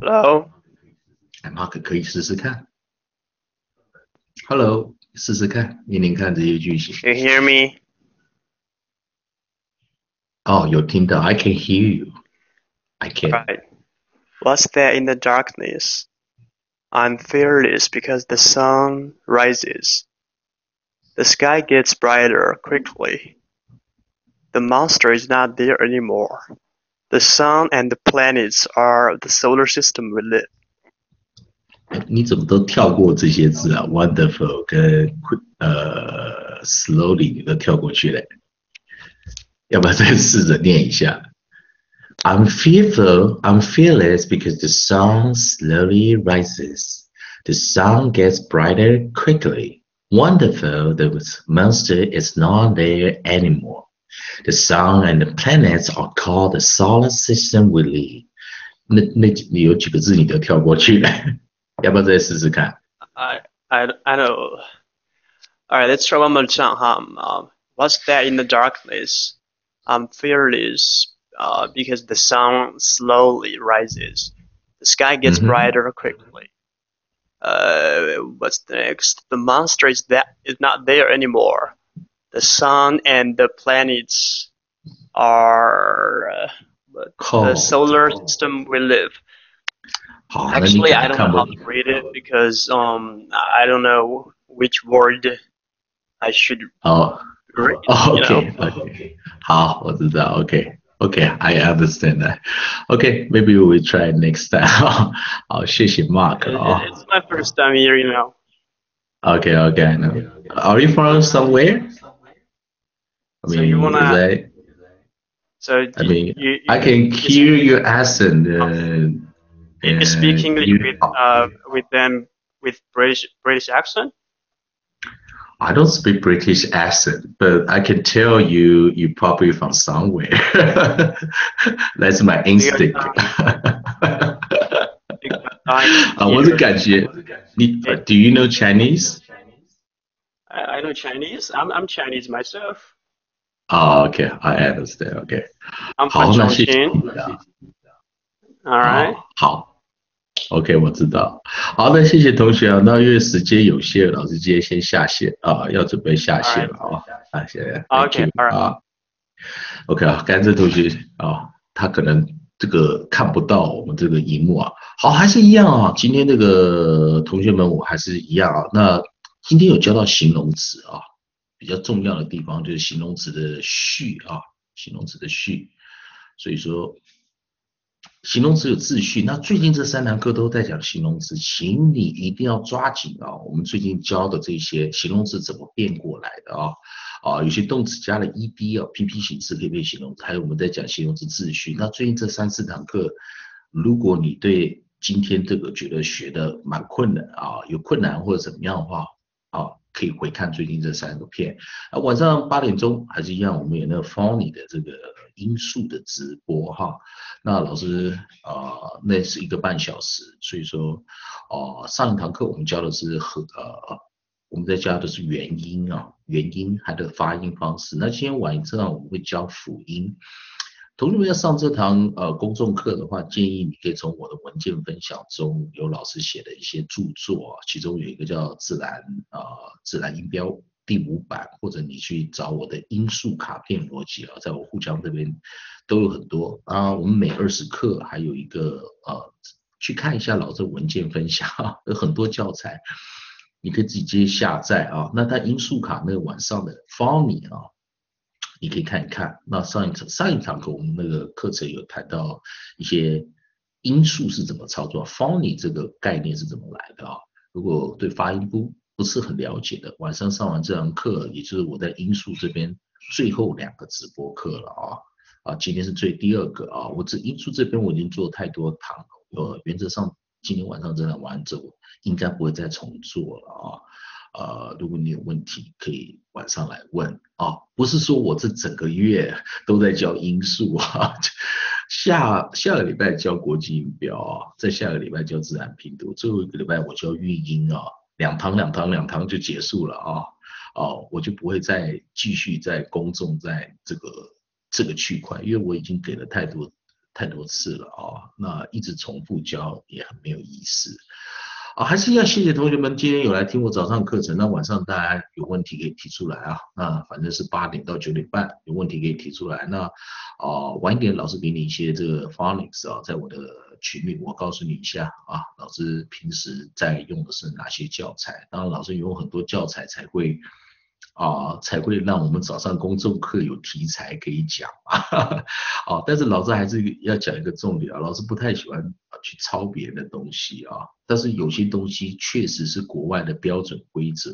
Hello. 哎，Mark 可以试试看。Hello，试试看，念念看这些句型。 Can you hear me? 哦，有听到，I can hear you. I can. Right. What's that in the darkness? I'm fearless because the sun rises. The sky gets brighter quickly. The monster is not there anymore. The sun and the planets are the solar system we live. 哎你怎么都跳过这些字啊？Wonderful 跟 quick 呃 slowly 你都跳过去了，要不要再试着念一下？I'm fearful, I'm fearless because the sun slowly rises. The sun gets brighter quickly. Wonderful, the monster is not there anymore. The sun and the planets are called the solar system we live. 那那几你有几个字你都跳过去了，要不要再试试看？ I I I know. All right, let's try one more time. Huh? Um, what's that in the darkness? I'm fearless uh, because the sun slowly rises. The sky gets Mhm. brighter quickly. Uh, what's next? The monster is that is not there anymore. The sun and the planets are uh, what- the Called. solar system we live. 好，那你 Actually, 敢 I don't 看 know 不 how to read it because um I don't know which word I should 好 read. 哦 you ，OK know. OK，好，我知道，OK OK，I understand that。OK，maybe we will try next time 好，谢谢 Mark It- 啊。 It's my first time here, you know. OK OK，那 Are you from somewhere? I So you mean, wanna- is that- So I mean, you, you, I can you hear your accent. Uh, you speak and English you- with uh with them with British British accent. I don't speak British accent, but I can tell you you probably from somewhere. That's my instinct. 啊，我是感觉你呃 Do you know Chinese? I, I know Chinese. I'm I'm Chinese myself. 哦，OK, I understand. OK，I'm 好那谢谢。All right. 好，OK，我知道。好，那谢谢同学啊。那因为时间有限，老师今天先下线啊，要准备下线了啊。啊，谢谢。OK，Thank you，alright 啊。OK 啊，甘蔗同学啊，他可能这个看不到我们这个荧幕啊。好，还是一样啊。今天这个同学们，我还是一样啊。那今天有教到形容词啊，比较重要的地方就是形容词的序啊，形容词的序。所以说，形容词有秩序。那最近这三堂课都在讲形容词，请你一定要抓紧啊！我们最近教的这些形容词怎么变过来的啊？啊，有些动词加了 ed 啊，PP 形式可以变形容词，还有我们在讲形容词秩序。那最近这三四堂课，如果你对今天这个觉得学的蛮困难啊，有困难或者怎么样的话，可以回看最近这三个片。啊，晚上八点钟还是一样，我们有那个 Phony 的这个音速的直播哈。那老师啊、那是一个半小时，所以说，哦、上一堂课我们教的是和呃，我们在教的是元音啊，元音还的发音方式。那今天晚上我们会教辅音。同学们要上这堂呃公众课的话，建议你可以从我的文件分享中有老师写的一些著作，其中有一个叫自然啊、自然音标第五版，或者你去找我的音速卡片逻辑啊，在我沪江这边都有很多啊。我们每二十课还有一个呃，去看一下老师的文件分享，有很多教材，你可以直接下载啊。那它音速卡那个晚上的 f o r m y 啊。你可以看一看。那上一场上一堂课我们那个课程有谈到一些音素是怎么操作，phony 这个概念是怎么来的啊？如果对发音不不是很了解的，晚上上完这堂课，也就是我在音素这边最后两个直播课了啊啊，今天是最第二个啊，我这音素这边我已经做太多堂了，呃，原则上今天晚上这堂完整，应该不会再重做了啊。呃，如果你有问题，可以晚上来问啊。不是说我这整个月 都在教音素啊，下下个礼拜教国际音标啊，在下个礼拜教自然拼读，最后一个礼拜我教韵音啊，两堂两堂两堂就结束了啊。哦，我就不会再继续在公众在这个这个区块，因为我已经给了太多太多次了啊，那一直重复教也很没有意思。啊，还是要谢谢同学们今天有来听我早上课程。那晚上大家有问题可以提出来啊。那反正是八点到九点半，有问题可以提出来。那啊，晚一点老师给你一些这个 phonics 啊，在我的群里，我告诉你一下啊，老师平时在用的是哪些教材。当然，老师有很多教材才会。啊，才会让我们早上公众课有题材可以讲啊。好，但是老师还是要讲一个重点啊，老师不太喜欢去抄别人的东西啊。但是有些东西确实是国外的标准规则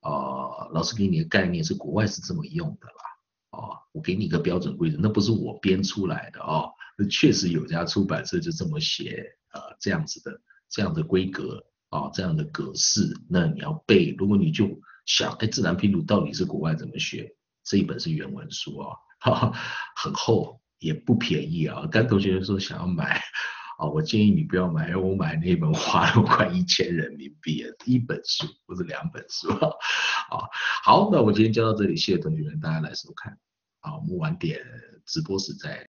啊。老师给你的概念是国外是这么用的啦。啊，我给你一个标准规则，那不是我编出来的啊，那确实有家出版社就这么写啊，这样子的这样的规格啊，这样的格式，那你要背。如果你就想哎，自然拼读到底是国外怎么学？这一本是原文书啊，哈哈，很厚，也不便宜啊。刚同学说想要买，啊，我建议你不要买，因为我买那本花了快一千人民币，一本书不是两本书啊。好，那我今天教到这里，谢谢同学们大家来收看，好，我们晚点直播时再